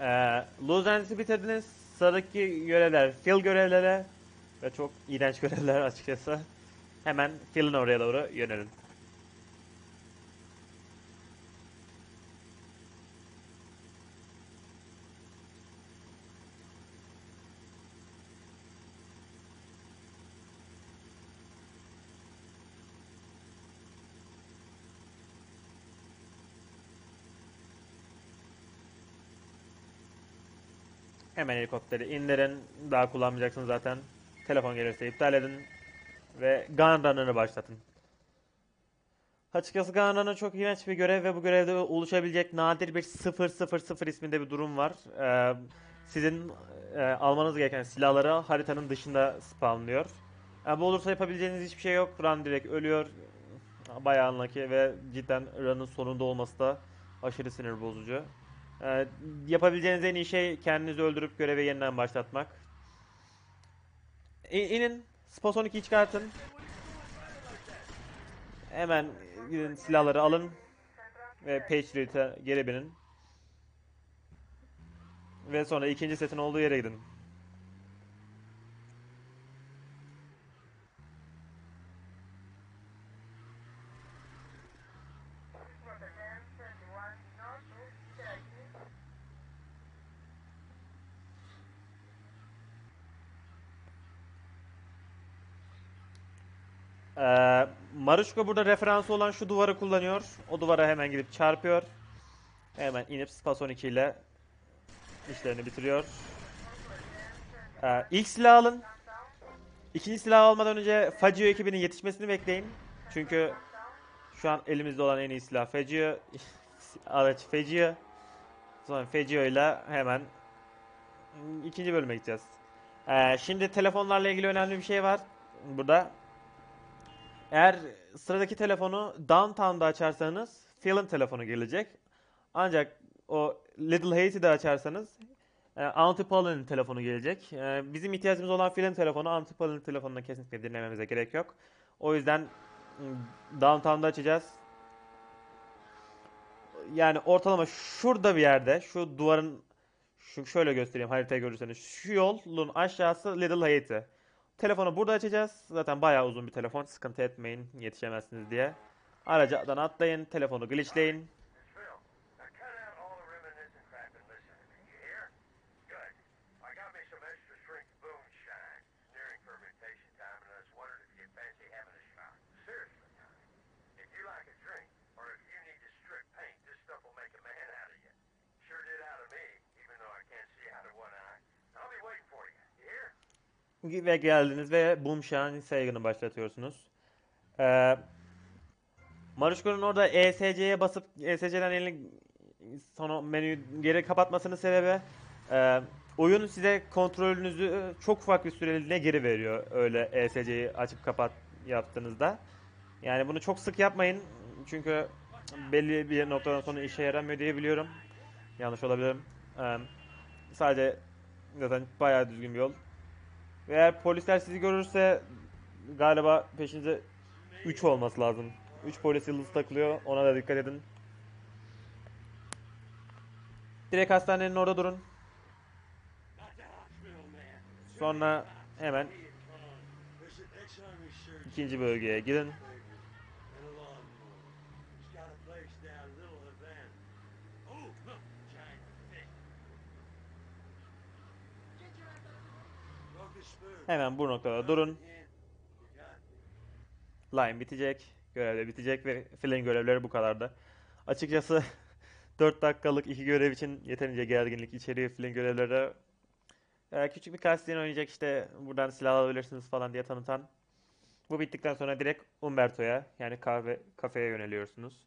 Ee, Los Angeles'ı bitirdiniz. Sıradaki görevler Phil görevleri ve çok iğrenç görevler <laughs> açıkçası. Hemen Phil'in oraya doğru yönelin. Hemen helikopteri indirin. Daha kullanmayacaksınız zaten. Telefon gelirse iptal edin. Ve Gun Runner'ı başlatın. Açıkçası Gun Runner çok iğrenç bir görev ve bu görevde oluşabilecek nadir bir 000 isminde bir durum var. Ee, sizin e, almanız gereken silahları haritanın dışında spamlıyor. Yani bu olursa yapabileceğiniz hiçbir şey yok. Run direkt ölüyor. Bayağı unlucky ve cidden run'ın sonunda olması da aşırı sinir bozucu. Ee, yapabileceğiniz en iyi şey kendinizi öldürüp görevi yeniden başlatmak. İ- inin. Spot 12'yi çıkartın. Hemen gidin silahları alın. Ve Patriot'a geri binin. Ve sonra ikinci setin olduğu yere gidin. Ee, Marushka burada referansı olan şu duvarı kullanıyor. O duvara hemen gidip çarpıyor. Hemen inip Spas 12 ile işlerini bitiriyor. Ee, ilk silah alın. İkinci silah almadan önce Fagio ekibinin yetişmesini bekleyin. Çünkü şu an elimizde olan en iyi silah Fagio. <laughs> Araç Fagio. Sonra Fagio ile hemen ikinci bölüme gideceğiz. Ee, şimdi telefonlarla ilgili önemli bir şey var. Burada eğer sıradaki telefonu Downtown'da açarsanız Phil'in telefonu gelecek. Ancak o Little Hazy'de açarsanız e, Pauline'in telefonu gelecek. E, bizim ihtiyacımız olan Phil'in telefonu Auntie Pauline'in telefonuna kesinlikle dinlememize gerek yok. O yüzden m, Downtown'da açacağız. Yani ortalama şurada bir yerde, şu duvarın şu şöyle göstereyim haritayı görürseniz. Şu yolun aşağısı Little Haiti. Telefonu burada açacağız. Zaten bayağı uzun bir telefon. Sıkıntı etmeyin yetişemezsiniz diye. Aracadan atlayın. Telefonu glitchleyin. Phil, now cut out all the reminiscing crap and listen to me. You hear? Good. I got me some extra shrink moonshine. It's nearing fermentation time, and I was wondering if you'd fancy having a shot. Seriously, honey. If you like a drink, or if you need to strip paint, this stuff will make a man out of you. Sure did out of me, even though I can't see out of one eye. I'll be waiting for you. You hear? Ve geldiniz ve Boomshine Sagan'ı başlatıyorsunuz. Ee, Maruşko'nun orada ESC'ye basıp ESC'den elini sonra menüyü geri kapatmasının sebebi e, oyun size kontrolünüzü çok ufak bir süreliğine geri veriyor öyle ESC'yi açıp kapat yaptığınızda. Yani bunu çok sık yapmayın çünkü belli bir noktadan sonra işe yaramıyor diye biliyorum. Yanlış olabilirim. Ee, sadece zaten bayağı düzgün bir yol. Ve eğer polisler sizi görürse galiba peşinize 3 olması lazım. 3 polis yıldızı takılıyor. Ona da dikkat edin. Direkt hastanenin orada durun. Sonra hemen ikinci bölgeye gidin. Hemen bu noktada durun. Line bitecek. Görev de bitecek ve filan görevleri bu kadardı. Açıkçası <laughs> 4 dakikalık iki görev için yeterince gerginlik içeriyor filan görevlere. Ee, küçük bir cutscene oynayacak işte buradan silah alabilirsiniz falan diye tanıtan. Bu bittikten sonra direkt Umberto'ya yani kahve kafeye yöneliyorsunuz.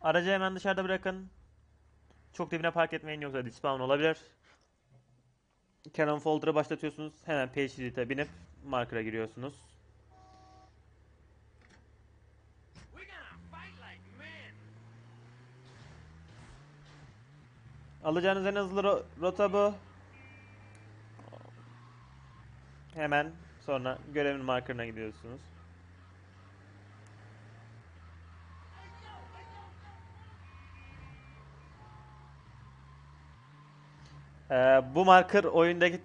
Aracı hemen dışarıda bırakın. Çok dibine park etmeyin yoksa despawn olabilir. Canon Folder'ı başlatıyorsunuz. Hemen Page Edit'e binip marker'a giriyorsunuz. Alacağınız en hızlı ro- rota bu. Hemen sonra görevin markerına gidiyorsunuz. Ee, bu marker oyundaki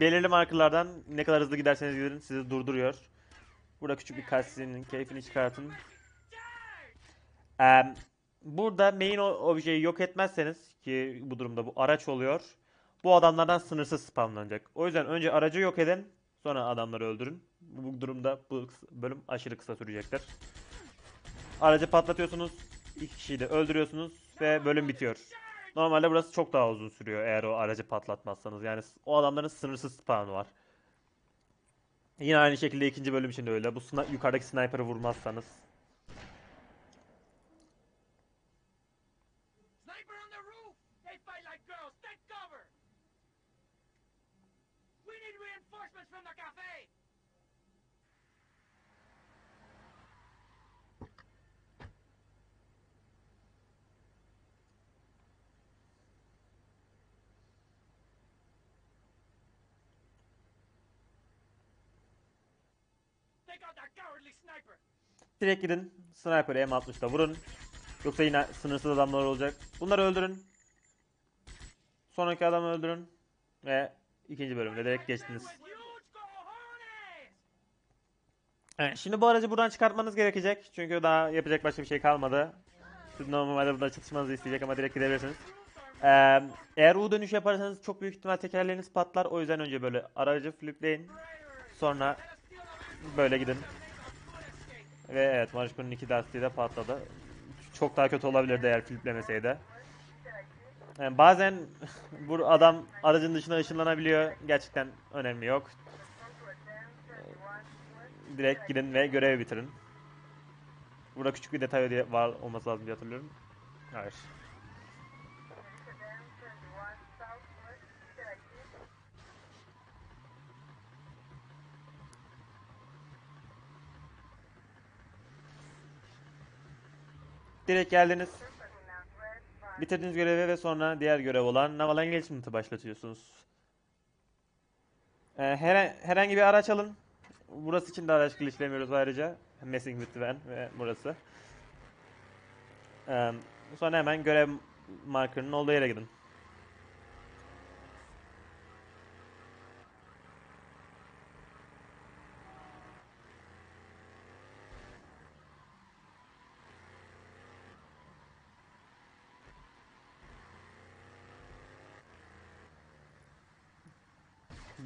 belirli markerlardan ne kadar hızlı giderseniz gidin sizi durduruyor. Burada küçük bir cutscene'in keyfini çıkartın. Ee, burada main objeyi yok etmezseniz ki bu durumda bu araç oluyor. Bu adamlardan sınırsız spamlanacak. O yüzden önce aracı yok edin, sonra adamları öldürün. Bu durumda bu bölüm aşırı kısa sürecektir. Aracı patlatıyorsunuz, iki kişiyi de öldürüyorsunuz ve bölüm bitiyor. Normalde burası çok daha uzun sürüyor eğer o aracı patlatmazsanız. Yani o adamların sınırsız spawn'ı var. Yine aynı şekilde ikinci bölüm için de öyle. Bu yukarıdaki sniper'ı vurmazsanız. Sniper on the roof! They fight like girls. Take cover! We need reinforcements from the cafe! Take out that cowardly sniper! Direkt gidin sniper'ı M60'da vurun. Yoksa yine sınırsız adamlar olacak. Bunları öldürün. Sonraki adamı öldürün. Ve ikinci bölümde direkt geçtiniz. Evet, şimdi bu aracı buradan çıkartmanız gerekecek. Çünkü daha yapacak başka bir şey kalmadı. Siz normalde burada çatışmanızı isteyecek ama direkt gidebilirsiniz. Ee, eğer U dönüş yaparsanız çok büyük ihtimal tekerleriniz patlar. O yüzden önce böyle aracı flipleyin. Sonra böyle gidin. Ve evet Marisko'nun iki lastiği de patladı. Çok daha kötü olabilirdi eğer fliplemeseydi. Yani bazen <laughs> bu adam aracın dışına ışınlanabiliyor. Gerçekten önemi yok. Direkt gidin ve görevi bitirin. Burada küçük bir detay var olması lazım diye hatırlıyorum. Hayır. Direkt geldiniz. Bitirdiğiniz görevi ve sonra diğer görev olan Naval Engagement'ı başlatıyorsunuz. Ee, her, herhangi bir araç alın. Burası için de araç glitchlemiyoruz ayrıca. Messing with Van ve burası. Ee, sonra hemen görev markerının olduğu yere gidin.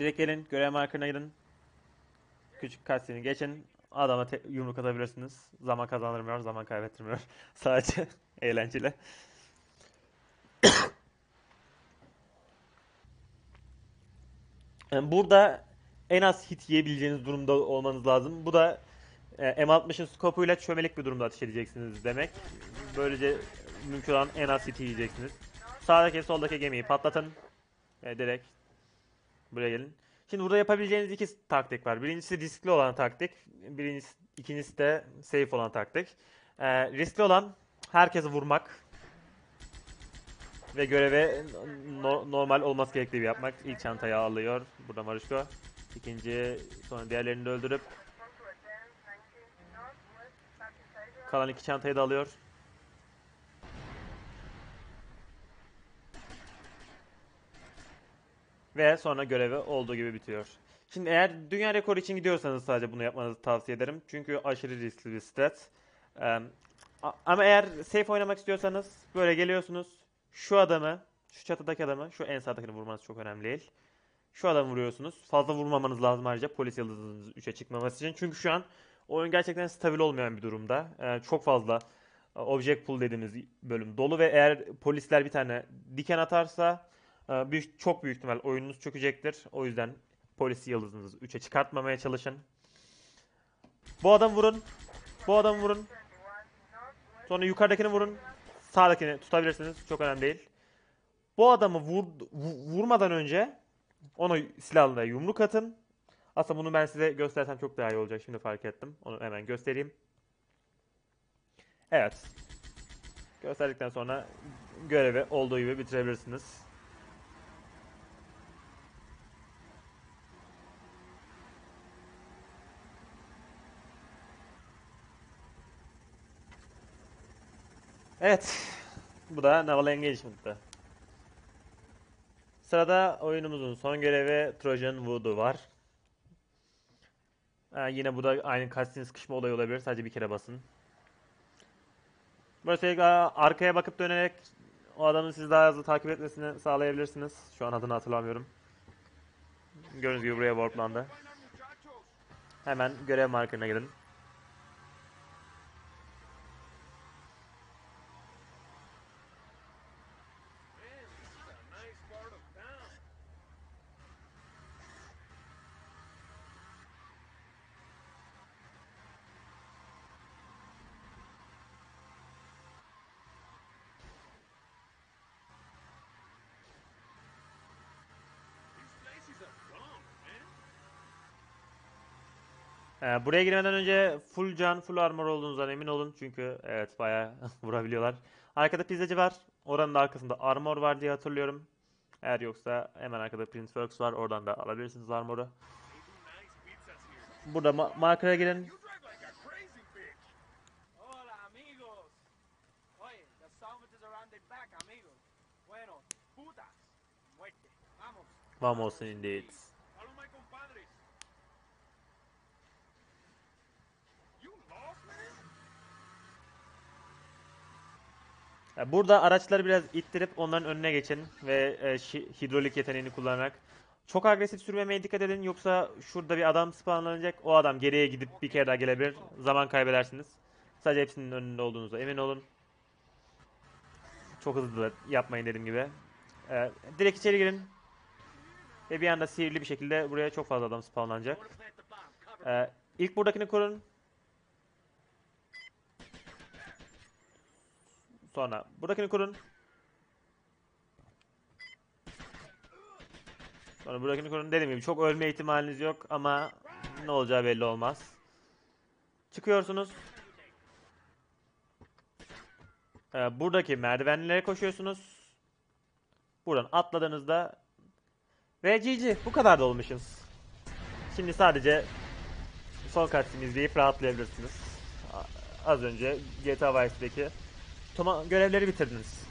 Direkt gelin görev markerına gidin. Küçük cutscene'i geçin. Adama te- yumruk atabilirsiniz. Zaman kazandırmıyor, zaman kaybettirmiyor. <laughs> Sadece <laughs> eğlenceli. Yani burada en az hit yiyebileceğiniz durumda olmanız lazım. Bu da e, M60'ın skopuyla çömelik bir durumda ateş edeceksiniz demek. Böylece mümkün olan en az hit yiyeceksiniz. Sağdaki soldaki gemiyi patlatın. Ve direkt buraya gelin. Şimdi burada yapabileceğiniz iki taktik var. Birincisi riskli olan taktik. Birincisi, ikincisi de safe olan taktik. Ee, riskli olan herkesi vurmak ve göreve no- normal olması gerektiği yapmak. İlk çantayı alıyor. Burada Maruşko. İkinci sonra diğerlerini de öldürüp kalan iki çantayı da alıyor. Ve sonra görevi olduğu gibi bitiyor. Şimdi eğer dünya rekoru için gidiyorsanız sadece bunu yapmanızı tavsiye ederim. Çünkü aşırı riskli bir stat. Ee, ama eğer safe oynamak istiyorsanız böyle geliyorsunuz. Şu adamı, şu çatıdaki adamı, şu en sağdakini vurmanız çok önemli değil. Şu adamı vuruyorsunuz. Fazla vurmamanız lazım ayrıca polis yıldızınız 3'e çıkmaması için. Çünkü şu an oyun gerçekten stabil olmayan bir durumda. Ee, çok fazla object pool dediğimiz bölüm dolu ve eğer polisler bir tane diken atarsa e, büyük, çok büyük ihtimal oyununuz çökecektir. O yüzden polis yıldızınızı 3'e çıkartmamaya çalışın. Bu adamı vurun. Bu adamı vurun. Sonra yukarıdakini vurun. Sağdakini tutabilirsiniz. Çok önemli değil. Bu adamı vur, vu- vurmadan önce ona silahla yumruk atın. Aslında bunu ben size göstersem çok daha iyi olacak. Şimdi fark ettim. Onu hemen göstereyim. Evet. Gösterdikten sonra görevi olduğu gibi bitirebilirsiniz. Evet. Bu da Naval Engagement'tı. Sırada oyunumuzun son görevi Trojan Voodoo var. Ha, yine bu da aynı cutscene sıkışma olayı olabilir. Sadece bir kere basın. Böylelikle arkaya bakıp dönerek o adamın sizi daha hızlı takip etmesini sağlayabilirsiniz. Şu an adını hatırlamıyorum. Gördüğünüz gibi buraya warplandı. Hemen görev markerına gidin. Ee, buraya girmeden önce full can, full armor olduğunuzdan emin olun. Çünkü evet bayağı <laughs> vurabiliyorlar. Arkada pizzacı var. Oranın da arkasında armor var diye hatırlıyorum. Eğer yoksa hemen arkada Prince Works var. Oradan da alabilirsiniz armoru. Burada ma- marker'a girin. You drive like a crazy bitch. Hola, amigos. Oye, the sandwiches are on the back, amigos. Bueno, putas. Muerte. Vamos. Vamos indeed. Follow my compadres. You lost, man? Ya Burada araçları biraz ittirip onların önüne geçin ve e, hidrolik yeteneğini kullanarak. Çok agresif sürmemeye dikkat edin yoksa şurada bir adam spawnlanacak. O adam geriye gidip bir kere daha gelebilir. Zaman kaybedersiniz. Sadece hepsinin önünde olduğunuza emin olun. Çok hızlı da yapmayın dediğim gibi. E, direkt içeri girin. Ve bir anda sihirli bir şekilde buraya çok fazla adam spawnlanacak. E, ilk buradakini kurun. Sonra buradakini kurun. Sonra buradakini kurun. Dediğim gibi çok ölme ihtimaliniz yok ama ne olacağı belli olmaz. Çıkıyorsunuz. Ee, buradaki merdivenlere koşuyorsunuz. Buradan atladığınızda ve GG bu kadar da olmuşuz. Şimdi sadece son cutscene izleyip rahatlayabilirsiniz. Az önce GTA Vice'deki Toma görevleri bitirdiniz.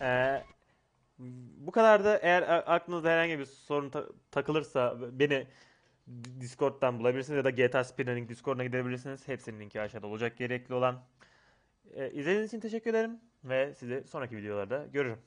Ee, bu kadar da eğer aklınızda herhangi bir sorun ta- takılırsa beni Discord'dan bulabilirsiniz ya da GTA Speedrunning Discord'una gidebilirsiniz. Hepsinin linki aşağıda olacak gerekli olan. Ee, izlediğiniz için teşekkür ederim ve sizi sonraki videolarda görürüm.